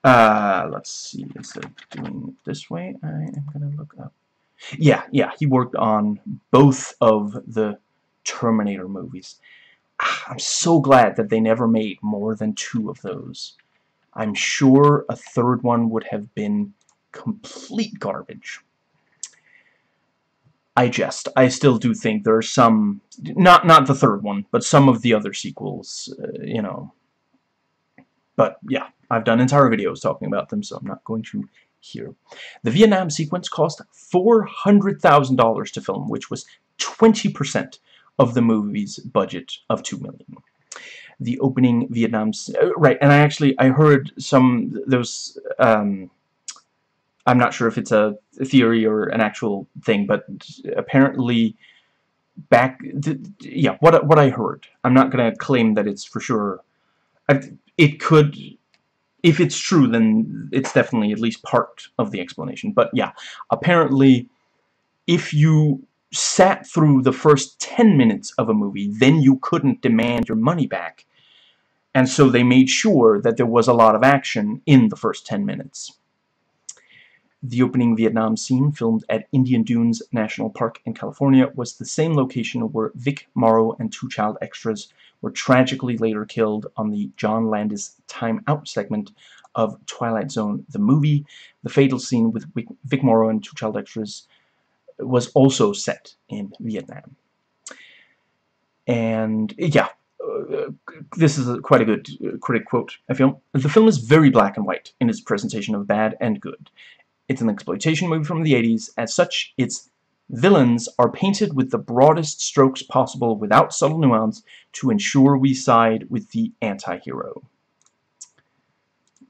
Uh, let's see, instead of doing it this way, I am to look up. Yeah, yeah, he worked on both of the Terminator movies. I'm so glad that they never made more than two of those. I'm sure a third one would have been complete garbage. I jest. I still do think there are some, not not the third one, but some of the other sequels, uh, you know. But yeah, I've done entire videos talking about them, so I'm not going to here. The Vietnam sequence cost $400,000 to film, which was 20% of the movie's budget of 2 million. The opening Vietnam... Uh, right, and I actually, I heard some, those, um, I'm not sure if it's a theory or an actual thing, but apparently back, yeah, what, what I heard, I'm not going to claim that it's for sure, I've, it could, if it's true, then it's definitely at least part of the explanation, but yeah, apparently if you sat through the first 10 minutes of a movie, then you couldn't demand your money back. And so they made sure that there was a lot of action in the first 10 minutes. The opening Vietnam scene, filmed at Indian Dunes National Park in California, was the same location where Vic Morrow and two child extras were tragically later killed on the John Landis Time Out segment of Twilight Zone the movie. The fatal scene with Vic Morrow and two child extras was also set in Vietnam. And yeah, uh, this is a, quite a good uh, critic quote, I feel. The film is very black and white in its presentation of bad and good. It's an exploitation movie from the 80s. As such, its villains are painted with the broadest strokes possible without subtle nuance to ensure we side with the anti-hero.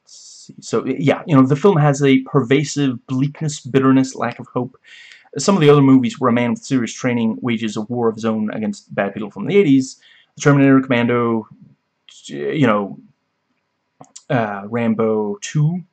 So, yeah, you know, the film has a pervasive bleakness, bitterness, lack of hope, some of the other movies where a man with serious training wages a war of his own against bad people from the 80s. The Terminator, Commando, you know, uh, Rambo 2,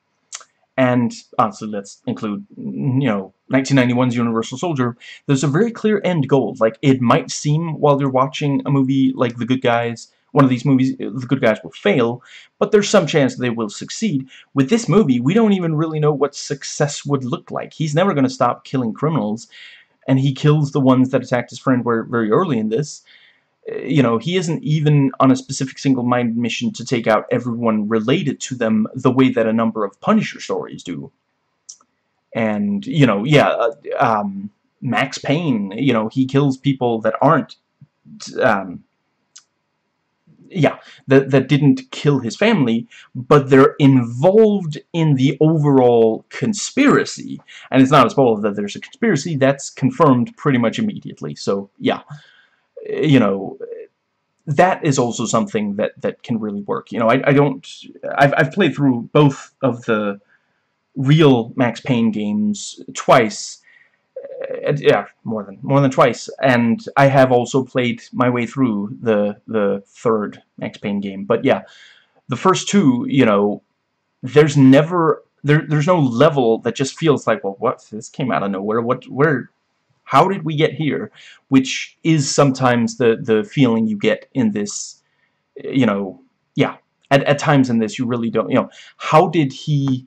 and honestly, let's include, you know, 1991's Universal Soldier. There's a very clear end goal. Like, it might seem while you're watching a movie like The Good Guys one of these movies, the good guys will fail, but there's some chance they will succeed. With this movie, we don't even really know what success would look like. He's never going to stop killing criminals, and he kills the ones that attacked his friend very early in this. You know, he isn't even on a specific single-minded mission to take out everyone related to them the way that a number of Punisher stories do. And, you know, yeah, uh, um, Max Payne, you know, he kills people that aren't um, yeah, that, that didn't kill his family, but they're involved in the overall conspiracy. And it's not a spoiler that there's a conspiracy, that's confirmed pretty much immediately. So, yeah, you know, that is also something that, that can really work. You know, I, I don't, I've, I've played through both of the real Max Payne games twice, uh, yeah, more than more than twice. And I have also played my way through the the third Max Payne game. But yeah, the first two, you know, there's never there there's no level that just feels like, well, what this came out of nowhere. What where how did we get here? Which is sometimes the the feeling you get in this, you know, yeah, at, at times in this you really don't you know how did he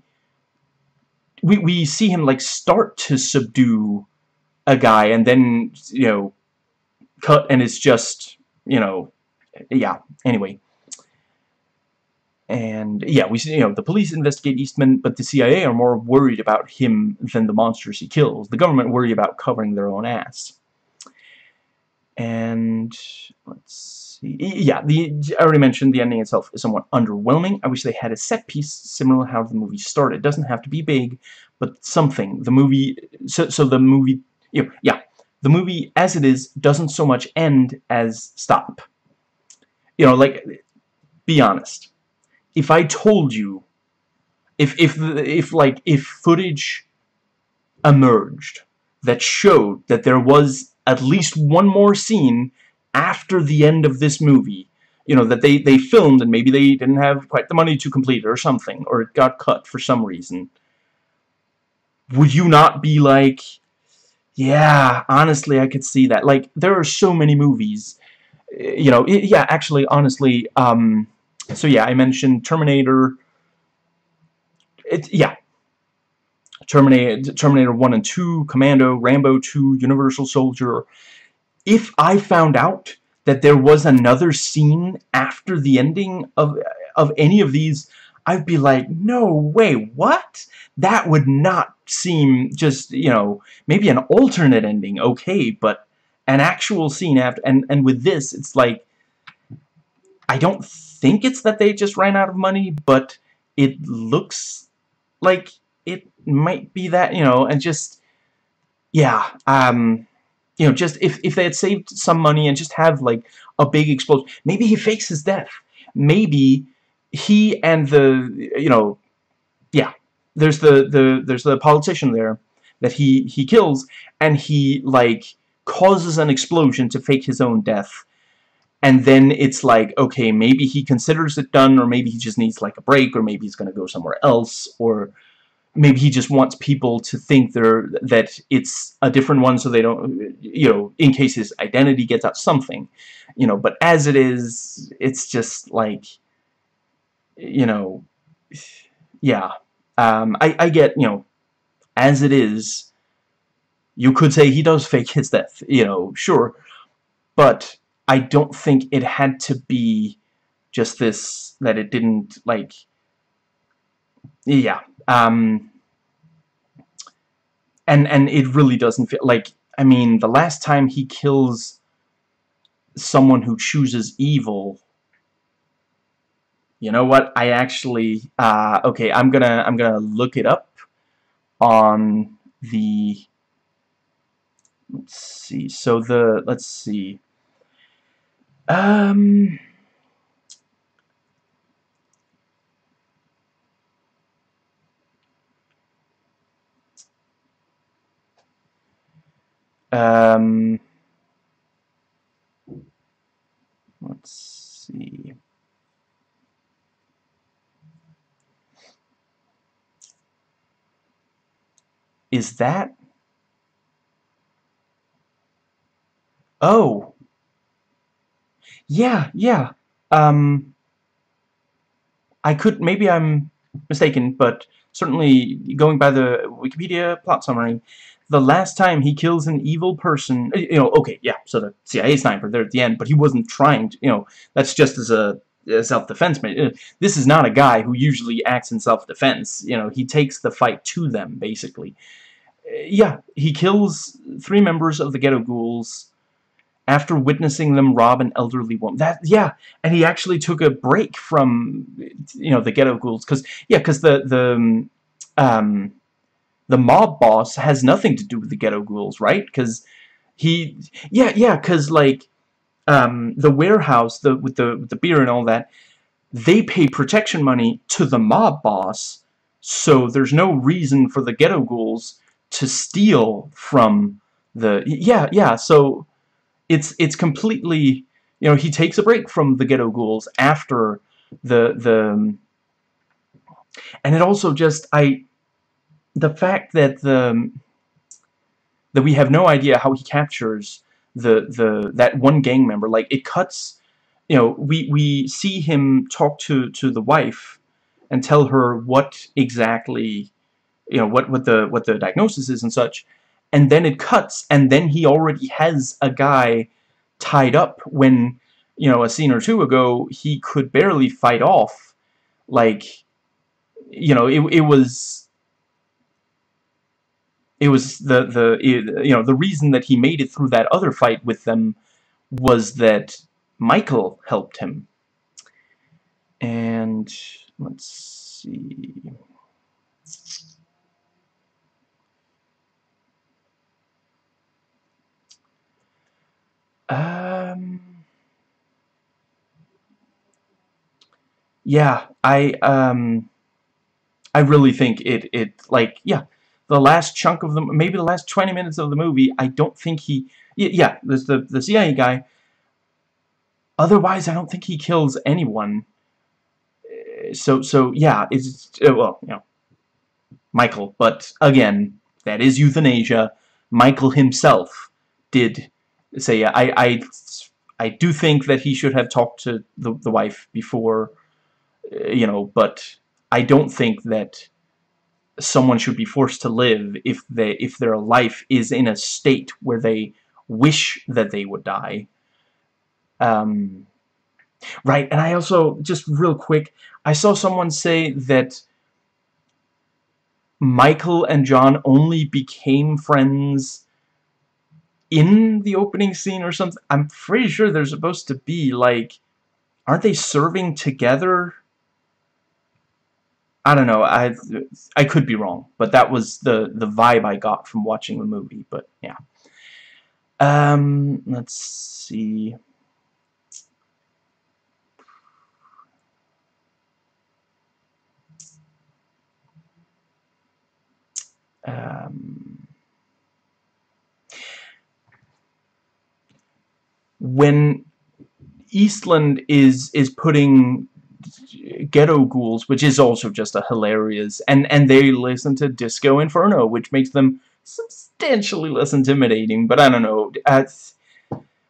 we, we see him like start to subdue a guy and then you know cut and it's just you know yeah anyway and yeah we see you know the police investigate Eastman but the CIA are more worried about him than the monsters he kills the government worry about covering their own ass and let's see. yeah, the I already mentioned the ending itself is somewhat underwhelming. I wish they had a set piece similar to how the movie started. It doesn't have to be big, but something. The movie, so, so the movie, yeah, yeah, the movie as it is doesn't so much end as stop. You know, like, be honest. If I told you, if if if like if footage emerged that showed that there was at least one more scene after the end of this movie, you know, that they, they filmed and maybe they didn't have quite the money to complete it or something, or it got cut for some reason, would you not be like, yeah, honestly, I could see that. Like, there are so many movies, you know, it, yeah, actually, honestly, um, so yeah, I mentioned Terminator, it, yeah, Terminator, Terminator 1 and 2, Commando, Rambo 2, Universal Soldier, if I found out that there was another scene after the ending of of any of these, I'd be like, no way, what? That would not seem just, you know, maybe an alternate ending, okay, but an actual scene after, and, and with this, it's like, I don't think it's that they just ran out of money, but it looks like it might be that, you know, and just, yeah, um, you know, just if, if they had saved some money and just have, like, a big explosion. Maybe he fakes his death. Maybe he and the, you know, yeah, there's the, the, there's the politician there that he, he kills, and he, like, causes an explosion to fake his own death. And then it's like, okay, maybe he considers it done, or maybe he just needs, like, a break, or maybe he's going to go somewhere else, or maybe he just wants people to think they're that it's a different one so they don't you know in case his identity gets out something you know. But as it is it's just like you know yeah. Um, I, I get you know as it is you could say he does fake his death you know sure. But I don't think it had to be just this that it didn't like yeah um, and and it really doesn't feel like I mean the last time he kills someone who chooses evil you know what? I actually uh, okay I'm gonna I'm gonna look it up on the let's see so the let's see um Um, let's see. Is that? Oh. Yeah, yeah. Um, I could, maybe I'm mistaken, but certainly going by the Wikipedia plot summary, the last time he kills an evil person, you know, okay, yeah, so the CIA sniper there at the end, but he wasn't trying to, you know, that's just as a, a self-defense. Uh, this is not a guy who usually acts in self-defense. You know, he takes the fight to them, basically. Uh, yeah, he kills three members of the Ghetto Ghouls after witnessing them rob an elderly woman. That, yeah, and he actually took a break from, you know, the Ghetto Ghouls, because, yeah, because the, the, um, the mob boss has nothing to do with the ghetto ghouls, right? Because he, yeah, yeah, because like um, the warehouse, the with the with the beer and all that, they pay protection money to the mob boss, so there's no reason for the ghetto ghouls to steal from the yeah yeah. So it's it's completely you know he takes a break from the ghetto ghouls after the the and it also just I the fact that the that we have no idea how he captures the the that one gang member like it cuts you know, we, we see him talk to, to the wife and tell her what exactly, you know, what, what, the, what the diagnosis is and such, and then it cuts, and then he already has a guy tied up when, you know, a scene or two ago, he could barely fight off, like, you know, it, it was it was the the you know the reason that he made it through that other fight with them was that Michael helped him. And let's see. Um, yeah, I um, I really think it it like yeah, the last chunk of the maybe the last 20 minutes of the movie. I don't think he yeah, there's the the CIA guy Otherwise, I don't think he kills anyone. Uh, so, so yeah, it's, uh, well, you know, Michael. But, again, that is euthanasia. Michael himself did say, yeah, I, I, I do think that he should have talked to the, the wife before, uh, you know, but I don't think that someone should be forced to live if they if their life is in a state where they wish that they would die. Um, right, and I also, just real quick, I saw someone say that Michael and John only became friends in the opening scene or something. I'm pretty sure they're supposed to be, like, aren't they serving together? I don't know. I I could be wrong, but that was the the vibe I got from watching the movie. But yeah. Um, let's see. um, when Eastland is is putting ghetto ghouls, which is also just a hilarious, and and they listen to Disco Inferno, which makes them substantially less intimidating. But I don't know. Uh,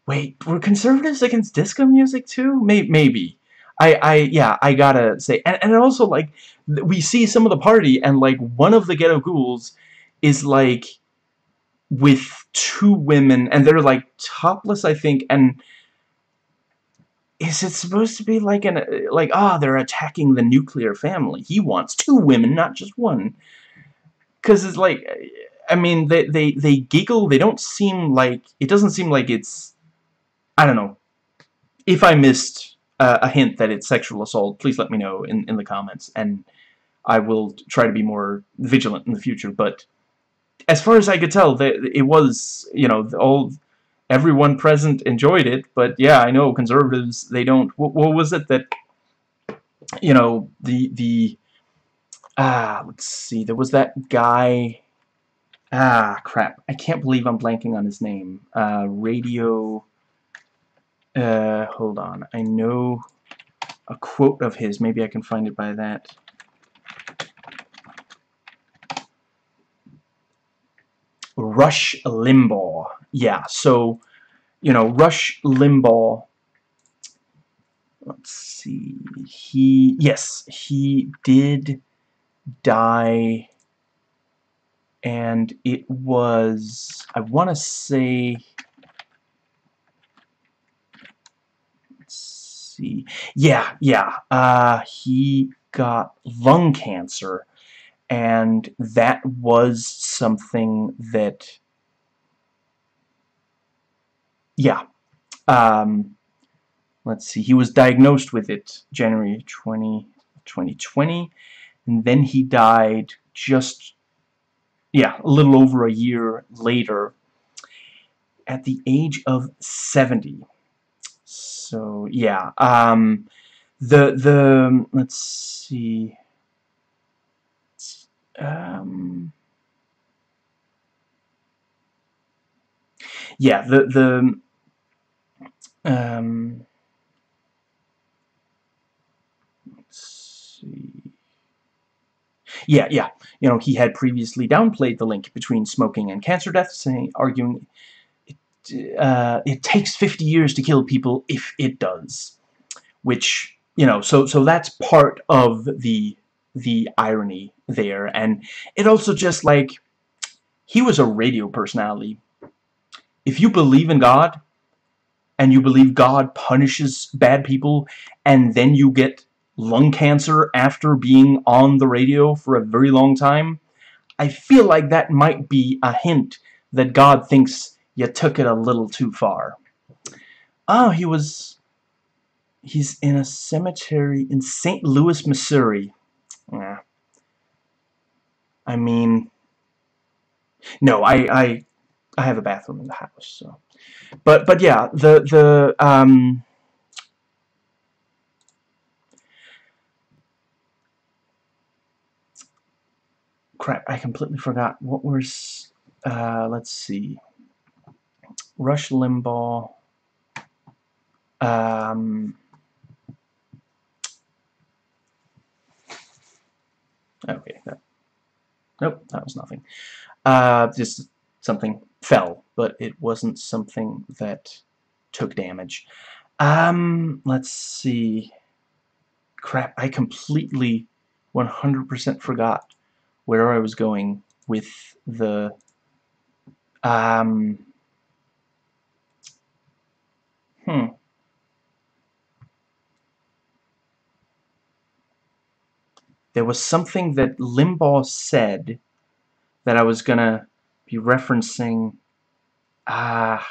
wait, were conservatives against disco music too? Maybe. maybe. I, I, yeah, I gotta say, and, and also, like, we see some of the party, and, like, one of the ghetto ghouls is, like, with two women, and they're, like, topless, I think, and is it supposed to be like an, like, ah, oh, they're attacking the nuclear family. He wants two women, not just one. Because it's like, I mean, they, they, they giggle, they don't seem like, it doesn't seem like it's, I don't know. If I missed uh, a hint that it's sexual assault, please let me know in, in the comments, and I will try to be more vigilant in the future, but as far as I could tell, it was, you know, all everyone present enjoyed it, but yeah, I know conservatives, they don't, what, what was it that, you know, the, the, ah, let's see, there was that guy, ah, crap, I can't believe I'm blanking on his name, uh, radio, uh, hold on. I know a quote of his. Maybe I can find it by that. Rush Limbaugh. Yeah, so, you know, Rush Limbaugh, let's see, he, yes, he did die, and it was, I want to say, let's see. Yeah, yeah. Uh, he got lung cancer, and that was something that. Yeah. Um, let's see. He was diagnosed with it January 20, 2020, and then he died just, yeah, a little over a year later at the age of 70 so yeah um, the the let's see um, yeah the the um, let's see yeah yeah you know he had previously downplayed the link between smoking and cancer deaths saying arguing uh, it takes 50 years to kill people if it does. which you know so so that's part of the the irony there. And it also just like he was a radio personality. If you believe in God and you believe God punishes bad people and then you get lung cancer after being on the radio for a very long time I feel like that might be a hint that God thinks you took it a little too far. Oh he was he's in a cemetery in St. Louis Missouri yeah. I mean no I I I have a bathroom in the house so. But but yeah the the um crap I completely forgot what was uh let's see. Rush Limbaugh um okay that nope that was nothing uh just something fell, but it wasn't something that took damage. Um, let's see. Crap, I completely 100% forgot where I was going with the um hmm there was something that Limbaugh said that I was gonna be referencing. Ah uh,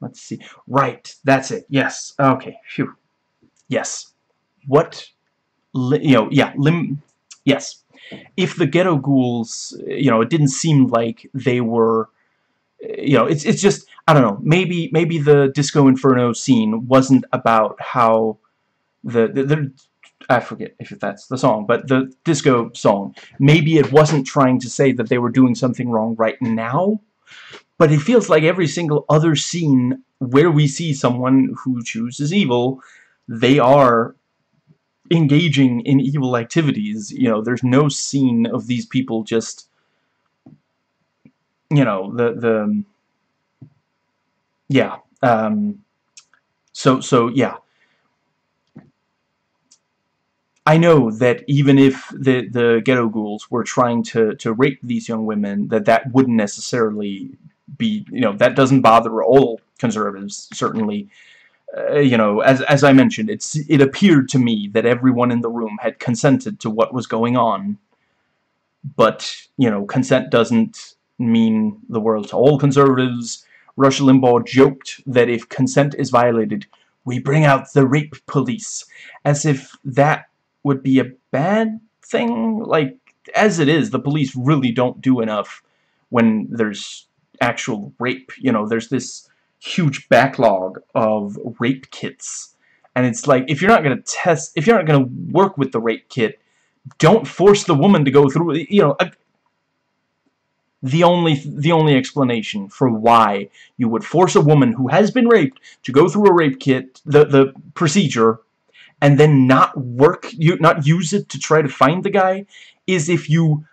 let's see. Right that's it. Yes. Okay phew. Yes. What you know yeah lim yes. If the ghetto ghouls you know it didn't seem like they were you know it's it's just I don't know maybe maybe the Disco Inferno scene wasn't about how the, the, the I forget if that's the song, but the disco song, maybe it wasn't trying to say that they were doing something wrong right now, but it feels like every single other scene where we see someone who chooses evil, they are engaging in evil activities. You know, there's no scene of these people just, you know, the, the, yeah, um, so, so, yeah. I know that even if the the ghetto ghouls were trying to to rape these young women, that that wouldn't necessarily be you know that doesn't bother all conservatives certainly. Uh, you know, as as I mentioned, it's it appeared to me that everyone in the room had consented to what was going on. But you know, consent doesn't mean the world to all conservatives. Rush Limbaugh joked that if consent is violated, we bring out the rape police, as if that would be a bad thing. Like, as it is, the police really don't do enough when there's actual rape. You know, there's this huge backlog of rape kits. And it's like, if you're not going to test, if you're not going to work with the rape kit, don't force the woman to go through, you know, a, the only the only explanation for why you would force a woman who has been raped to go through a rape kit, the the procedure and then not work, you not use it to try to find the guy, is if you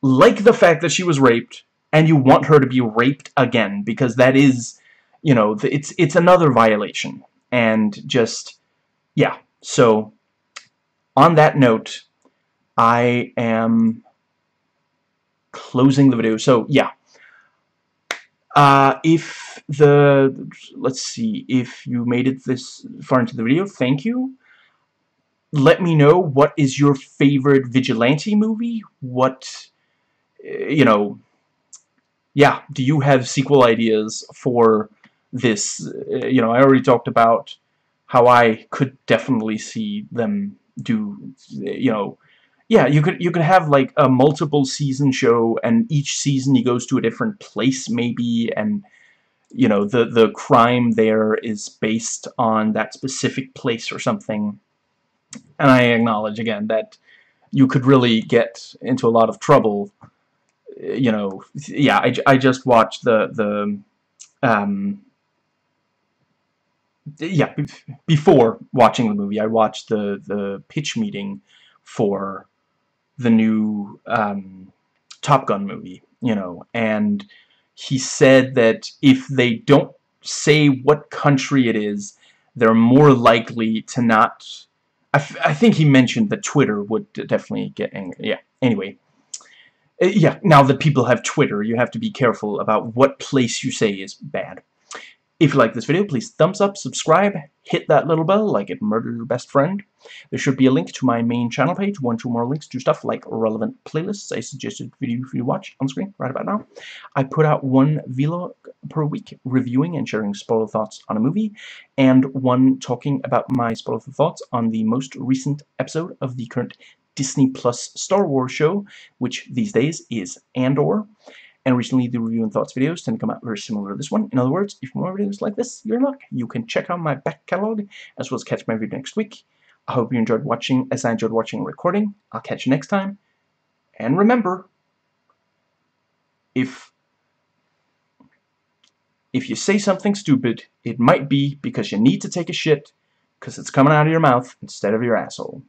like the fact that she was raped and you want her to be raped again because that is, you know, it's it's another violation and just yeah. So on that note, I am closing the video. So yeah. Uh, if the let's see if you made it this far into the video, thank you let me know what is your favorite vigilante movie? What eh, you know yeah do you have sequel ideas for this? Eh, you know I already talked about how I could definitely see them do eh, you know yeah you could you could have like a multiple season show and each season he goes to a different place maybe and you know the the crime there is based on that specific place or something and I acknowledge again that you could really get into a lot of trouble you know yeah I, I just watched the the um yeah before watching the movie I watched the the pitch meeting for the new um, Top Gun movie you know and he said that if they don't say what country it is they're more likely to not... I, I think he mentioned that Twitter would definitely get angry. Yeah, anyway. Uh, yeah, now that people have Twitter, you have to be careful about what place you say is bad. If you like this video, please thumbs up, subscribe, hit that little bell like it murdered your best friend. There should be a link to my main channel page, one or more links to stuff like relevant playlists I suggested video for you to watch on screen right about now. I put out one vlog per week reviewing and sharing spoiler thoughts on a movie, and one talking about my spoiler thoughts on the most recent episode of the current Disney Plus Star Wars show, which these days is Andor and recently the review and thoughts videos tend to come out very similar to this one. In other words, if more videos like this, you're in luck. You can check out my back catalog, as well as catch my video next week. I hope you enjoyed watching as I enjoyed watching recording. I'll catch you next time. And remember, if if you say something stupid, it might be because you need to take a shit because it's coming out of your mouth instead of your asshole.